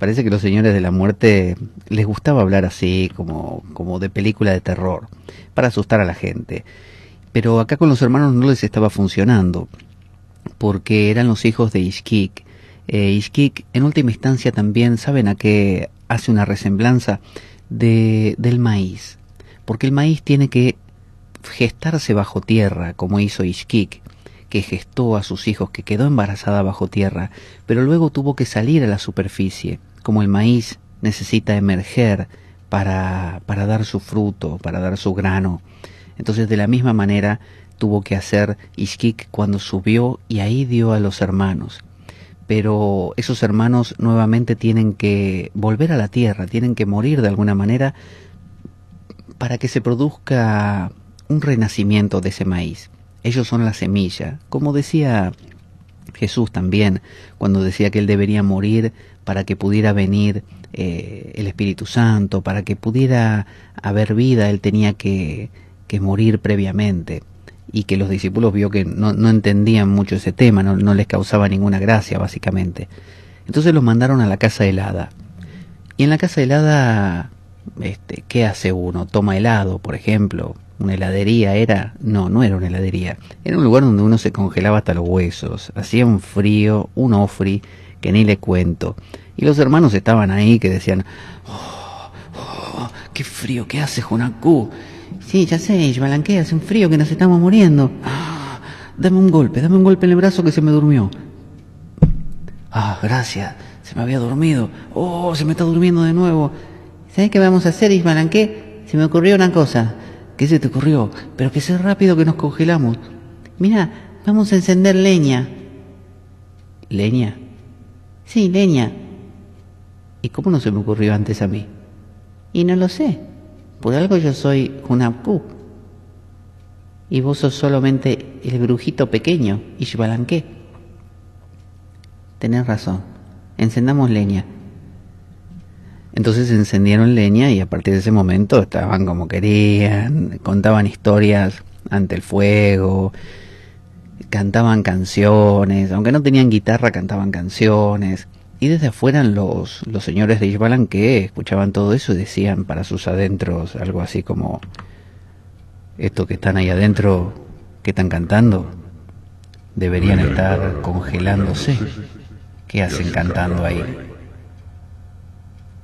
Parece que los señores de la muerte les gustaba hablar así, como, como de película de terror, para asustar a la gente. Pero acá con los hermanos no les estaba funcionando, porque eran los hijos de Ishkik. Eh, Ishkik, en última instancia, también saben a qué hace una resemblanza de, del maíz, porque el maíz tiene que gestarse bajo tierra, como hizo Ishkik, que gestó a sus hijos, que quedó embarazada bajo tierra, pero luego tuvo que salir a la superficie, como el maíz necesita emerger para, para dar su fruto, para dar su grano. Entonces de la misma manera tuvo que hacer Ishkik cuando subió y ahí dio a los hermanos. Pero esos hermanos nuevamente tienen que volver a la tierra, tienen que morir de alguna manera para que se produzca un renacimiento de ese maíz. Ellos son la semilla, como decía Jesús también, cuando decía que él debería morir para que pudiera venir eh, el Espíritu Santo, para que pudiera haber vida, él tenía que, que morir previamente y que los discípulos vio que no, no entendían mucho ese tema, no, no, les causaba ninguna gracia básicamente. Entonces los mandaron a la casa helada. Y en la casa helada, este, ¿qué hace uno? Toma helado, por ejemplo. Una heladería era... No, no era una heladería. Era un lugar donde uno se congelaba hasta los huesos. Hacía un frío, un ofri, que ni le cuento. Y los hermanos estaban ahí que decían... Oh, oh, ¡Qué frío! ¿Qué hace Jonacú? Sí, ya sé, Ishbalanque, hace un frío que nos estamos muriendo. Ah, dame un golpe, dame un golpe en el brazo que se me durmió. Ah, gracias, se me había dormido. Oh, se me está durmiendo de nuevo. ¿Sabes qué vamos a hacer, Ishbalanque? Se me ocurrió una cosa. ¿Qué se te ocurrió? Pero que sea rápido que nos congelamos. Mira, vamos a encender leña. ¿Leña? Sí, leña. ¿Y cómo no se me ocurrió antes a mí? Y no lo sé. Por algo yo soy Hunapku. Y vos sos solamente el brujito pequeño, Ishbalanque. Tenés razón. Encendamos leña. Entonces encendieron leña y a partir de ese momento estaban como querían, contaban historias ante el fuego, cantaban canciones, aunque no tenían guitarra, cantaban canciones. Y desde afuera los, los señores de Ishbalan que escuchaban todo eso y decían para sus adentros algo así como, estos que están ahí adentro, que están cantando, deberían estar congelándose. ¿Qué hacen cantando ahí?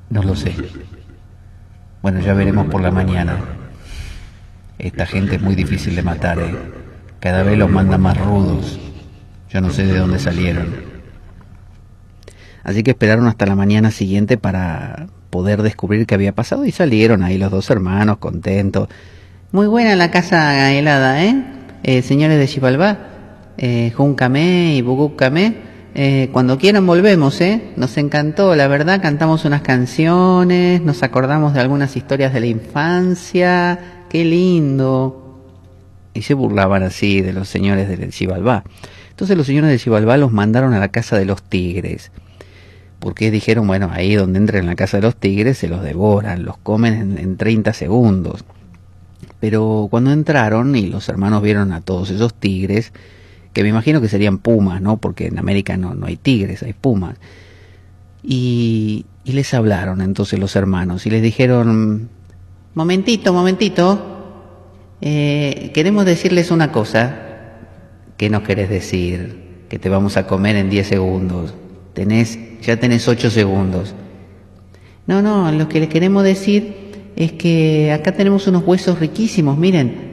No lo sé. Bueno, ya veremos por la mañana. Esta gente es muy difícil de matar, ¿eh? Cada vez los manda más rudos. Yo no sé de dónde salieron. Así que esperaron hasta la mañana siguiente para poder descubrir qué había pasado y salieron ahí los dos hermanos contentos. Muy buena la casa helada, ¿eh? eh señores de Xibalbá, eh, y Bugucamé. Eh, cuando quieran volvemos, ¿eh? Nos encantó, la verdad, cantamos unas canciones, nos acordamos de algunas historias de la infancia, qué lindo. Y se burlaban así de los señores del Chivalbá. Entonces los señores de Chivalbá los mandaron a la casa de los tigres. Porque dijeron, bueno, ahí donde entren en la casa de los tigres se los devoran, los comen en, en 30 segundos. Pero cuando entraron y los hermanos vieron a todos esos tigres, que me imagino que serían pumas, ¿no? Porque en América no, no hay tigres, hay pumas. Y les hablaron entonces los hermanos y les dijeron, momentito, momentito, eh, queremos decirles una cosa. ¿Qué nos querés decir? Que te vamos a comer en 10 segundos. Tenés, ya tenés 8 segundos. No, no, lo que les queremos decir es que acá tenemos unos huesos riquísimos, miren.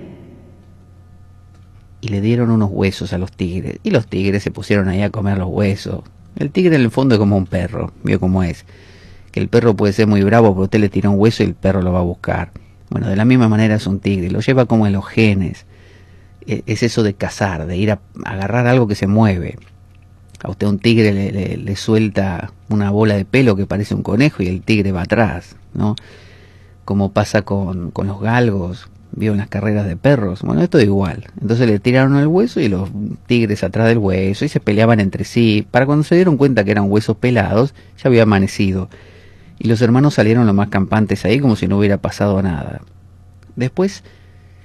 Y le dieron unos huesos a los tigres. Y los tigres se pusieron ahí a comer los huesos. El tigre en el fondo es como un perro, vio cómo es. Que el perro puede ser muy bravo, pero usted le tira un hueso y el perro lo va a buscar. Bueno, de la misma manera es un tigre, lo lleva como en los genes. E- Es eso de cazar, de ir a agarrar algo que se mueve. A usted un tigre le, le- suelta una bola de pelo que parece un conejo y el tigre va atrás, ¿no? Como pasa con, con los galgos, vio en las carreras de perros. Bueno, esto es igual. Entonces le tiraron el hueso y los tigres atrás del hueso y se peleaban entre sí. Para cuando se dieron cuenta que eran huesos pelados, ya había amanecido. Y los hermanos salieron lo más campantes ahí como si no hubiera pasado nada. Después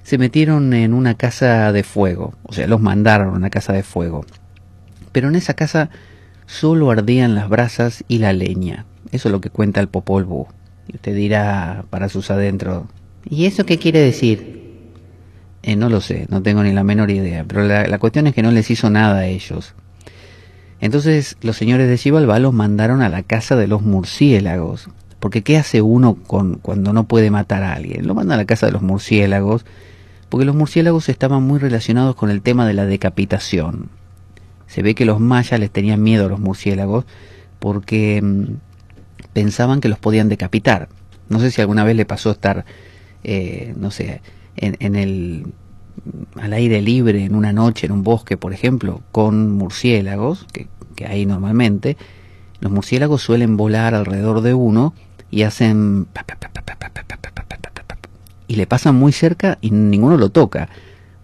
se metieron en una casa de fuego, o sea, los mandaron a una casa de fuego. Pero en esa casa solo ardían las brasas y la leña. Eso es lo que cuenta el Popol Vuh. Y usted dirá para sus adentros, ¿Y eso qué quiere decir? eh, no lo sé, no tengo ni la menor idea, pero la, la cuestión es que no les hizo nada a ellos. Entonces los señores de Xibalbá los mandaron a la casa de los murciélagos. Porque ¿qué hace uno con, cuando no puede matar a alguien? Lo manda a la casa de los murciélagos, porque los murciélagos estaban muy relacionados con el tema de la decapitación. Se ve que los mayas les tenían miedo a los murciélagos porque mm, pensaban que los podían decapitar. No sé si alguna vez le pasó estar, eh, no sé, en, en el al aire libre en una noche en un bosque, por ejemplo, con murciélagos, que, que hay normalmente, los murciélagos suelen volar alrededor de uno y hacen... y le pasan muy cerca y ninguno lo toca,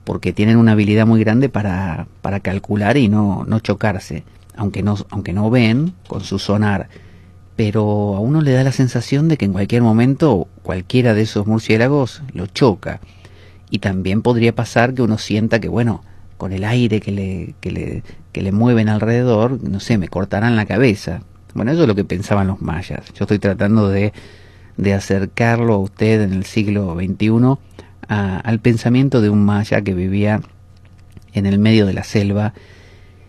porque tienen una habilidad muy grande para, para calcular y no, no chocarse, aunque no, aunque no ven con su sonar. Pero a uno le da la sensación de que en cualquier momento cualquiera de esos murciélagos lo choca. Y también podría pasar que uno sienta que, bueno, con el aire que le, que le, que le mueven alrededor, no sé, me cortarán la cabeza. Bueno, eso es lo que pensaban los mayas. Yo estoy tratando de, de acercarlo a usted en el siglo XXI a- al pensamiento de un maya que vivía en el medio de la selva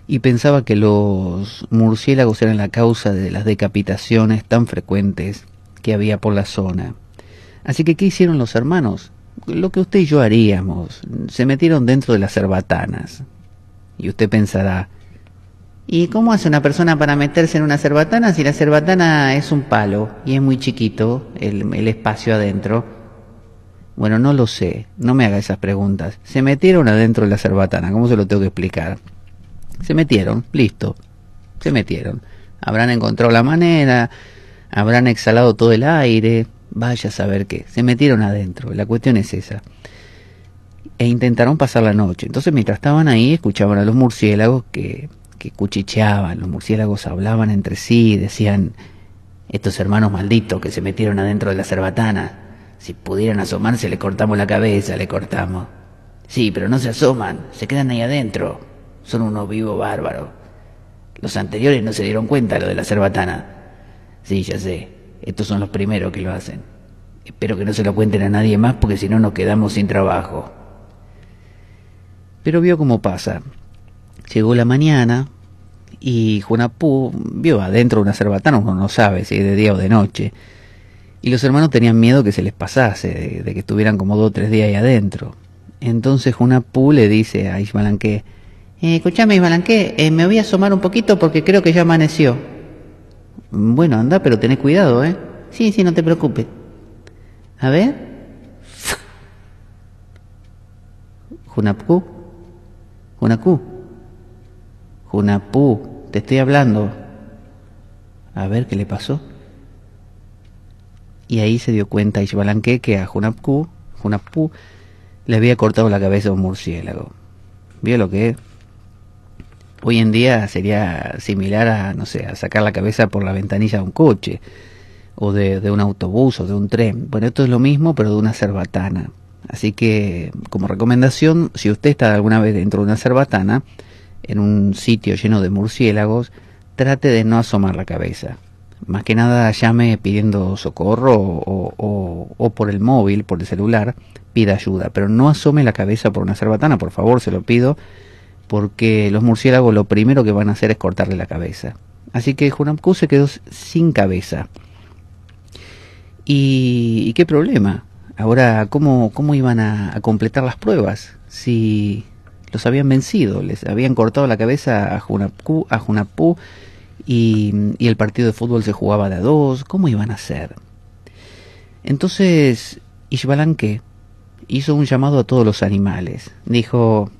y pensaba que los murciélagos eran la causa de las decapitaciones tan frecuentes que había por la zona. Así que, ¿qué hicieron los hermanos? Lo que usted y yo haríamos. Se metieron dentro de las cerbatanas. Y usted pensará, ¿Y cómo hace una persona para meterse en una cerbatana si la cerbatana es un palo y es muy chiquito el, espacio adentro? bueno, no lo sé, no me haga esas preguntas. Se metieron adentro de la cerbatana, ¿cómo se lo tengo que explicar? Se metieron, listo. Se metieron. Habrán encontrado la manera, habrán exhalado todo el aire, vaya a saber qué. Se metieron adentro, la cuestión es esa. E intentaron pasar la noche. Entonces, mientras estaban ahí, escuchaban a los murciélagos que, que cuchicheaban. Los murciélagos hablaban entre sí, decían, estos hermanos malditos que se metieron adentro de la cerbatana. Si pudieran asomarse, le cortamos la cabeza, le cortamos. Sí, pero no se asoman, se quedan ahí adentro. Son unos vivos bárbaros. Los anteriores no se dieron cuenta lo de la cerbatana. Sí, ya sé. Estos son los primeros que lo hacen. Espero que no se lo cuenten a nadie más porque si no nos quedamos sin trabajo. Pero vio cómo pasa. Llegó la mañana y Junapú vio adentro una cerbatana, uno no sabe si es de día o de noche. Y los hermanos tenían miedo que se les pasase, de, que estuvieran como dos o tres días ahí adentro. Entonces Junapú le dice a Ishmalanque, Eh, escúchame, Balanqué, eh, me voy a asomar un poquito porque creo que ya amaneció. Bueno, anda, pero tenés cuidado, ¿eh? Sí, sí, no te preocupes. A ver. Junapú, Junapú, Junapú, te estoy hablando. A ver qué le pasó. Y ahí se dio cuenta Ishbalanque que a Junapú, Junapú le había cortado la cabeza a un murciélago. ¿Vio lo que es? Hoy en día sería similar a, no sé, a sacar la cabeza por la ventanilla de un coche, o de, un autobús, o de un tren. Bueno, esto es lo mismo, pero de una cerbatana. Así que, como recomendación, si usted está alguna vez dentro de una cerbatana, en un sitio lleno de murciélagos, trate de no asomar la cabeza. Más que nada llame pidiendo socorro o, o- o por el móvil, por el celular, pida ayuda. Pero no asome la cabeza por una cerbatana, por favor, se lo pido, porque los murciélagos lo primero que van a hacer es cortarle la cabeza. Así que Junapku se quedó sin cabeza. ¿Y, y qué problema? Ahora, ¿cómo, cómo iban a, completar las pruebas? Si los habían vencido, les habían cortado la cabeza a Junapú y, y el partido de fútbol se jugaba de a dos, ¿cómo iban a hacer? Entonces, Ishbalanque hizo un llamado a todos los animales. Dijo,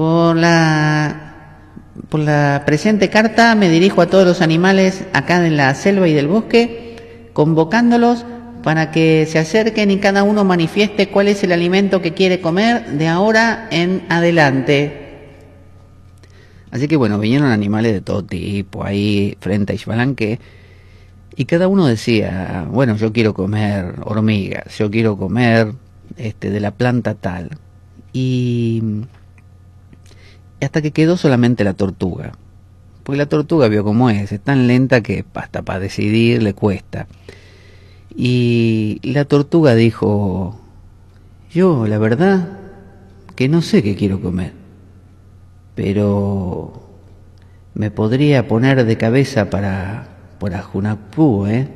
Por la por la presente carta me dirijo a todos los animales acá en la selva y del bosque, convocándolos para que se acerquen y cada uno manifieste cuál es el alimento que quiere comer de ahora en adelante. Así que bueno, vinieron animales de todo tipo ahí frente a Ishbalanque y cada uno decía, bueno, yo quiero comer hormigas, yo quiero comer este de la planta tal. Y hasta que quedó solamente la tortuga. Porque la tortuga vio cómo es, es tan lenta que hasta para decidir le cuesta. Y la tortuga dijo, yo la verdad que no sé qué quiero comer, pero me podría poner de cabeza para, para Junapú, ¿eh?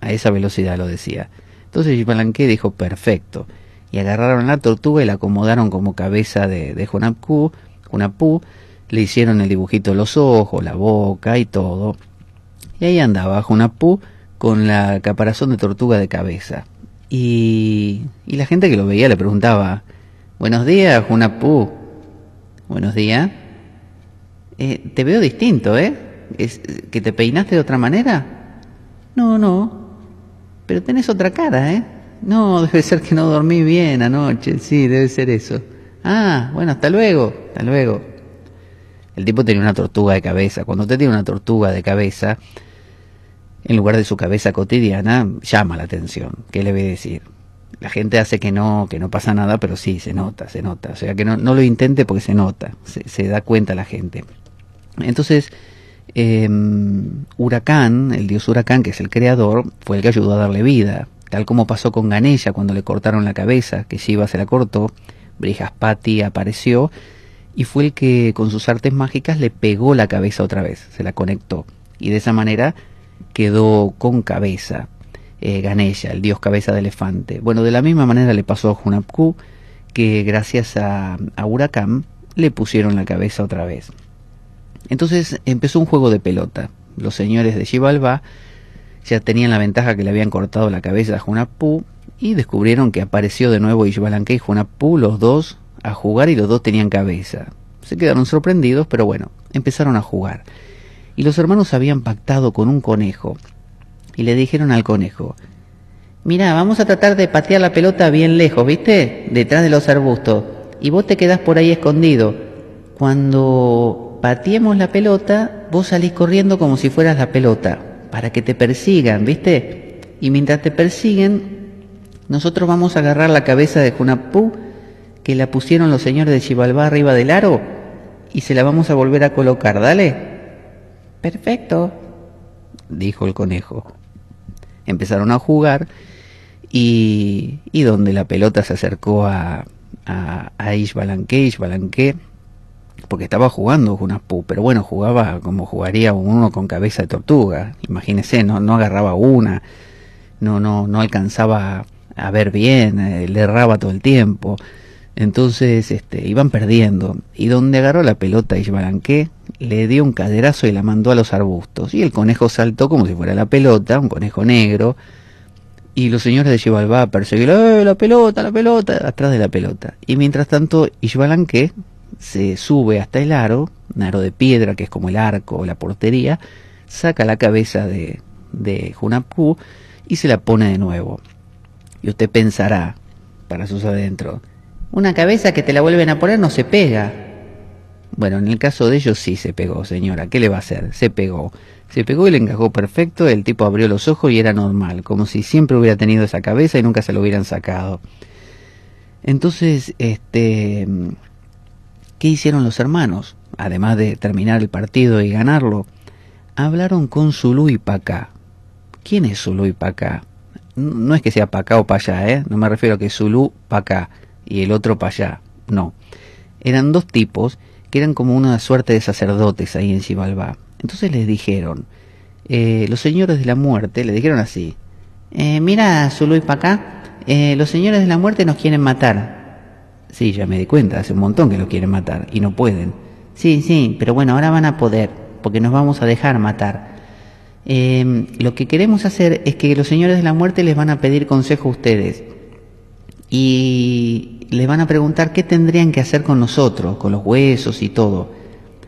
A esa velocidad lo decía. Entonces Yipalanqué dijo, perfecto. Y agarraron la tortuga y la acomodaron como cabeza de, de Junapú, Junapú, le hicieron el dibujito de los ojos, la boca y todo. Y ahí andaba Junapú con la caparazón de tortuga de cabeza. Y, y la gente que lo veía le preguntaba, buenos días, Junapú. Buenos días. Eh, te veo distinto, ¿eh? ¿Es, ¿Que te peinaste de otra manera? No, no. Pero tenés otra cara, ¿eh? No, debe ser que no dormí bien anoche. Sí, debe ser eso. Ah, bueno, hasta luego. Hasta luego. El tipo tenía una tortuga de cabeza. Cuando usted tiene una tortuga de cabeza, en lugar de su cabeza cotidiana, llama la atención. ¿Qué le voy a decir? La gente hace que no, que no pasa nada, pero sí, se nota, se nota. O sea, que no, no lo intente porque se nota, se, se da cuenta la gente. Entonces, eh, Huracán, el dios Huracán, que es el creador, fue el que ayudó a darle vida. Tal como pasó con Ganesha cuando le cortaron la cabeza, que Shiva se la cortó, Brihaspati apareció y fue el que con sus artes mágicas le pegó la cabeza otra vez, se la conectó. Y de esa manera quedó con cabeza eh, el dios cabeza de elefante. Bueno, de la misma manera le pasó a Hunapku, que gracias a, a Huracán le pusieron la cabeza otra vez. Entonces empezó un juego de pelota. Los señores de Xibalbá ya tenían la ventaja que le habían cortado la cabeza a Hunapú y descubrieron que apareció de nuevo Ishbalanque y Hunapú, los dos, a jugar y los dos tenían cabeza. Se quedaron sorprendidos, pero bueno, empezaron a jugar. Y los hermanos habían pactado con un conejo. Y le dijeron al conejo, Mira, vamos a tratar de patear la pelota bien lejos, ¿viste? Detrás de los arbustos. Y vos te quedás por ahí escondido. Cuando pateemos la pelota, vos salís corriendo como si fueras la pelota, para que te persigan, ¿viste? Y mientras te persiguen, nosotros vamos a agarrar la cabeza de Junapú, que la pusieron los señores de Chivalbá arriba del aro, y se la vamos a volver a colocar, ¿dale? Perfecto. dijo el conejo. Empezaron a jugar y, y donde la pelota se acercó a, a, a Ishbalanque, Ishbalanque, porque estaba jugando Junapú, pero bueno, jugaba como jugaría uno con cabeza de tortuga, imagínese, no, no agarraba una, no, no, no alcanzaba a ver bien, eh, le erraba todo el tiempo. Entonces este, iban perdiendo. Y donde agarró la pelota Ishbalanque, le dio un caderazo y la mandó a los arbustos. Y el conejo saltó como si fuera la pelota, un conejo negro. Y los señores de Xibalbá persiguieron, ¡eh, la pelota, la pelota! atrás de la pelota. Y mientras tanto, Ishbalanque se sube hasta el aro, un aro de piedra que es como el arco o la portería, saca la cabeza de, de y se la pone de nuevo. Y usted pensará, para sus adentros, Una cabeza que te la vuelven a poner no se pega. bueno, en el caso de ellos sí se pegó, señora, ¿qué le va a hacer? Se pegó. Se pegó y le encajó perfecto, el tipo abrió los ojos y era normal, como si siempre hubiera tenido esa cabeza y nunca se lo hubieran sacado. Entonces, este, ¿qué hicieron los hermanos? Además de terminar el partido y ganarlo, hablaron con Zulu y Pacá. ¿Quién es Zulu y Pacá? No es que sea Pacá o allá, ¿eh? No me refiero a que Zulu Pacá y el otro allá. No. Eran dos tipos que eran como una suerte de sacerdotes ahí en Xibalbá. Entonces les dijeron, eh, los señores de la muerte le dijeron así, eh, mira, Zulu y para acá, eh, los señores de la muerte nos quieren matar. Sí, ya me di cuenta, hace un montón que los quieren matar y no pueden. Sí, sí, pero bueno, ahora van a poder, porque nos vamos a dejar matar. Eh, lo que queremos hacer es que los señores de la muerte les van a pedir consejo a ustedes y les van a preguntar qué tendrían que hacer con nosotros, con los huesos y todo.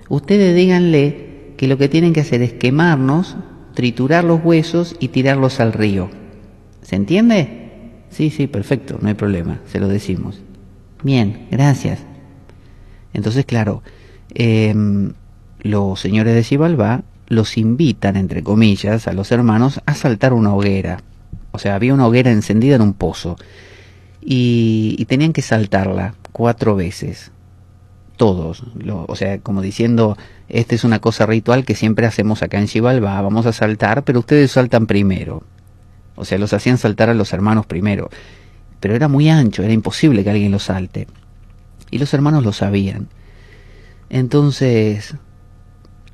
Ustedes díganle que lo que tienen que hacer es quemarnos, triturar los huesos y tirarlos al río. ¿Se entiende? Sí, sí, perfecto, no hay problema, se lo decimos. Bien, gracias. Entonces, claro, em, los señores de Xibalbá los invitan, entre comillas, a los hermanos a saltar una hoguera. O sea, había una hoguera encendida en un pozo. Y, y tenían que saltarla cuatro veces. Todos. Lo- o sea, como diciendo, esta es una cosa ritual que siempre hacemos acá en Xibalbá. Vamos a saltar, pero ustedes saltan primero. O sea, los hacían saltar a los hermanos primero. Pero era muy ancho, era imposible que alguien lo salte. Y los hermanos lo sabían. Entonces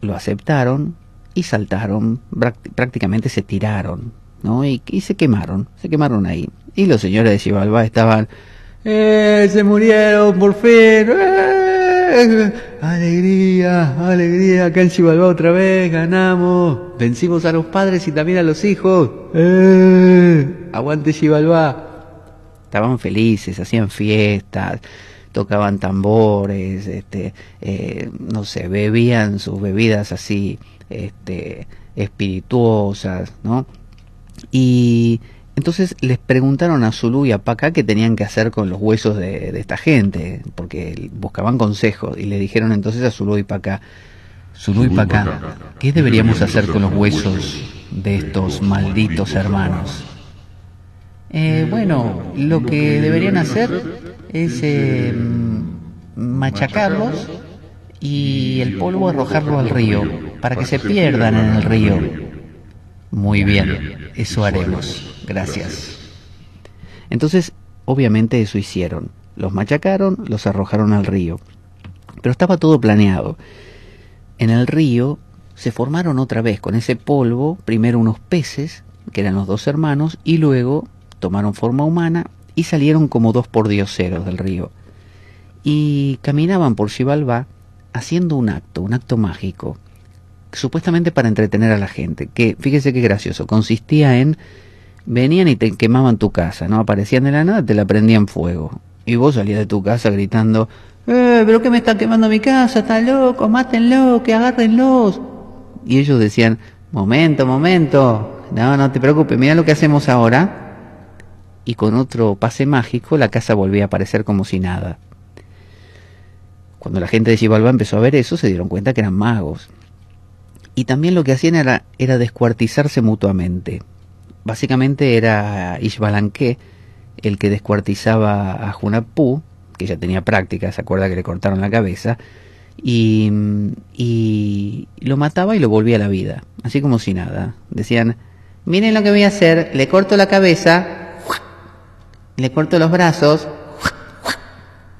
lo aceptaron y saltaron, práct- prácticamente se tiraron, ¿no? Y, se quemaron, se quemaron ahí. Y los señores de Xibalbá estaban, ¡eh! ¡Se murieron por fin! ¡eh! ¡Alegría! ¡Alegría! Acá en Xibalbá otra vez ganamos. Vencimos a los padres y también a los hijos. ¡eh! ¡Aguante Xibalbá! Estaban felices, hacían fiestas, tocaban tambores, este, eh, no sé, bebían sus bebidas así, este, espirituosas, ¿no? Y entonces les preguntaron a Zulu y a Paca qué tenían que hacer con los huesos de, de esta gente, porque buscaban consejos y le dijeron entonces a Zulu y Paca, Zulu y Paca, ¿qué deberíamos hacer con los huesos de estos malditos hermanos? Eh, bueno, lo que deberían hacer es eh, mm, machacarlos y el polvo arrojarlo al río para que se pierdan en el río. Muy bien, eso haremos. Gracias. Entonces, obviamente eso hicieron. Los machacaron, los arrojaron al río. Pero estaba todo planeado. En el río se formaron otra vez con ese polvo, primero unos peces, que eran los dos hermanos, y luego tomaron forma humana y salieron como dos pordioseros del río. Y caminaban por Xibalbá haciendo un acto, un acto mágico, supuestamente para entretener a la gente, que fíjese qué gracioso, consistía en venían y te quemaban tu casa, ¿no? Aparecían de la nada, te la prendían fuego. Y vos salías de tu casa gritando, ¡Eh, pero que me están quemando mi casa! ¡Está loco! ¡Mátenlo! ¡Que agárrenlos! Y ellos decían, momento, momento, no, no te preocupes, mira lo que hacemos ahora. Y con otro pase mágico la casa volvía a aparecer como si nada. Cuando la gente de Xibalbá empezó a ver eso, se dieron cuenta que eran magos. Y también lo que hacían era, era descuartizarse mutuamente. Básicamente era Ishbalanque el que descuartizaba a Junapú, que ya tenía práctica, se acuerda que le cortaron la cabeza, y, y lo mataba y lo volvía a la vida, así como si nada. Decían, miren lo que voy a hacer, le corto la cabeza, le corto los brazos,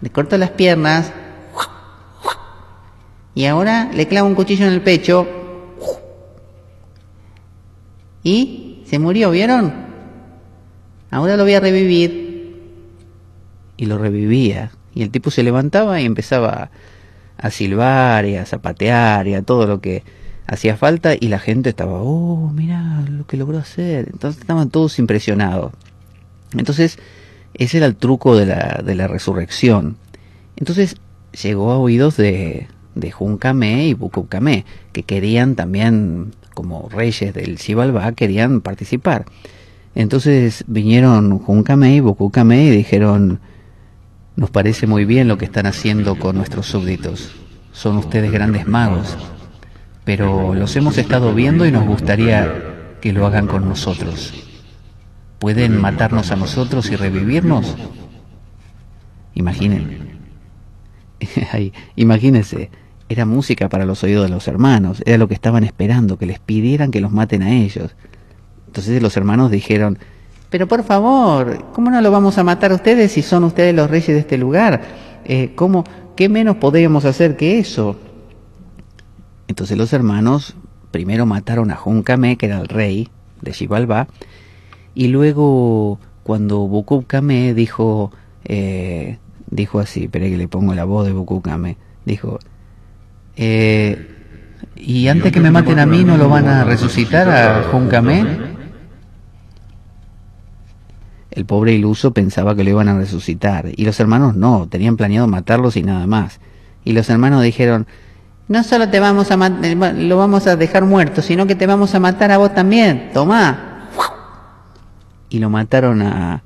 le corto las piernas, y ahora le clavo un cuchillo en el pecho, y se murió, ¿vieron? Ahora lo voy a revivir. Y lo revivía. Y el tipo se levantaba y empezaba a silbar y a zapatear y a todo lo que hacía falta y la gente estaba, oh, mira lo que logró hacer. Entonces estaban todos impresionados. Entonces, ese era el truco de la, de la resurrección. Entonces llegó a oídos de, de Juncamé y Bucucamé, que querían también, como reyes del Xibalbá, querían participar. Entonces vinieron Juncamé y Bucucamé y dijeron, nos parece muy bien lo que están haciendo con nuestros súbditos. Son ustedes grandes magos, pero los hemos estado viendo y nos gustaría que lo hagan con nosotros. ¿Pueden matarnos a nosotros y revivirnos? Imaginen. Imagínense, era música para los oídos de los hermanos, era lo que estaban esperando, que les pidieran que los maten a ellos. Entonces los hermanos dijeron, pero por favor, ¿cómo no lo vamos a matar a ustedes si son ustedes los reyes de este lugar? Eh, ¿cómo, ¿Qué menos podríamos hacer que eso? Entonces los hermanos primero mataron a Junkame, que era el rey de Xibalbá, y luego cuando Bukub Kame dijo, eh, dijo así, espere que le pongo la voz de Bukub Kame, dijo, eh, y antes que me maten a mí no lo van a resucitar a Junkame. El pobre iluso pensaba que lo iban a resucitar, y los hermanos no, tenían planeado matarlos y nada más. Y los hermanos dijeron, no solo te vamos a eh, lo vamos a dejar muerto, sino que te vamos a matar a vos también. Tomá. Y lo mataron a,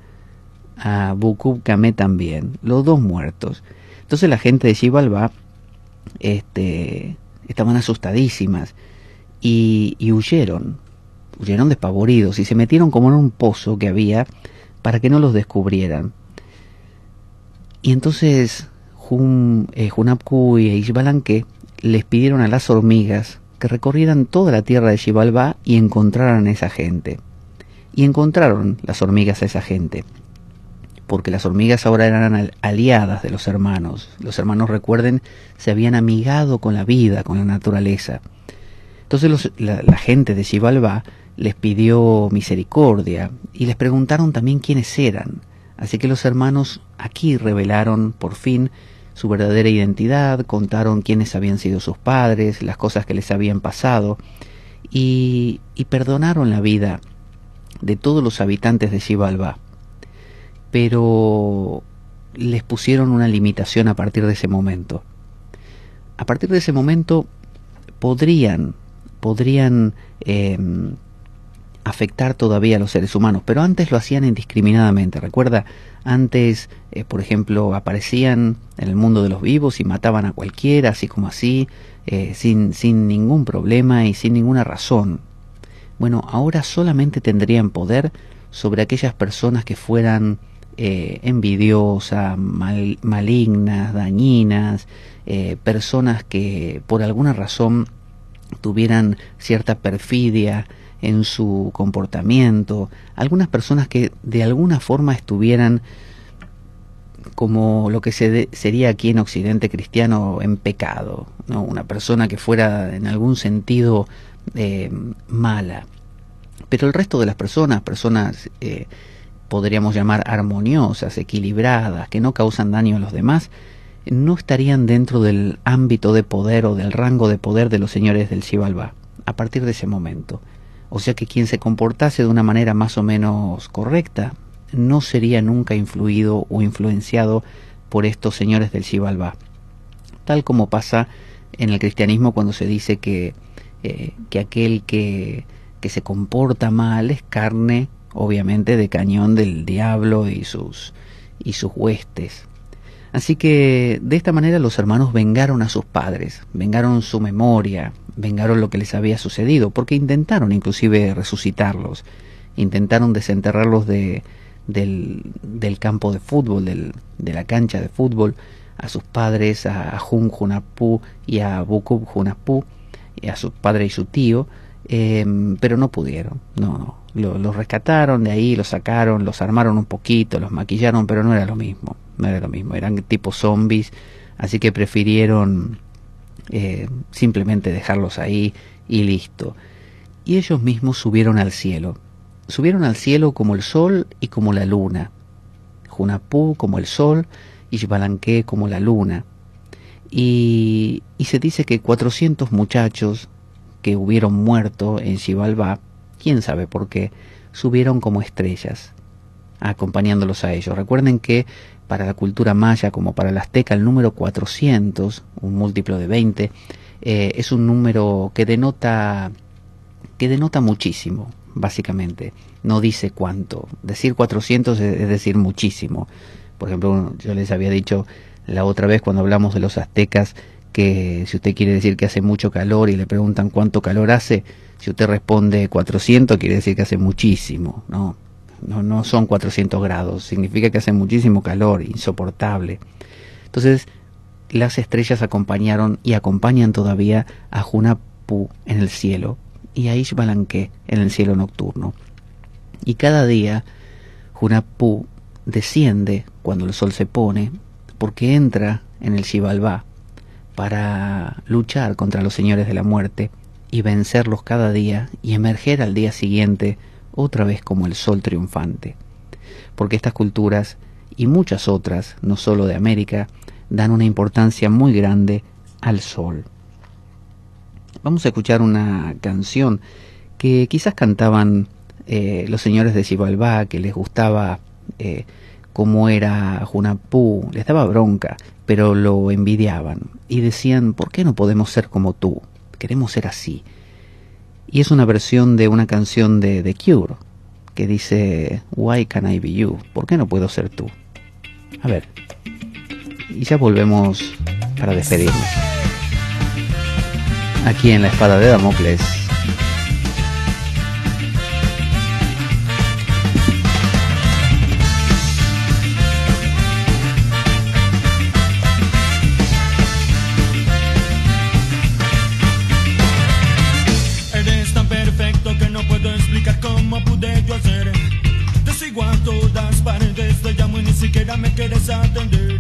a Bukub también, los dos muertos. Entonces la gente de Xibalbá este, estaban asustadísimas y, huyeron, huyeron despavoridos y se metieron como en un pozo que había para que no los descubrieran. Y entonces eh, Junapku y Ishbalanque les pidieron a las hormigas que recorrieran toda la tierra de Xibalbá y encontraran a esa gente. Y encontraron las hormigas a esa gente. Porque las hormigas ahora eran al- aliadas de los hermanos. Los hermanos, recuerden, se habían amigado con la vida, con la naturaleza. Entonces los- la, la gente de Xibalbá les pidió misericordia y les preguntaron también quiénes eran. Así que los hermanos aquí revelaron por fin su verdadera identidad, contaron quiénes habían sido sus padres, las cosas que les habían pasado y, y perdonaron la vida de todos los habitantes de Xibalbá. Pero les pusieron una limitación a partir de ese momento. A partir de ese momento podrían, podrían eh, afectar todavía a los seres humanos, pero antes lo hacían indiscriminadamente. Recuerda, antes, eh, por ejemplo, aparecían en el mundo de los vivos y mataban a cualquiera, así como así, eh, sin, sin ningún problema y sin ninguna razón. Bueno, ahora solamente tendrían poder sobre aquellas personas que fueran eh, envidiosas, mal- malignas, dañinas, eh, personas que por alguna razón tuvieran cierta perfidia en su comportamiento, algunas personas que de alguna forma estuvieran como lo que se de- sería aquí en Occidente cristiano en pecado, ¿no? una persona que fuera en algún sentido eh, mala. Pero el resto de las personas, personas eh, podríamos llamar armoniosas, equilibradas, que no causan daño a los demás, no estarían dentro del ámbito de poder o del rango de poder de los señores del Xibalbá a partir de ese momento. O sea que quien se comportase de una manera más o menos correcta no sería nunca influido o influenciado por estos señores del Xibalbá. Tal como pasa en el cristianismo cuando se dice que, eh, que aquel que, que se comporta mal es carne, obviamente, de cañón del diablo y sus, y sus huestes. Así que de esta manera los hermanos vengaron a sus padres, vengaron su memoria, vengaron lo que les había sucedido, porque intentaron inclusive resucitarlos, intentaron desenterrarlos de, del, del campo de fútbol, del, de la cancha de fútbol, a sus padres, a Jun Junapú y a Bukub Junapú, a su padre y su tío, eh, pero no pudieron, no, no. Lo- los rescataron de ahí, los sacaron, los armaron un poquito, los maquillaron, pero no era lo mismo, no era lo mismo, eran tipo zombies, así que prefirieron eh, simplemente dejarlos ahí y listo. Y ellos mismos subieron al cielo, subieron al cielo como el sol y como la luna, Junapú como el sol y Xbalanqué como la luna. Y, y se dice que 400 muchachos que hubieron muerto en Xibalbá, quién sabe por qué, subieron como estrellas, acompañándolos a ellos. Recuerden que para la cultura maya como para la azteca el número 400, un múltiplo de 20, eh, es un número que denota que denota muchísimo, básicamente. No dice cuánto. Decir 400 es es decir muchísimo. Por ejemplo, yo les había dicho la otra vez cuando hablamos de los aztecas que si usted quiere decir que hace mucho calor y le preguntan cuánto calor hace, si usted responde 400 quiere decir que hace muchísimo, ¿no? No, no son 400 grados, significa que hace muchísimo calor, insoportable. Entonces, las estrellas acompañaron y acompañan todavía a Junapu en el cielo y a Ishbalanque en el cielo nocturno. Y cada día Junapu desciende cuando el sol se pone porque entra en el Xibalbá para luchar contra los señores de la muerte y vencerlos cada día y emerger al día siguiente otra vez como el sol triunfante. Porque estas culturas y muchas otras, no solo de América, dan una importancia muy grande al sol. Vamos a escuchar una canción que quizás cantaban eh, los señores de Xibalbá, que les gustaba eh, cómo era Junapú, les daba bronca, pero lo envidiaban y decían, ¿por qué no podemos ser como tú? Queremos ser así. Y es una versión de una canción de The Cure que dice, Why can I be you? ¿Por qué no puedo ser tú? A ver. Y ya volvemos para despedirnos. Aquí en la espada de Damocles. Me quieres atender.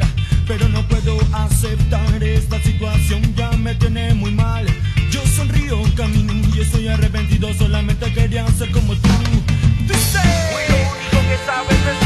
Pero no puedo aceptar esta situación, ya me tiene muy mal. Yo sonrío, camino y estoy arrepentido, solamente quería ser como tú. Dice, Lo único que sabes es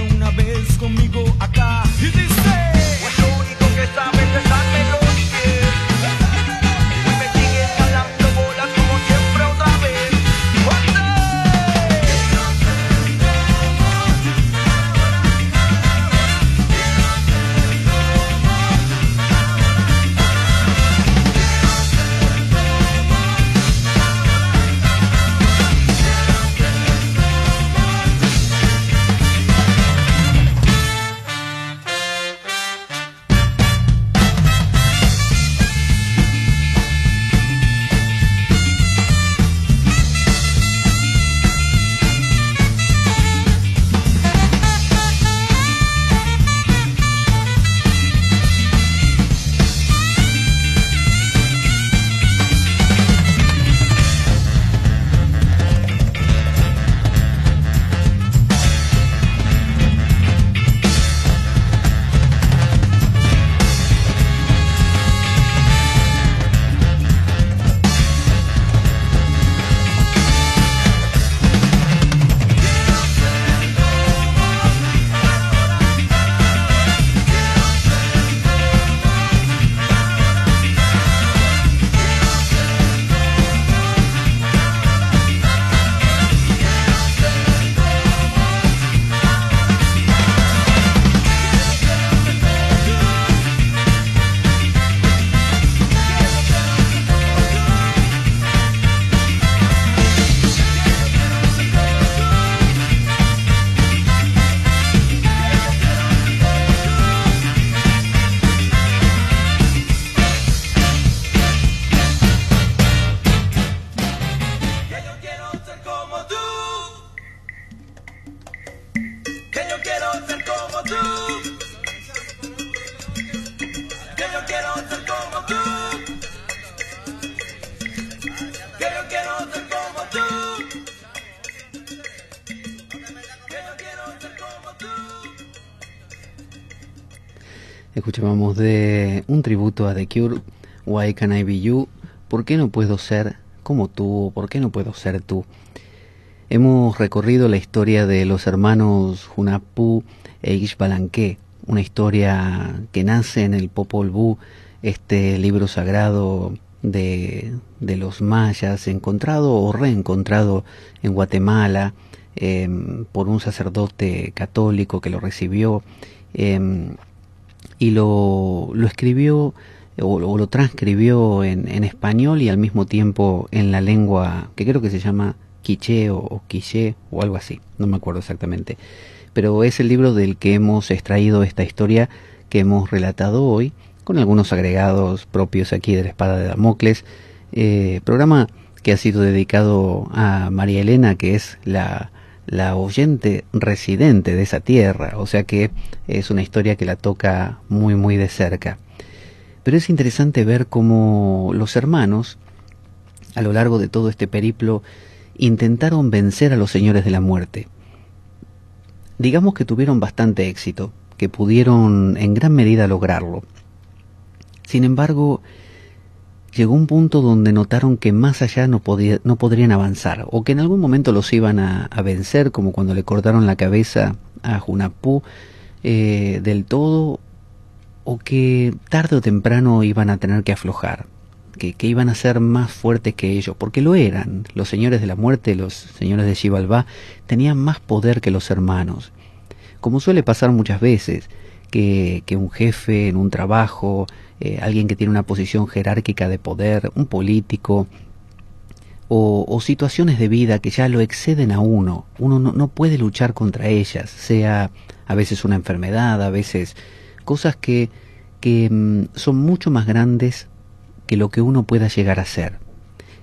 una vez conmigo tributo a The Cure, Why Can I Be You? ¿Por qué no puedo ser como tú? ¿Por qué no puedo ser tú? Hemos recorrido la historia de los hermanos Hunapú e Ishbalanque, una historia que nace en el Popol Vuh, este libro sagrado de, de los mayas, encontrado o reencontrado en Guatemala em, por un sacerdote católico que lo recibió. em, y lo, lo escribió o, lo- transcribió en, en español y al mismo tiempo en la lengua que creo que se llama Quiché o, o Quiché o algo así, no me acuerdo exactamente. Pero es el libro del que hemos extraído esta historia que hemos relatado hoy, con algunos agregados propios aquí de la espada de Damocles, eh, programa que ha sido dedicado a María Elena, que es la, la oyente residente de esa tierra, o sea que es una historia que la toca muy muy de cerca. Pero es interesante ver cómo los hermanos, a lo largo de todo este periplo, intentaron vencer a los señores de la muerte. Digamos que tuvieron bastante éxito, que pudieron en gran medida lograrlo. Sin embargo, llegó un punto donde notaron que más allá no, podía, podrían avanzar, o que en algún momento los iban a, vencer, como cuando le cortaron la cabeza a Junapú eh, del todo, o que tarde o temprano iban a tener que aflojar, que, que, iban a ser más fuertes que ellos, porque lo eran. Los señores de la muerte, los señores de Xibalbá, tenían más poder que los hermanos. Como suele pasar muchas veces, que, un jefe en un trabajo, eh, alguien que tiene una posición jerárquica de poder, un político, o, o, situaciones de vida que ya lo exceden a uno, uno no, no puede luchar contra ellas, sea a veces una enfermedad, a veces cosas que, que mm, son mucho más grandes que lo que uno pueda llegar a ser.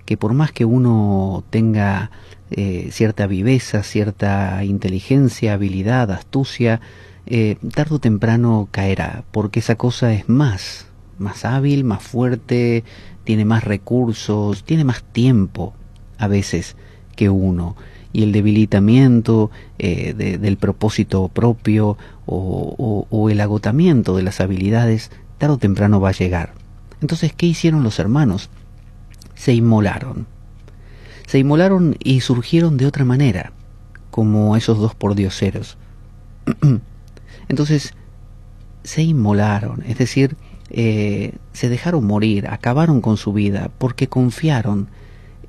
Que por más que uno tenga eh, cierta viveza, cierta inteligencia, habilidad, astucia, eh, tarde o temprano caerá, porque esa cosa es más, más hábil, más fuerte, tiene más recursos, tiene más tiempo a veces que uno. Y el debilitamiento eh, de, del propósito propio o, o, o el agotamiento de las habilidades tarde o temprano va a llegar. Entonces, ¿qué hicieron los hermanos? Se inmolaron. Se inmolaron y surgieron de otra manera, como esos dos pordioseros. Entonces, se inmolaron, es decir, eh, se dejaron morir, acabaron con su vida, porque confiaron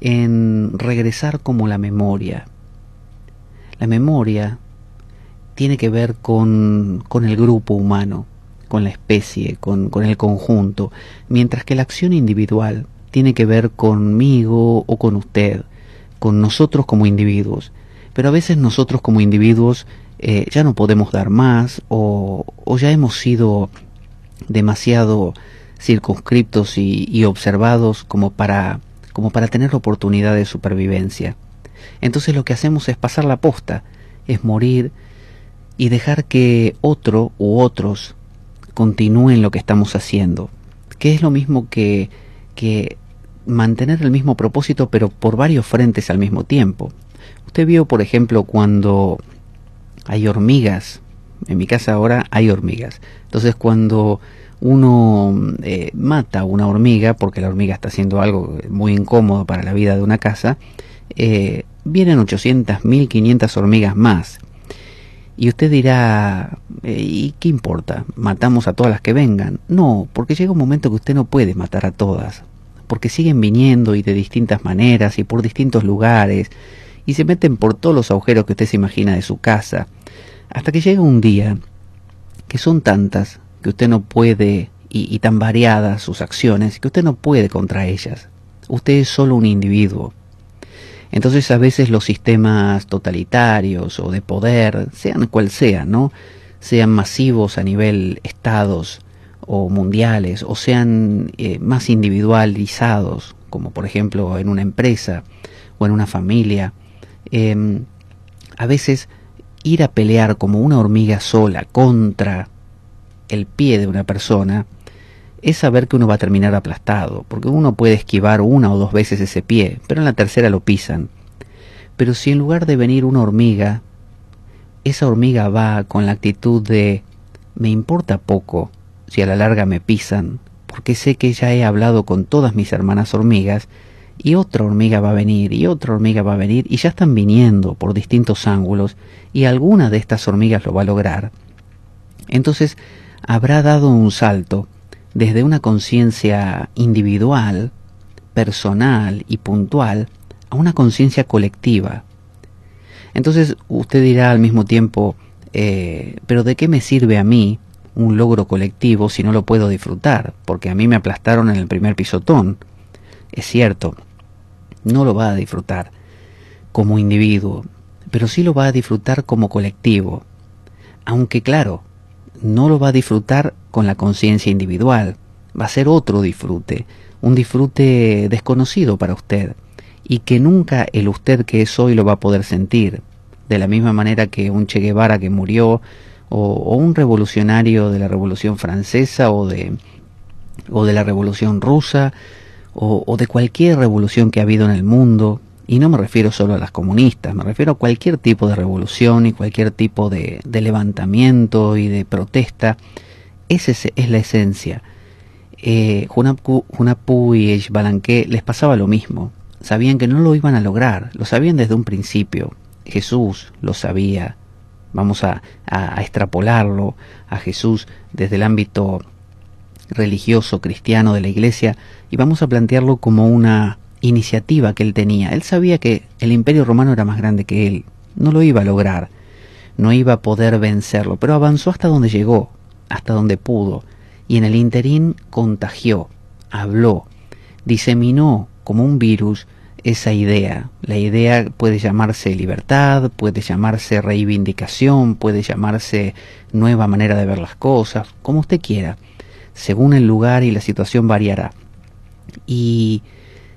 en regresar como la memoria. La memoria tiene que ver con, con el grupo humano, con la especie, con, con, el conjunto, mientras que la acción individual tiene que ver conmigo o con usted, con nosotros como individuos. Pero a veces nosotros como individuos eh, ya no podemos dar más o, o, ya hemos sido demasiado circunscriptos y, observados como para, como para tener oportunidad de supervivencia. Entonces lo que hacemos es pasar la posta, es morir y dejar que otro u otros continúen lo que estamos haciendo, que es lo mismo que, que mantener el mismo propósito pero por varios frentes al mismo tiempo. Usted vio, por ejemplo, cuando hay hormigas, en mi casa ahora hay hormigas, entonces cuando uno eh, mata una hormiga, porque la hormiga está haciendo algo muy incómodo para la vida de una casa, eh, vienen 800, 1500 hormigas más. Y usted dirá, eh, ¿y qué importa? ¿Matamos a todas las que vengan? No, porque llega un momento que usted no puede matar a todas, porque siguen viniendo y de distintas maneras y por distintos lugares, y se meten por todos los agujeros que usted se imagina de su casa, hasta que llega un día que son tantas que usted no puede, y, tan variadas sus acciones, que usted no puede contra ellas. Usted es solo un individuo. Entonces a veces los sistemas totalitarios o de poder, sean cual sean, ¿no? sean masivos a nivel estados o mundiales, o sean eh, más individualizados, como por ejemplo en una empresa o en una familia, eh, a veces ir a pelear como una hormiga sola contra el pie de una persona es saber que uno va a terminar aplastado, porque uno puede esquivar una o dos veces ese pie, pero en la tercera lo pisan. Pero si en lugar de venir una hormiga, esa hormiga va con la actitud de me importa poco si a la larga me pisan, porque sé que ya he hablado con todas mis hermanas hormigas, y otra hormiga va a venir, y otra hormiga va a venir, y ya están viniendo por distintos ángulos, y alguna de estas hormigas lo va a lograr. Entonces, habrá dado un salto desde una conciencia individual, personal y puntual a una conciencia colectiva. Entonces usted dirá al mismo tiempo, eh, pero ¿de qué me sirve a mí un logro colectivo si no lo puedo disfrutar? Porque a mí me aplastaron en el primer pisotón. Es cierto, no lo va a disfrutar. como individuo, pero sí lo va a disfrutar como colectivo. Aunque claro, no lo va a disfrutar con la conciencia individual, va a ser otro disfrute, un disfrute desconocido para usted y que nunca el usted que es hoy lo va a poder sentir, de la misma manera que un Che Guevara que murió o, un revolucionario de la Revolución Francesa o de, o de la Revolución Rusa o, de cualquier revolución que ha habido en el mundo, y no me refiero solo a las comunistas, me refiero a cualquier tipo de revolución y cualquier tipo de, levantamiento y de protesta, esa es, la esencia. Eh, Junapu, y Balanqué les pasaba lo mismo, sabían que no lo iban a lograr, lo sabían desde un principio, Jesús lo sabía, vamos a, a, a extrapolarlo a Jesús desde el ámbito religioso cristiano de la iglesia y vamos a plantearlo como una iniciativa que él tenía. Él sabía que el imperio romano era más grande que él, no lo iba a lograr, no iba a poder vencerlo, pero avanzó hasta donde llegó, hasta donde pudo, y en el interín contagió, habló, diseminó como un virus esa idea. La idea puede llamarse libertad, puede llamarse reivindicación, puede llamarse nueva manera de ver las cosas, como usted quiera. Según el lugar y la situación variará. Y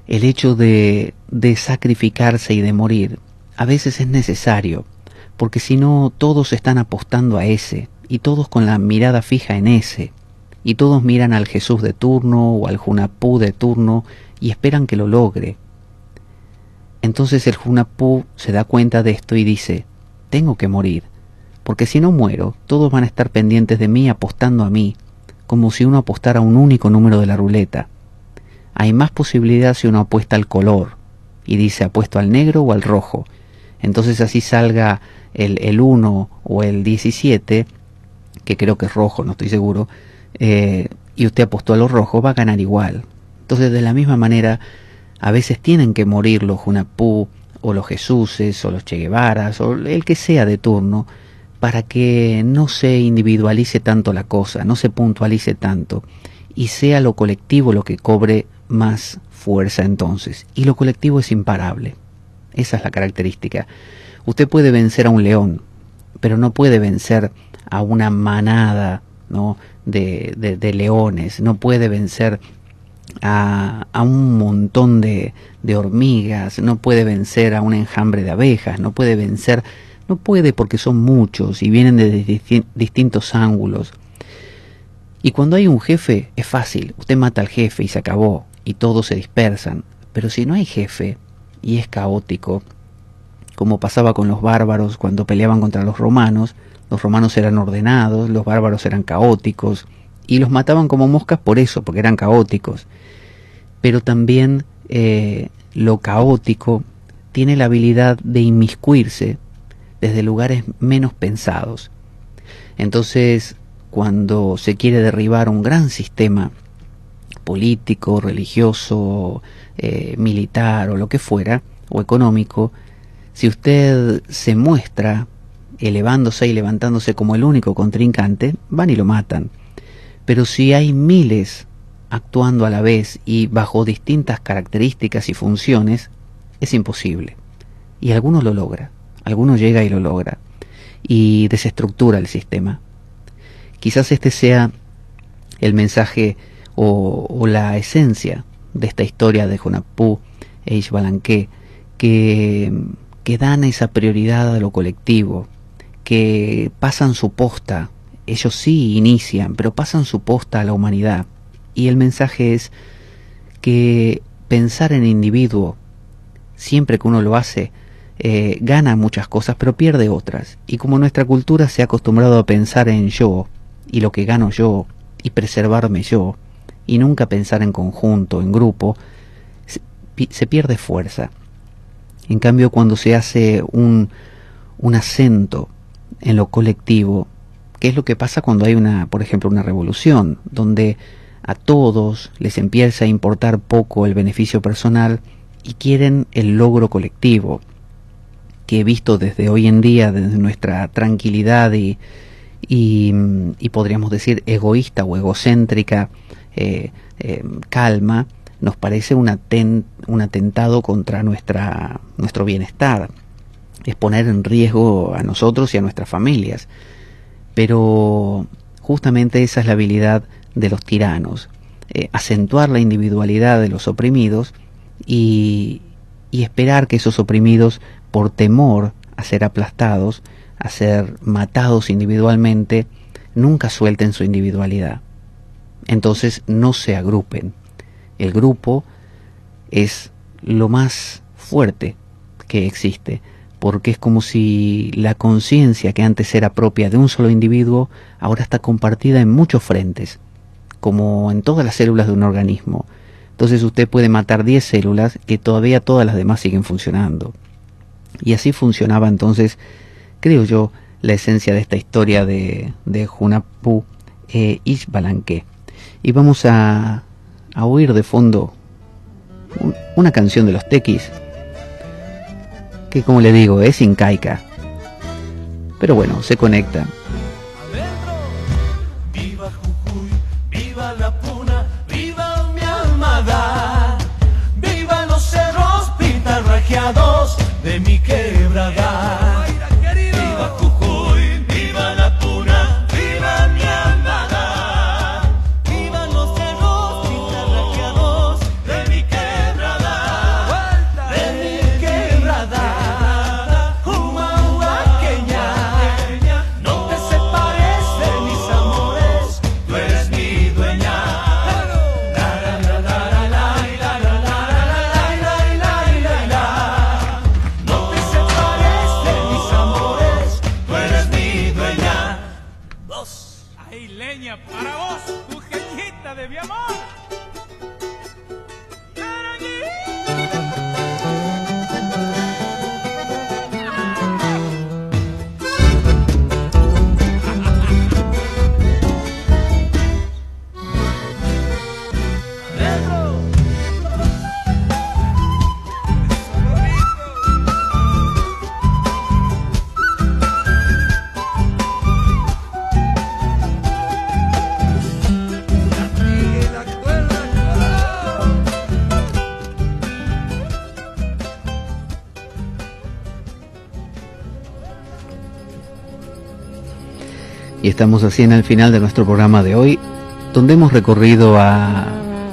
el hecho de, de sacrificarse y de morir a veces es necesario, porque si no todos están apostando a ese, y todos con la mirada fija en ese, y todos miran al Jesús de turno o al Junapú de turno y esperan que lo logre. Entonces el Junapú se da cuenta de esto y dice, tengo que morir, porque si no muero, todos van a estar pendientes de mí apostando a mí, como si uno apostara un único número de la ruleta hay más posibilidad si uno apuesta al color y dice apuesto al negro o al rojo. Entonces así salga el, el 1 o el 17, que creo que es rojo, no estoy seguro, eh, y usted apostó a lo rojo, va a ganar igual. Entonces de la misma manera, a veces tienen que morir los Junapú o los Jesuses o los Che Guevaras o el que sea de turno para que no se individualice tanto la cosa, no se puntualice tanto y sea lo colectivo lo que cobre más fuerza entonces. Y lo colectivo es imparable. Esa es la característica. Usted puede vencer a un león, pero no puede vencer a una manada de, de, de leones, no puede vencer a, a un montón de, de hormigas, no puede vencer a un enjambre de abejas, no puede vencer, no puede porque son muchos y vienen de disti- distintos ángulos. Y cuando hay un jefe es fácil, usted mata al jefe y se acabó, y todos se dispersan. Pero si no hay jefe y es caótico, como pasaba con los bárbaros cuando peleaban contra los romanos, los romanos eran ordenados, los bárbaros eran caóticos, y los mataban como moscas por eso, porque eran caóticos. Pero también eh, lo caótico tiene la habilidad de inmiscuirse desde lugares menos pensados. Entonces, cuando se quiere derribar un gran sistema político, religioso, eh, militar o lo que fuera, o económico, si usted se muestra elevándose y levantándose como el único contrincante, van y lo matan. Pero si hay miles actuando a la vez y bajo distintas características y funciones, es imposible. Y alguno lo logra, alguno llega y lo logra, y desestructura el sistema. Quizás este sea el mensaje o, la esencia de esta historia de Jonapú e Ishbalanque, que, que dan esa prioridad a lo colectivo, que pasan su posta, ellos sí inician, pero pasan su posta a la humanidad. Y el mensaje es que pensar en individuo, siempre que uno lo hace, eh, gana muchas cosas, pero pierde otras. Y como nuestra cultura se ha acostumbrado a pensar en yo, y lo que gano yo, y preservarme yo, y nunca pensar en conjunto, en grupo, se, se pierde fuerza. En cambio, cuando se hace un, un acento en lo colectivo, ¿qué es lo que pasa cuando hay una, por ejemplo, una revolución, donde a todos les empieza a importar poco el beneficio personal y quieren el logro colectivo, que he visto desde hoy en día, desde nuestra tranquilidad y, y, podríamos decir egoísta o egocéntrica eh, eh, calma, nos parece un, un atentado contra nuestra, nuestro bienestar, es poner en riesgo a nosotros y a nuestras familias. Pero justamente esa es la habilidad de los tiranos, eh, acentuar la individualidad de los oprimidos y, y esperar que esos oprimidos, por temor a ser aplastados, a ser matados individualmente, nunca suelten su individualidad. Entonces no se agrupen. El grupo es lo más fuerte que existe, porque es como si la conciencia que antes era propia de un solo individuo, ahora está compartida en muchos frentes, como en todas las células de un organismo. Entonces usted puede matar 10 células que todavía todas las demás siguen funcionando. Y así funcionaba entonces, creo yo, la esencia de esta historia de, de Junapu e Ishbalanque. Y vamos a, a oír de fondo un- una canción de los tequis, que como le digo, es incaica. Pero bueno, se conecta. de mí que estamos así en el final de nuestro programa de hoy, donde hemos recorrido a,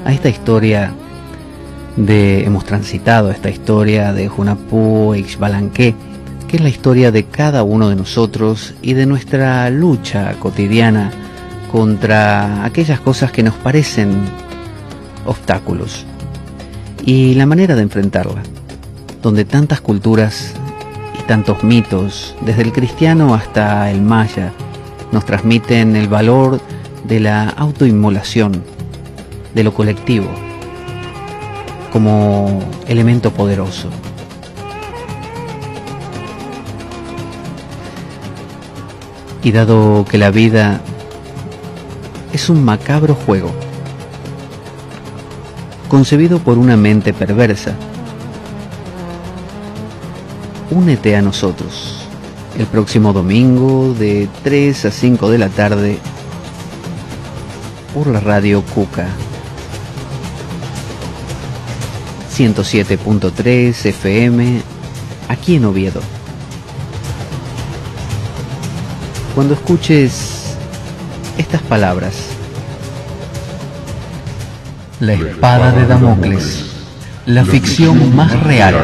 esta historia de, hemos transitado esta historia de Junapu e Ixbalanque, que es la historia de cada uno de nosotros y de nuestra lucha cotidiana contra aquellas cosas que nos parecen obstáculos y la manera de enfrentarla, donde tantas culturas y tantos mitos, desde el cristiano hasta el maya, nos transmiten el valor de la autoinmolación, de lo colectivo, como elemento poderoso. Y dado que la vida es un macabro juego, concebido por una mente perversa, únete a nosotros el próximo domingo de 3 a 5 de la tarde por la radio Cuca 107.3 FM aquí en Oviedo. Cuando escuches estas palabras, la espada de Damocles, la ficción más real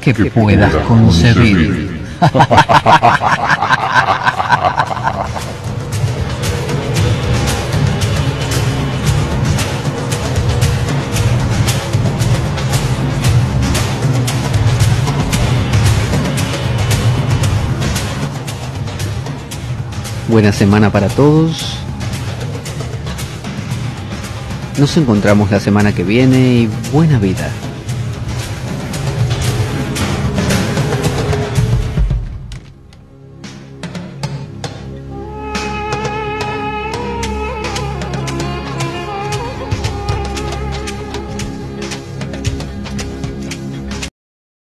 que puedas concebir. Buena semana para todos. Nos encontramos la semana que viene y buena vida.